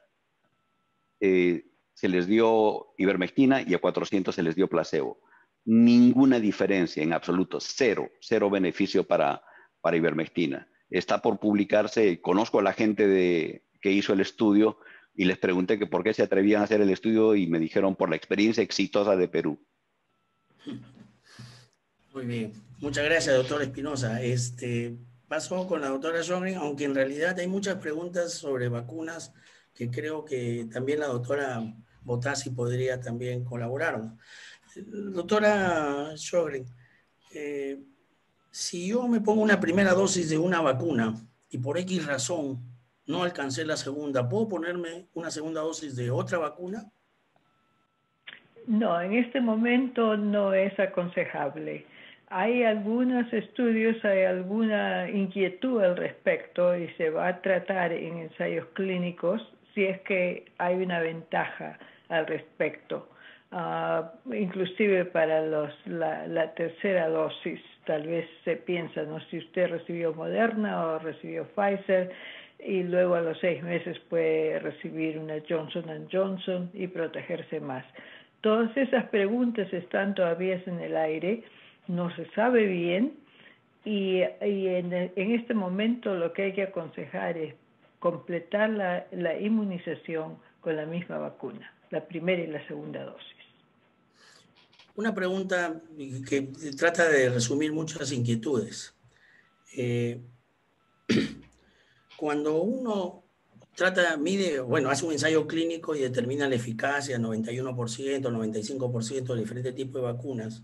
se les dio ivermectina y a 400 se les dio placebo ninguna diferencia en absoluto, cero, cero beneficio para, para ivermectina. Está por publicarse, conozco a la gente de, que hizo el estudio y les pregunté que por qué se atrevían a hacer el estudio y me dijeron por la experiencia exitosa de Perú. Muy bien, muchas gracias, doctor Espinosa. Este, pasó con la doctora Jongren, aunque en realidad hay muchas preguntas sobre vacunas que creo que también la doctora Botassi podría también colaborar. Doctora Schogren, eh, si yo me pongo una primera dosis de una vacuna y por X razón no alcancé la segunda, ¿puedo ponerme una segunda dosis de otra vacuna? No, en este momento no es aconsejable. Hay algunos estudios, hay alguna inquietud al respecto y se va a tratar en ensayos clínicos si es que hay una ventaja al respecto. Uh, inclusive para los, la, la, tercera dosis. Tal vez se piensa, no si usted recibió Moderna o recibió Pfizer, y luego a los seis meses puede recibir una Johnson Johnson y protegerse más. Todas esas preguntas están todavía en el aire, no se sabe bien y, en, este momento lo que hay que aconsejar es completar la, la inmunización con la misma vacuna, la primera y la segunda dosis. Una pregunta que trata de resumir muchas inquietudes. Eh, cuando uno trata, mide, bueno, hace un ensayo clínico y determina la eficacia, 91%, 95% de diferentes tipos de vacunas,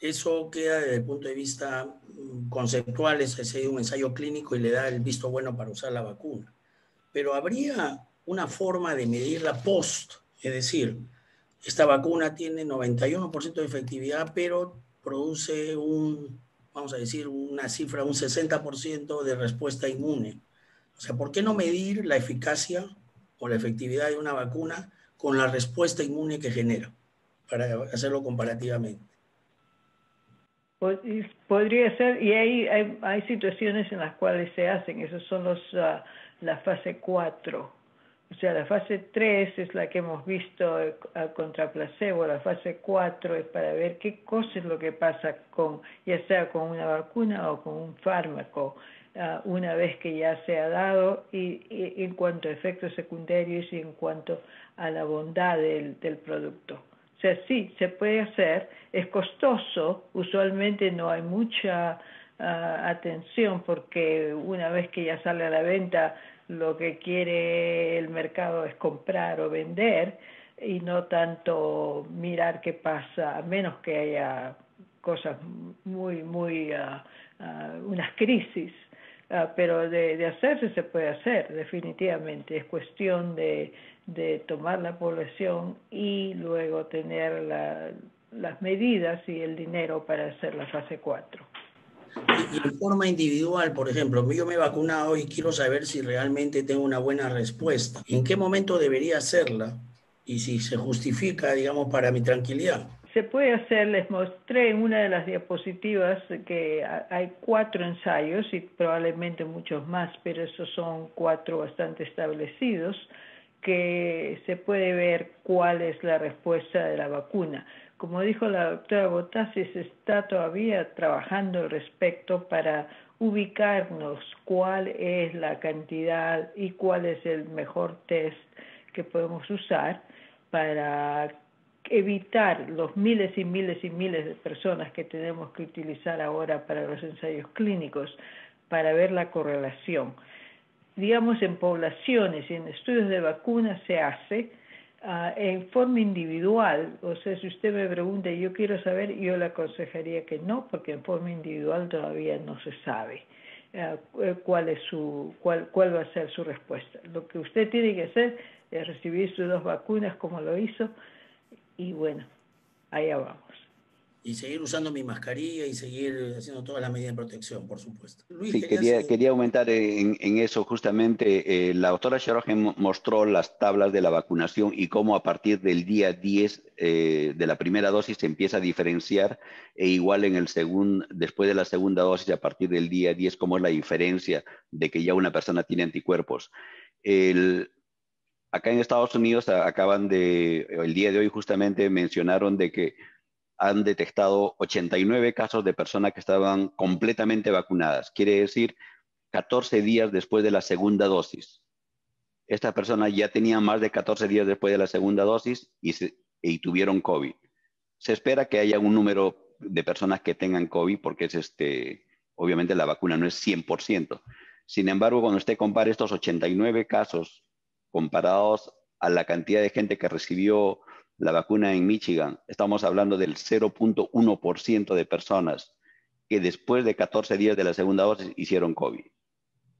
eso queda desde el punto de vista mm, conceptual, es un ensayo clínico y le da el visto bueno para usar la vacuna. Pero habría una forma de medir la post, es decir, esta vacuna tiene 91% de efectividad, pero produce un, vamos a decir, una cifra, un 60% de respuesta inmune. O sea, ¿por qué no medir la eficacia o la efectividad de una vacuna con la respuesta inmune que genera? Para hacerlo comparativamente. Podría ser, y hay, hay, situaciones en las cuales se hacen, esos son los, uh, la fase 4. O sea, la fase 3 es la que hemos visto eh, contra placebo, la fase 4 es para ver qué cosa es lo que pasa con, ya sea con una vacuna o con un fármaco, ah, una vez que ya se ha dado, y, en cuanto a efectos secundarios y en cuanto a la bondad del, del producto. O sea, sí, se puede hacer, es costoso, usualmente no hay mucha ah, atención porque una vez que ya sale a la venta, lo que quiere el mercado es comprar o vender y no tanto mirar qué pasa, a menos que haya cosas muy, muy, uh, unas crisis. Uh, pero de, de, hacerse se puede hacer, definitivamente. Es cuestión de, de tomar la población y luego tener la, las medidas y el dinero para hacer la fase 4. En forma individual, por ejemplo, yo me he vacunado y quiero saber si realmente tengo una buena respuesta. ¿En qué momento debería hacerla? Y si se justifica, digamos, para mi tranquilidad. Se puede hacer, les mostré en una de las diapositivas que hay cuatro ensayos y probablemente muchos más, pero esos son cuatro bastante establecidos, que se puede ver cuál es la respuesta de la vacuna. Como dijo la doctora Botassi, se está todavía trabajando al respecto para ubicarnos cuál es la cantidad y cuál es el mejor test que podemos usar para evitar los miles y miles y miles de personas que tenemos que utilizar ahora para los ensayos clínicos para ver la correlación. Digamos, en poblaciones y en estudios de vacunas se hace, Ah, en forma individual, o sea, si usted me pregunta yo quiero saber, yo le aconsejaría que no, porque en forma individual todavía no se sabe ah, cuál es su cuál cuál va a ser su respuesta. Lo que usted tiene que hacer es recibir sus dos vacunas como lo hizo y bueno, allá vamos y seguir usando mi mascarilla y seguir haciendo todas las medidas de protección, por supuesto. Luis, sí, quería, quería aumentar en, en eso justamente. Eh, la doctora Sharogen mostró las tablas de la vacunación y cómo a partir del día 10 eh, de la primera dosis se empieza a diferenciar e igual en el segundo, después de la segunda dosis, a partir del día 10, cómo es la diferencia de que ya una persona tiene anticuerpos. El, acá en Estados Unidos acaban de, el día de hoy justamente mencionaron de que han detectado 89 casos de personas que estaban completamente vacunadas. Quiere decir 14 días después de la segunda dosis. Estas personas ya tenían más de 14 días después de la segunda dosis y, tuvieron COVID. Se espera que haya un número de personas que tengan COVID porque es este, obviamente la vacuna no es 100%. Sin embargo, cuando usted compara estos 89 casos comparados a la cantidad de gente que recibió la vacuna en Michigan, estamos hablando del 0.1% de personas que después de 14 días de la segunda dosis hicieron COVID.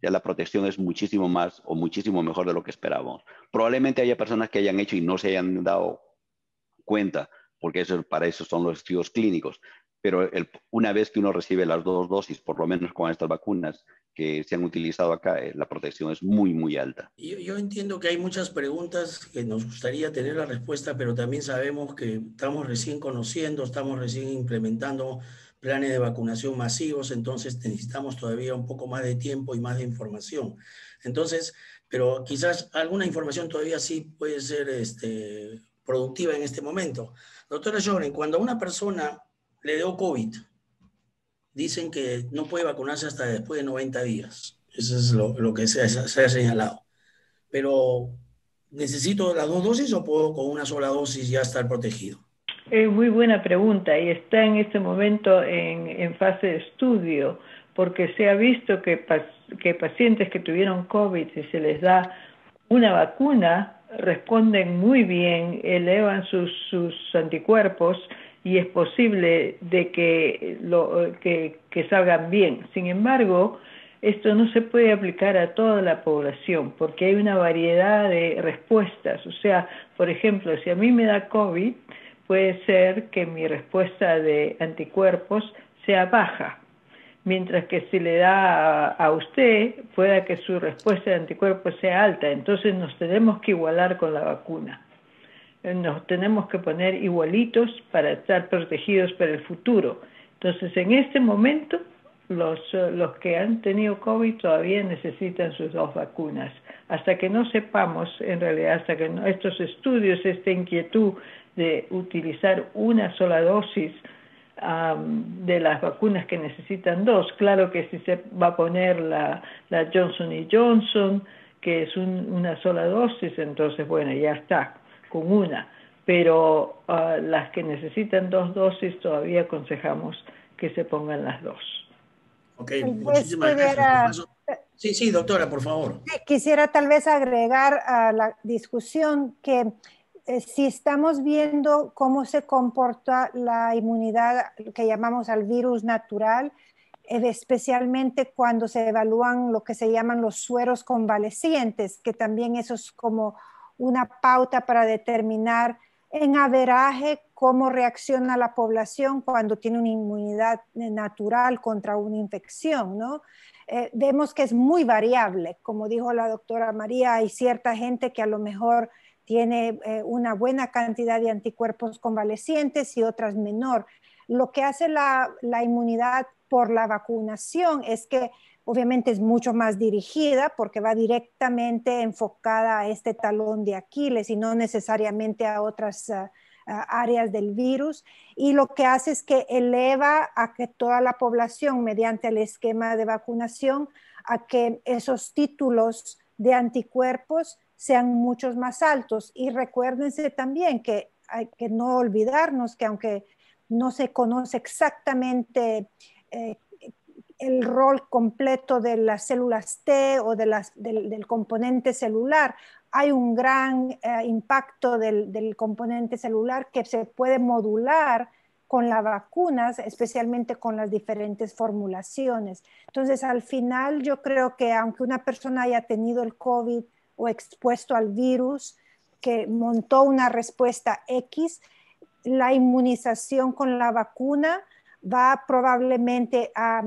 Ya la protección es muchísimo más o muchísimo mejor de lo que esperábamos. Probablemente haya personas que hayan hecho y no se hayan dado cuenta, porque para eso son los estudios clínicos. Pero una vez que uno recibe las dos dosis, por lo menos con estas vacunas, que se han utilizado acá, eh, la protección es muy, muy alta. Yo, yo, entiendo que hay muchas preguntas que nos gustaría tener la respuesta, pero también sabemos que estamos recién conociendo, estamos recién implementando planes de vacunación masivos, entonces necesitamos todavía un poco más de tiempo y más de información. Entonces, pero quizás alguna información todavía sí puede ser este, productiva en este momento. Doctora Joren, cuando a una persona le dio COVID, dicen que no puede vacunarse hasta después de 90 días. Eso es lo, que se, se, ha señalado. Pero, ¿necesito las dos dosis o puedo con una sola dosis ya estar protegido? Es muy buena pregunta y está en este momento en, en fase de estudio porque se ha visto que, que pacientes que tuvieron COVID, si se les da una vacuna, responden muy bien, elevan sus, sus anticuerpos y es posible de que, lo, que, que salgan bien. Sin embargo, esto no se puede aplicar a toda la población porque hay una variedad de respuestas. O sea, por ejemplo, si a mí me da COVID, puede ser que mi respuesta de anticuerpos sea baja mientras que si le da a, usted, pueda que su respuesta de anticuerpos sea alta. Entonces nos tenemos que igualar con la vacuna. Eh, nos tenemos que poner igualitos para estar protegidos para el futuro. Entonces, en este momento, los, eh, los que han tenido COVID todavía necesitan sus dos vacunas. Hasta que no sepamos, en realidad, hasta que estos estudios, esta inquietud de utilizar una sola dosis, de las vacunas que necesitan dos. Claro que si se va a poner la, la Johnson y Johnson, que es una sola dosis, entonces bueno, ya está, con una. Pero ah, las que necesitan dos dosis todavía aconsejamos que se pongan las dos. Ok, muchísimas gracias. Sí, sí, doctora, por favor. Quisiera tal vez agregar a la discusión que eh, si estamos viendo cómo se comporta la inmunidad que llamamos al virus natural, eh, especialmente cuando se evalúan lo que se llaman los sueros convalecientes, que también eso es como una pauta para determinar en averaje cómo reacciona la población cuando tiene una inmunidad natural contra una infección, ¿no? Eh, vemos que es muy variable. Como dijo la doctora María, hay cierta gente que a lo mejor tiene eh, una buena cantidad de anticuerpos convalecientes y otras menor. Lo que hace la, inmunidad por la vacunación es que obviamente es mucho más dirigida porque va directamente enfocada a este talón de Aquiles y no necesariamente a otras ah, ah, áreas del virus. Y lo que hace es que eleva a que toda la población, mediante el esquema de vacunación, a que esos títulos de anticuerpos sean muchos más altos. Y recuérdense también que hay que no olvidarnos que aunque no se conoce exactamente eh, el rol completo de las células T o de las, del, componente celular, hay un gran eh, impacto del, del, componente celular que se puede modular con las vacunas, especialmente con las diferentes formulaciones. Entonces, al final yo creo que aunque una persona haya tenido el COVID o expuesto al virus que montó una respuesta X, la inmunización con la vacuna va probablemente a,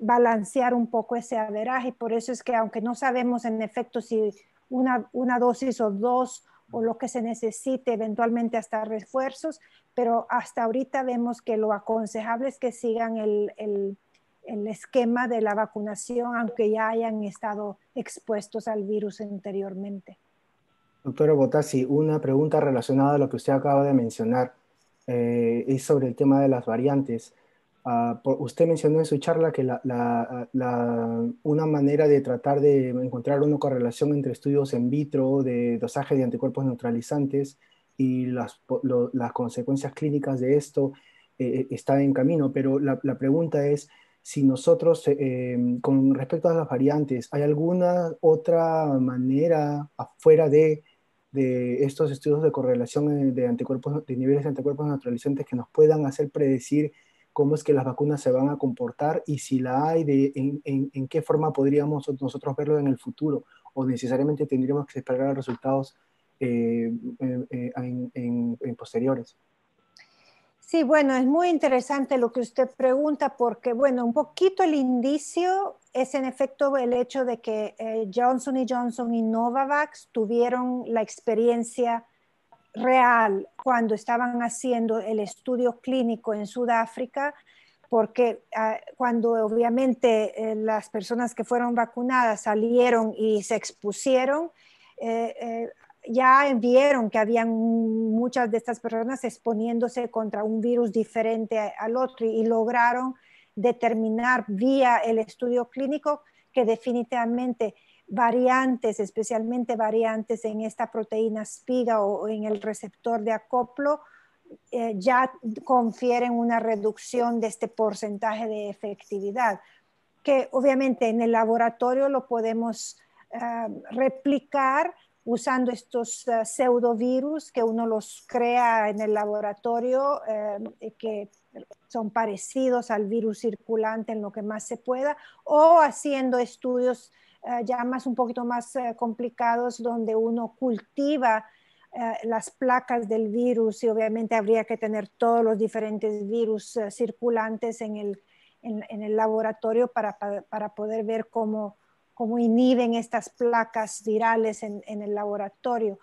balancear un poco ese averaje. Por eso es que aunque no sabemos en efecto si una, una, dosis o dos o lo que se necesite, eventualmente hasta refuerzos, pero hasta ahorita vemos que lo aconsejable es que sigan el, el el esquema de la vacunación, aunque ya hayan estado expuestos al virus anteriormente. Doctora Botassi, una pregunta relacionada a lo que usted acaba de mencionar eh, es sobre el tema de las variantes. Ah, usted mencionó en su charla que una manera de tratar de encontrar una correlación entre estudios en vitro de dosaje de anticuerpos neutralizantes y las, consecuencias clínicas de esto eh, está en camino, pero la pregunta es, si nosotros, eh, em, con respecto a las variantes, ¿hay alguna otra manera afuera de, de estos estudios de correlación eh, de anticuerpos, de niveles de anticuerpos neutralizantes que nos puedan hacer predecir cómo es que las vacunas se van a comportar y si la hay, de, en, qué forma podríamos nosotros verlo en el futuro o necesariamente tendríamos que esperar resultados eh, en posteriores? Sí, bueno, es muy interesante lo que usted pregunta porque, bueno, un poquito el indicio es en efecto el hecho de que eh, Johnson y Johnson y Novavax tuvieron la experiencia real cuando estaban haciendo el estudio clínico en Sudáfrica, porque ah, cuando obviamente eh, las personas que fueron vacunadas salieron y se expusieron, eh, ya vieron que habían muchas de estas personas exponiéndose contra un virus diferente al otro y, lograron determinar vía el estudio clínico que definitivamente variantes, especialmente variantes en esta proteína espiga o en el receptor de acoplo, eh, ya confieren una reducción de este porcentaje de efectividad, que obviamente en el laboratorio lo podemos eh, replicar usando estos uh, pseudovirus que uno los crea en el laboratorio, que son parecidos al virus circulante en lo que más se pueda, o haciendo estudios ya más un poquito más complicados donde uno cultiva eh, las placas del virus y obviamente habría que tener todos los diferentes virus circulantes en el, en, el laboratorio para, para, poder ver cómo, cómo inhiben estas placas virales en, en, el laboratorio.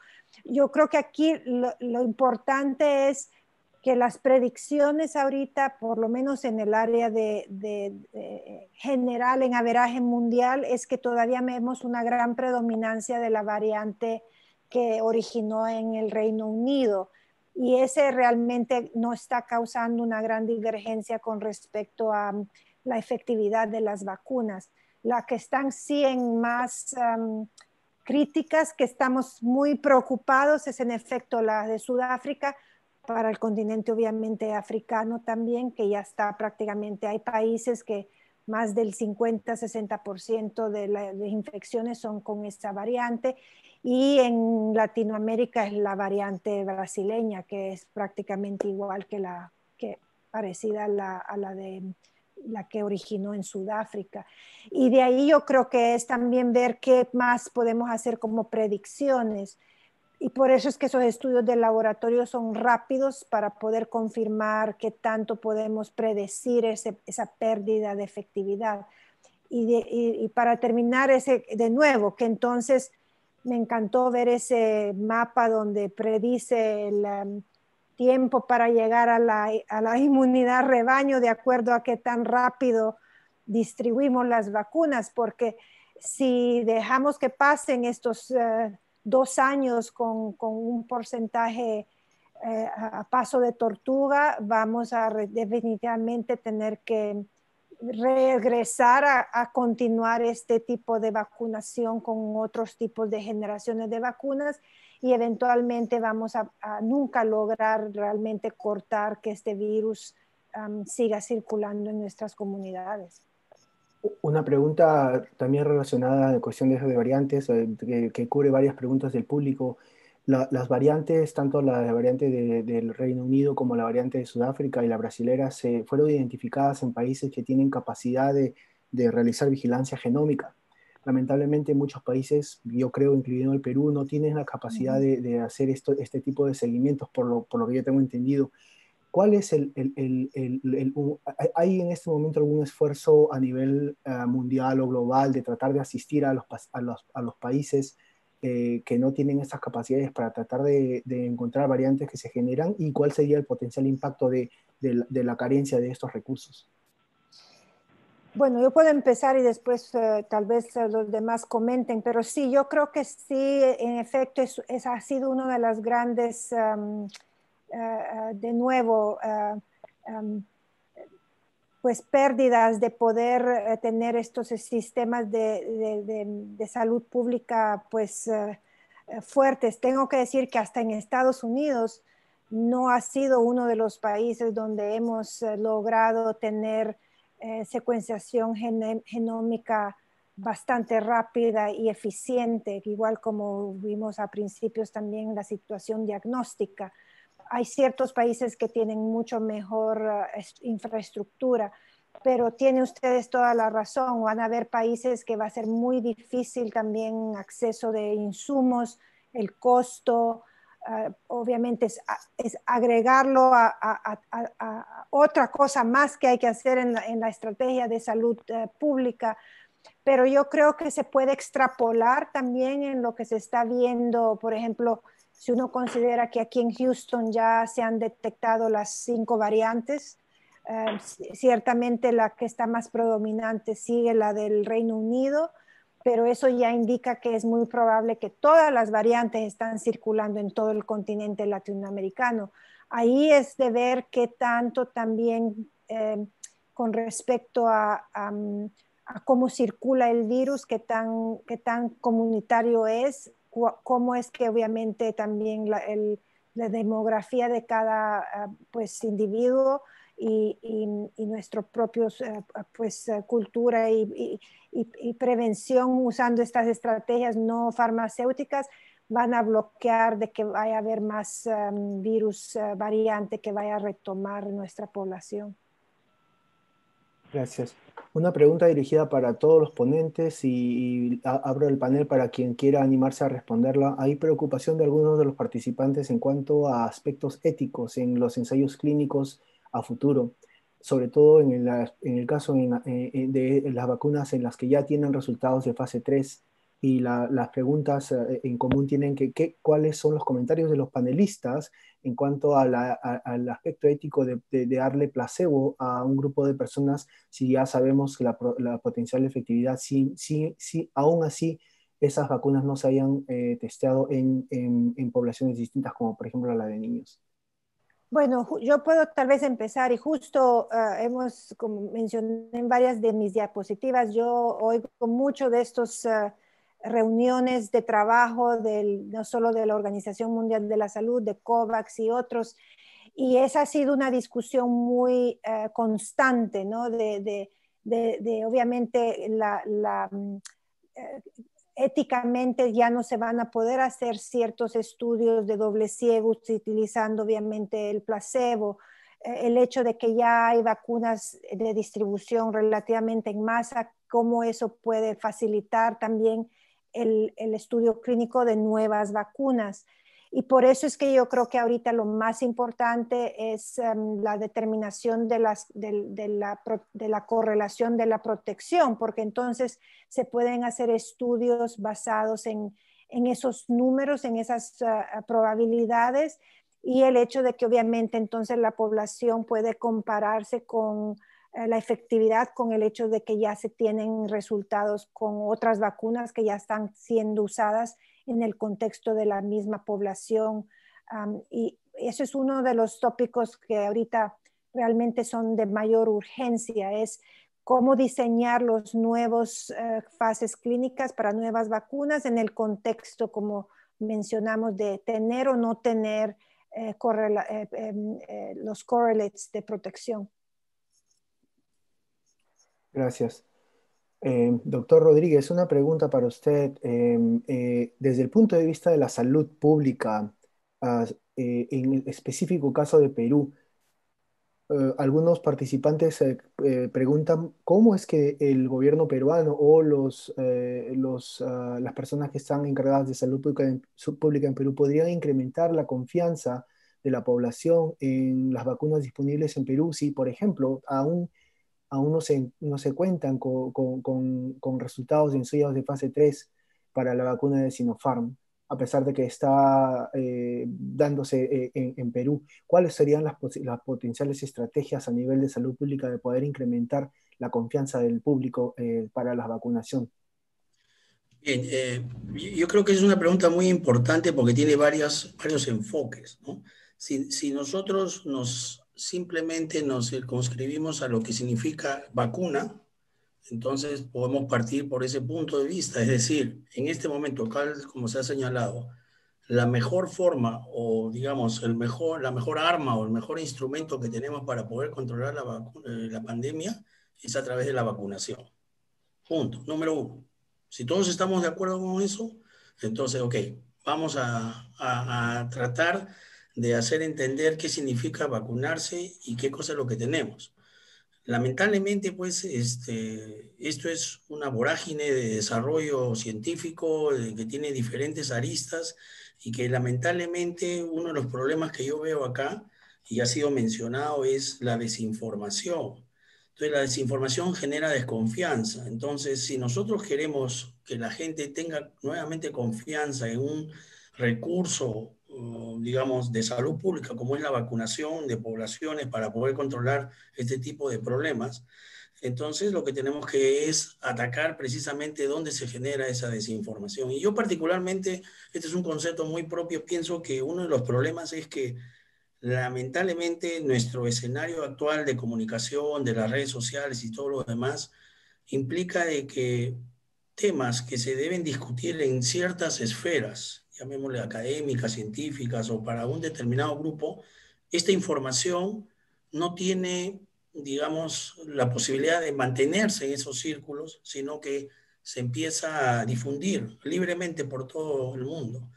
Yo creo que aquí lo, lo importante es que las predicciones ahorita, por lo menos en el área de, general, en averaje mundial, es que todavía vemos una gran predominancia de la variante que originó en el Reino Unido. Y ese realmente no está causando una gran divergencia con respecto a um, la efectividad de las vacunas. La que están sí en más um, críticas, que estamos muy preocupados, es en efecto la de Sudáfrica, para el continente obviamente africano también, que ya está prácticamente, hay países que más del 50-60% de las infecciones son con esta variante y en Latinoamérica es la variante brasileña, que es prácticamente igual que la que parecida a la, a la de la que originó en Sudáfrica. Y de ahí yo creo que es también ver qué más podemos hacer como predicciones. Y por eso es que esos estudios de laboratorio son rápidos para poder confirmar qué tanto podemos predecir esa pérdida de efectividad. Y, y, para terminar, ese, de nuevo, que entonces me encantó ver ese mapa donde predice el um, tiempo para llegar a la, a la, inmunidad rebaño de acuerdo a qué tan rápido distribuimos las vacunas, porque si dejamos que pasen estos uh, dos años con, un porcentaje uh, a paso de tortuga, vamos a definitivamente tener que regresar a, continuar este tipo de vacunación con otros tipos de generaciones de vacunas y eventualmente vamos a, nunca lograr realmente cortar que este virus siga circulando en nuestras comunidades. Una pregunta también relacionada a la cuestión de, de variantes, eh, que, que, cubre varias preguntas del público las variantes, tanto la variante del Reino Unido como la variante de Sudáfrica y la brasilera, se fueron identificadas en países que tienen capacidad de, realizar vigilancia genómica. Lamentablemente muchos países, yo creo, incluyendo el Perú, no tienen la capacidad de, hacer esto, este tipo de seguimientos, por lo, por lo que yo tengo entendido. ¿Cuál es el, el, el, ¿Hay en este momento algún esfuerzo a nivel eh, mundial o global de tratar de asistir a los, a los, a los países eh, que no tienen estas capacidades para tratar de, encontrar variantes que se generan y cuál sería el potencial impacto de, la carencia de estos recursos. Bueno, yo puedo empezar y después eh, tal vez eh, los demás comenten, pero sí, yo creo que sí, en efecto, es, ha sido uno de las grandes, de nuevo, pues pérdidas de poder eh, tener estos sistemas de, salud pública pues eh, eh, fuertes. Tengo que decir que hasta en Estados Unidos no ha sido uno de los países donde hemos logrado tener secuenciación genómica bastante rápida y eficiente, igual como vimos a principios también la situación diagnóstica hay ciertos países que tienen mucho mejor eh, infraestructura, pero tiene ustedes toda la razón. Van a haber países que va a ser muy difícil también acceso de insumos, el costo, eh, obviamente es, agregarlo a, otra cosa más que hay que hacer en la, estrategia de salud eh, pública. Pero yo creo que se puede extrapolar también en lo que se está viendo, por ejemplo, si uno considera que aquí en Houston ya se han detectado las cinco variantes, ciertamente la que está más predominante sigue la del Reino Unido, pero eso ya indica que es muy probable que todas las variantes están circulando en todo el continente latinoamericano. Ahí es de ver qué tanto también eh, con respecto a, cómo circula el virus, qué tan, qué tan comunitario es, cómo es que obviamente también la, demografía de cada ah, pues, individuo y, y, nuestro propio eh, pues, eh, cultura y, y, prevención usando estas estrategias no farmacéuticas van a bloquear de que vaya a haber más um, virus uh, variante que vaya a retomar nuestra población. Gracias. Una pregunta dirigida para todos los ponentes y, abro el panel para quien quiera animarse a responderla. Hay preocupación de algunos de los participantes en cuanto a aspectos éticos en los ensayos clínicos a futuro sobre todo en el, en el caso de las vacunas en las que ya tienen resultados de fase 3 y las preguntas eh, en común tienen que, cuáles son los comentarios de los panelistas en cuanto al aspecto ético de, darle placebo a un grupo de personas si ya sabemos que la, potencial efectividad, si, si, si aún así esas vacunas no se hayan eh, testeado en, en poblaciones distintas como por ejemplo la de niños. Bueno, yo puedo tal vez empezar y justo ah, hemos, como mencioné en varias de mis diapositivas, yo oigo mucho de estas ah, reuniones de trabajo del, no solo de la Organización Mundial de la Salud, de COVAX y otros, y esa ha sido una discusión muy ah, constante, ¿no? De, de, obviamente la mm, eh, éticamente ya no se van a poder hacer ciertos estudios de doble ciego utilizando obviamente el placebo. Eh, el hecho de que ya hay vacunas de distribución relativamente en masa, cómo eso puede facilitar también el, estudio clínico de nuevas vacunas. Y por eso es que yo creo que ahorita lo más importante es em, la determinación de, la, de, la, correlación de la protección, porque entonces se pueden hacer estudios basados en, en esos números, en esas ah, probabilidades y el hecho de que obviamente entonces la población puede compararse con la efectividad con el hecho de que ya se tienen resultados con otras vacunas que ya están siendo usadas en el contexto de la misma población. y eso es uno de los tópicos que ahorita realmente son de mayor urgencia, es cómo diseñar los nuevos eh, fases clínicas para nuevas vacunas en el contexto, como mencionamos, de tener o no tener eh, eh, em, los correlates de protección. Gracias. Eh, doctor Rodríguez, una pregunta para usted. Em, eh, desde el punto de vista de la salud pública, eh, en el específico caso de Perú, algunos participantes preguntan cómo es que el gobierno peruano o los, ah, las personas que están encargadas de salud pública en, pública en Perú podrían incrementar la confianza de la población en las vacunas disponibles en Perú si, por ejemplo, aún aún no se, no se cuentan con, con, con, resultados de de fase 3 para la vacuna de Sinopharm, a pesar de que está eh, dándose eh, en, Perú. ¿Cuáles serían las, las, potenciales estrategias a nivel de salud pública de poder incrementar la confianza del público eh, para la vacunación? Bien, yo creo que es una pregunta muy importante porque tiene varios, enfoques. Si, si nosotros nos simplemente nos circunscribimos a lo que significa vacuna, entonces podemos partir por ese punto de vista. Es decir, en este momento, como se ha señalado, la mejor forma o digamos el mejor, la mejor arma o el mejor instrumento que tenemos para poder controlar la, eh, la pandemia es a través de la vacunación. Punto. Número uno. Si todos estamos de acuerdo con eso, entonces, ok, vamos a, a, a tratar de hacer entender qué significa vacunarse y qué cosa es lo que tenemos. Lamentablemente, pues, este, esto es una vorágine de desarrollo científico que tiene diferentes aristas y que lamentablemente uno de los problemas que yo veo acá, y ha sido mencionado, es la desinformación. Entonces, la desinformación genera desconfianza. Entonces, si nosotros queremos que la gente tenga nuevamente confianza en un recurso digamos, de salud pública, como es la vacunación de poblaciones para poder controlar este tipo de problemas. Entonces, lo que tenemos que es atacar precisamente dónde se genera esa desinformación. Y yo particularmente, este es un concepto muy propio, pienso que uno de los problemas es que lamentablemente nuestro escenario actual de comunicación, de las redes sociales y todo lo demás, implica de que temas que se deben discutir en ciertas esferas, llamémosle académicas, científicas o para un determinado grupo, esta información no tiene, digamos, la posibilidad de mantenerse en esos círculos, sino que se empieza a difundir libremente por todo el mundo.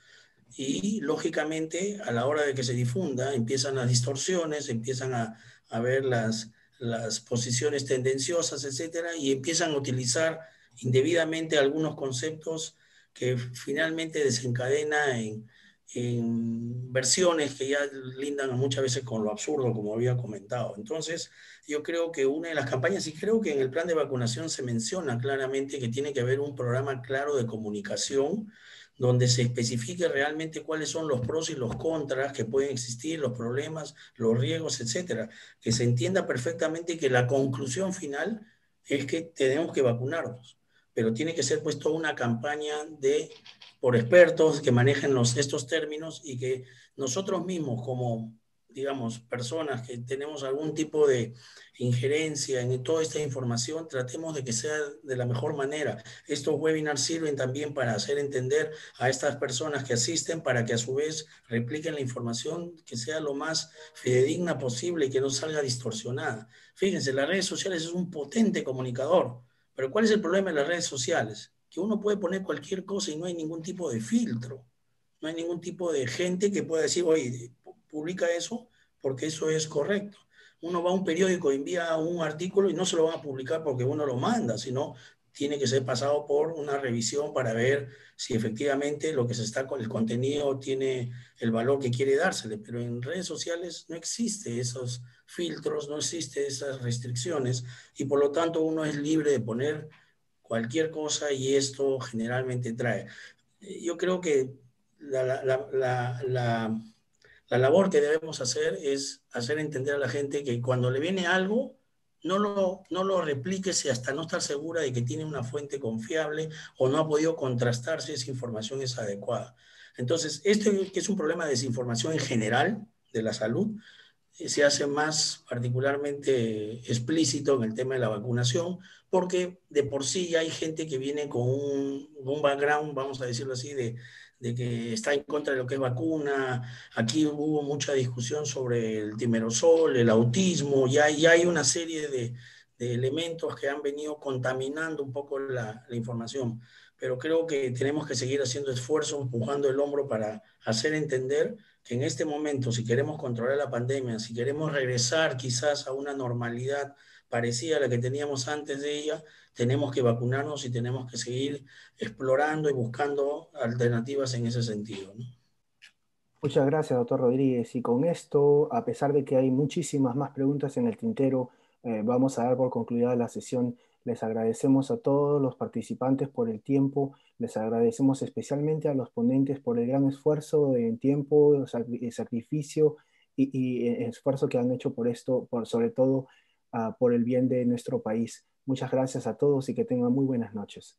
Y lógicamente, a la hora de que se difunda, empiezan las distorsiones, empiezan a, ver las, las posiciones tendenciosas, etcétera, y empiezan a utilizar indebidamente algunos conceptos que finalmente desencadena en, versiones que ya lindan muchas veces con lo absurdo, como había comentado. Entonces, yo creo que una de las campañas, y creo que en el plan de vacunación se menciona claramente que tiene que haber un programa claro de comunicación donde se especifique realmente cuáles son los pros y los contras que pueden existir, los problemas, los riesgos, etcétera. Que se entienda perfectamente que la conclusión final es que tenemos que vacunarnos pero tiene que ser puesto una campaña de, por expertos que manejen estos términos y que nosotros mismos como, digamos, personas que tenemos algún tipo de injerencia en toda esta información, tratemos de que sea de la mejor manera. Estos webinars sirven también para hacer entender a estas personas que asisten para que a su vez repliquen la información que sea lo más fidedigna posible y que no salga distorsionada. Fíjense, las redes sociales es un potente comunicador pero ¿cuál es el problema de las redes sociales? Que uno puede poner cualquier cosa y no hay ningún tipo de filtro. No hay ningún tipo de gente que pueda decir, oye, publica eso porque eso es correcto. Uno va a un periódico, envía un artículo y no se lo van a publicar porque uno lo manda, sino tiene que ser pasado por una revisión para ver si efectivamente lo que se está con el contenido tiene el valor que quiere dársele. Pero en redes sociales no existe esos filtros, no existe esas restricciones y por lo tanto uno es libre de poner cualquier cosa y esto generalmente trae. Yo creo que la, la, la, la labor que debemos hacer es hacer entender a la gente que cuando le viene algo, no lo, no lo replique si hasta no estar segura de que tiene una fuente confiable o no ha podido contrastar si esa información es adecuada. Entonces, este que es un problema de desinformación en general de la salud, se hace más particularmente explícito en el tema de la vacunación, porque de por sí ya hay gente que viene con un, un background, vamos a decirlo así, de, de que está en contra de lo que es vacuna. Aquí hubo mucha discusión sobre el timerosol, el autismo, y hay, hay una serie de, elementos que han venido contaminando un poco la, información. Pero creo que tenemos que seguir haciendo esfuerzos, empujando el hombro para hacer entender que en este momento, si queremos controlar la pandemia, si queremos regresar quizás a una normalidad parecida a la que teníamos antes de ella, tenemos que vacunarnos y tenemos que seguir explorando y buscando alternativas en ese sentido. Muchas gracias, doctor Rodríguez. Y con esto, a pesar de que hay muchísimas más preguntas en el tintero, eh, vamos a dar por concluida la sesión. Les agradecemos a todos los participantes por el tiempo, les agradecemos especialmente a los ponentes por el gran esfuerzo en tiempo, sacrificio y, y, eh, esfuerzo que han hecho por esto, por, sobre todo uh, por el bien de nuestro país. Muchas gracias a todos y que tengan muy buenas noches.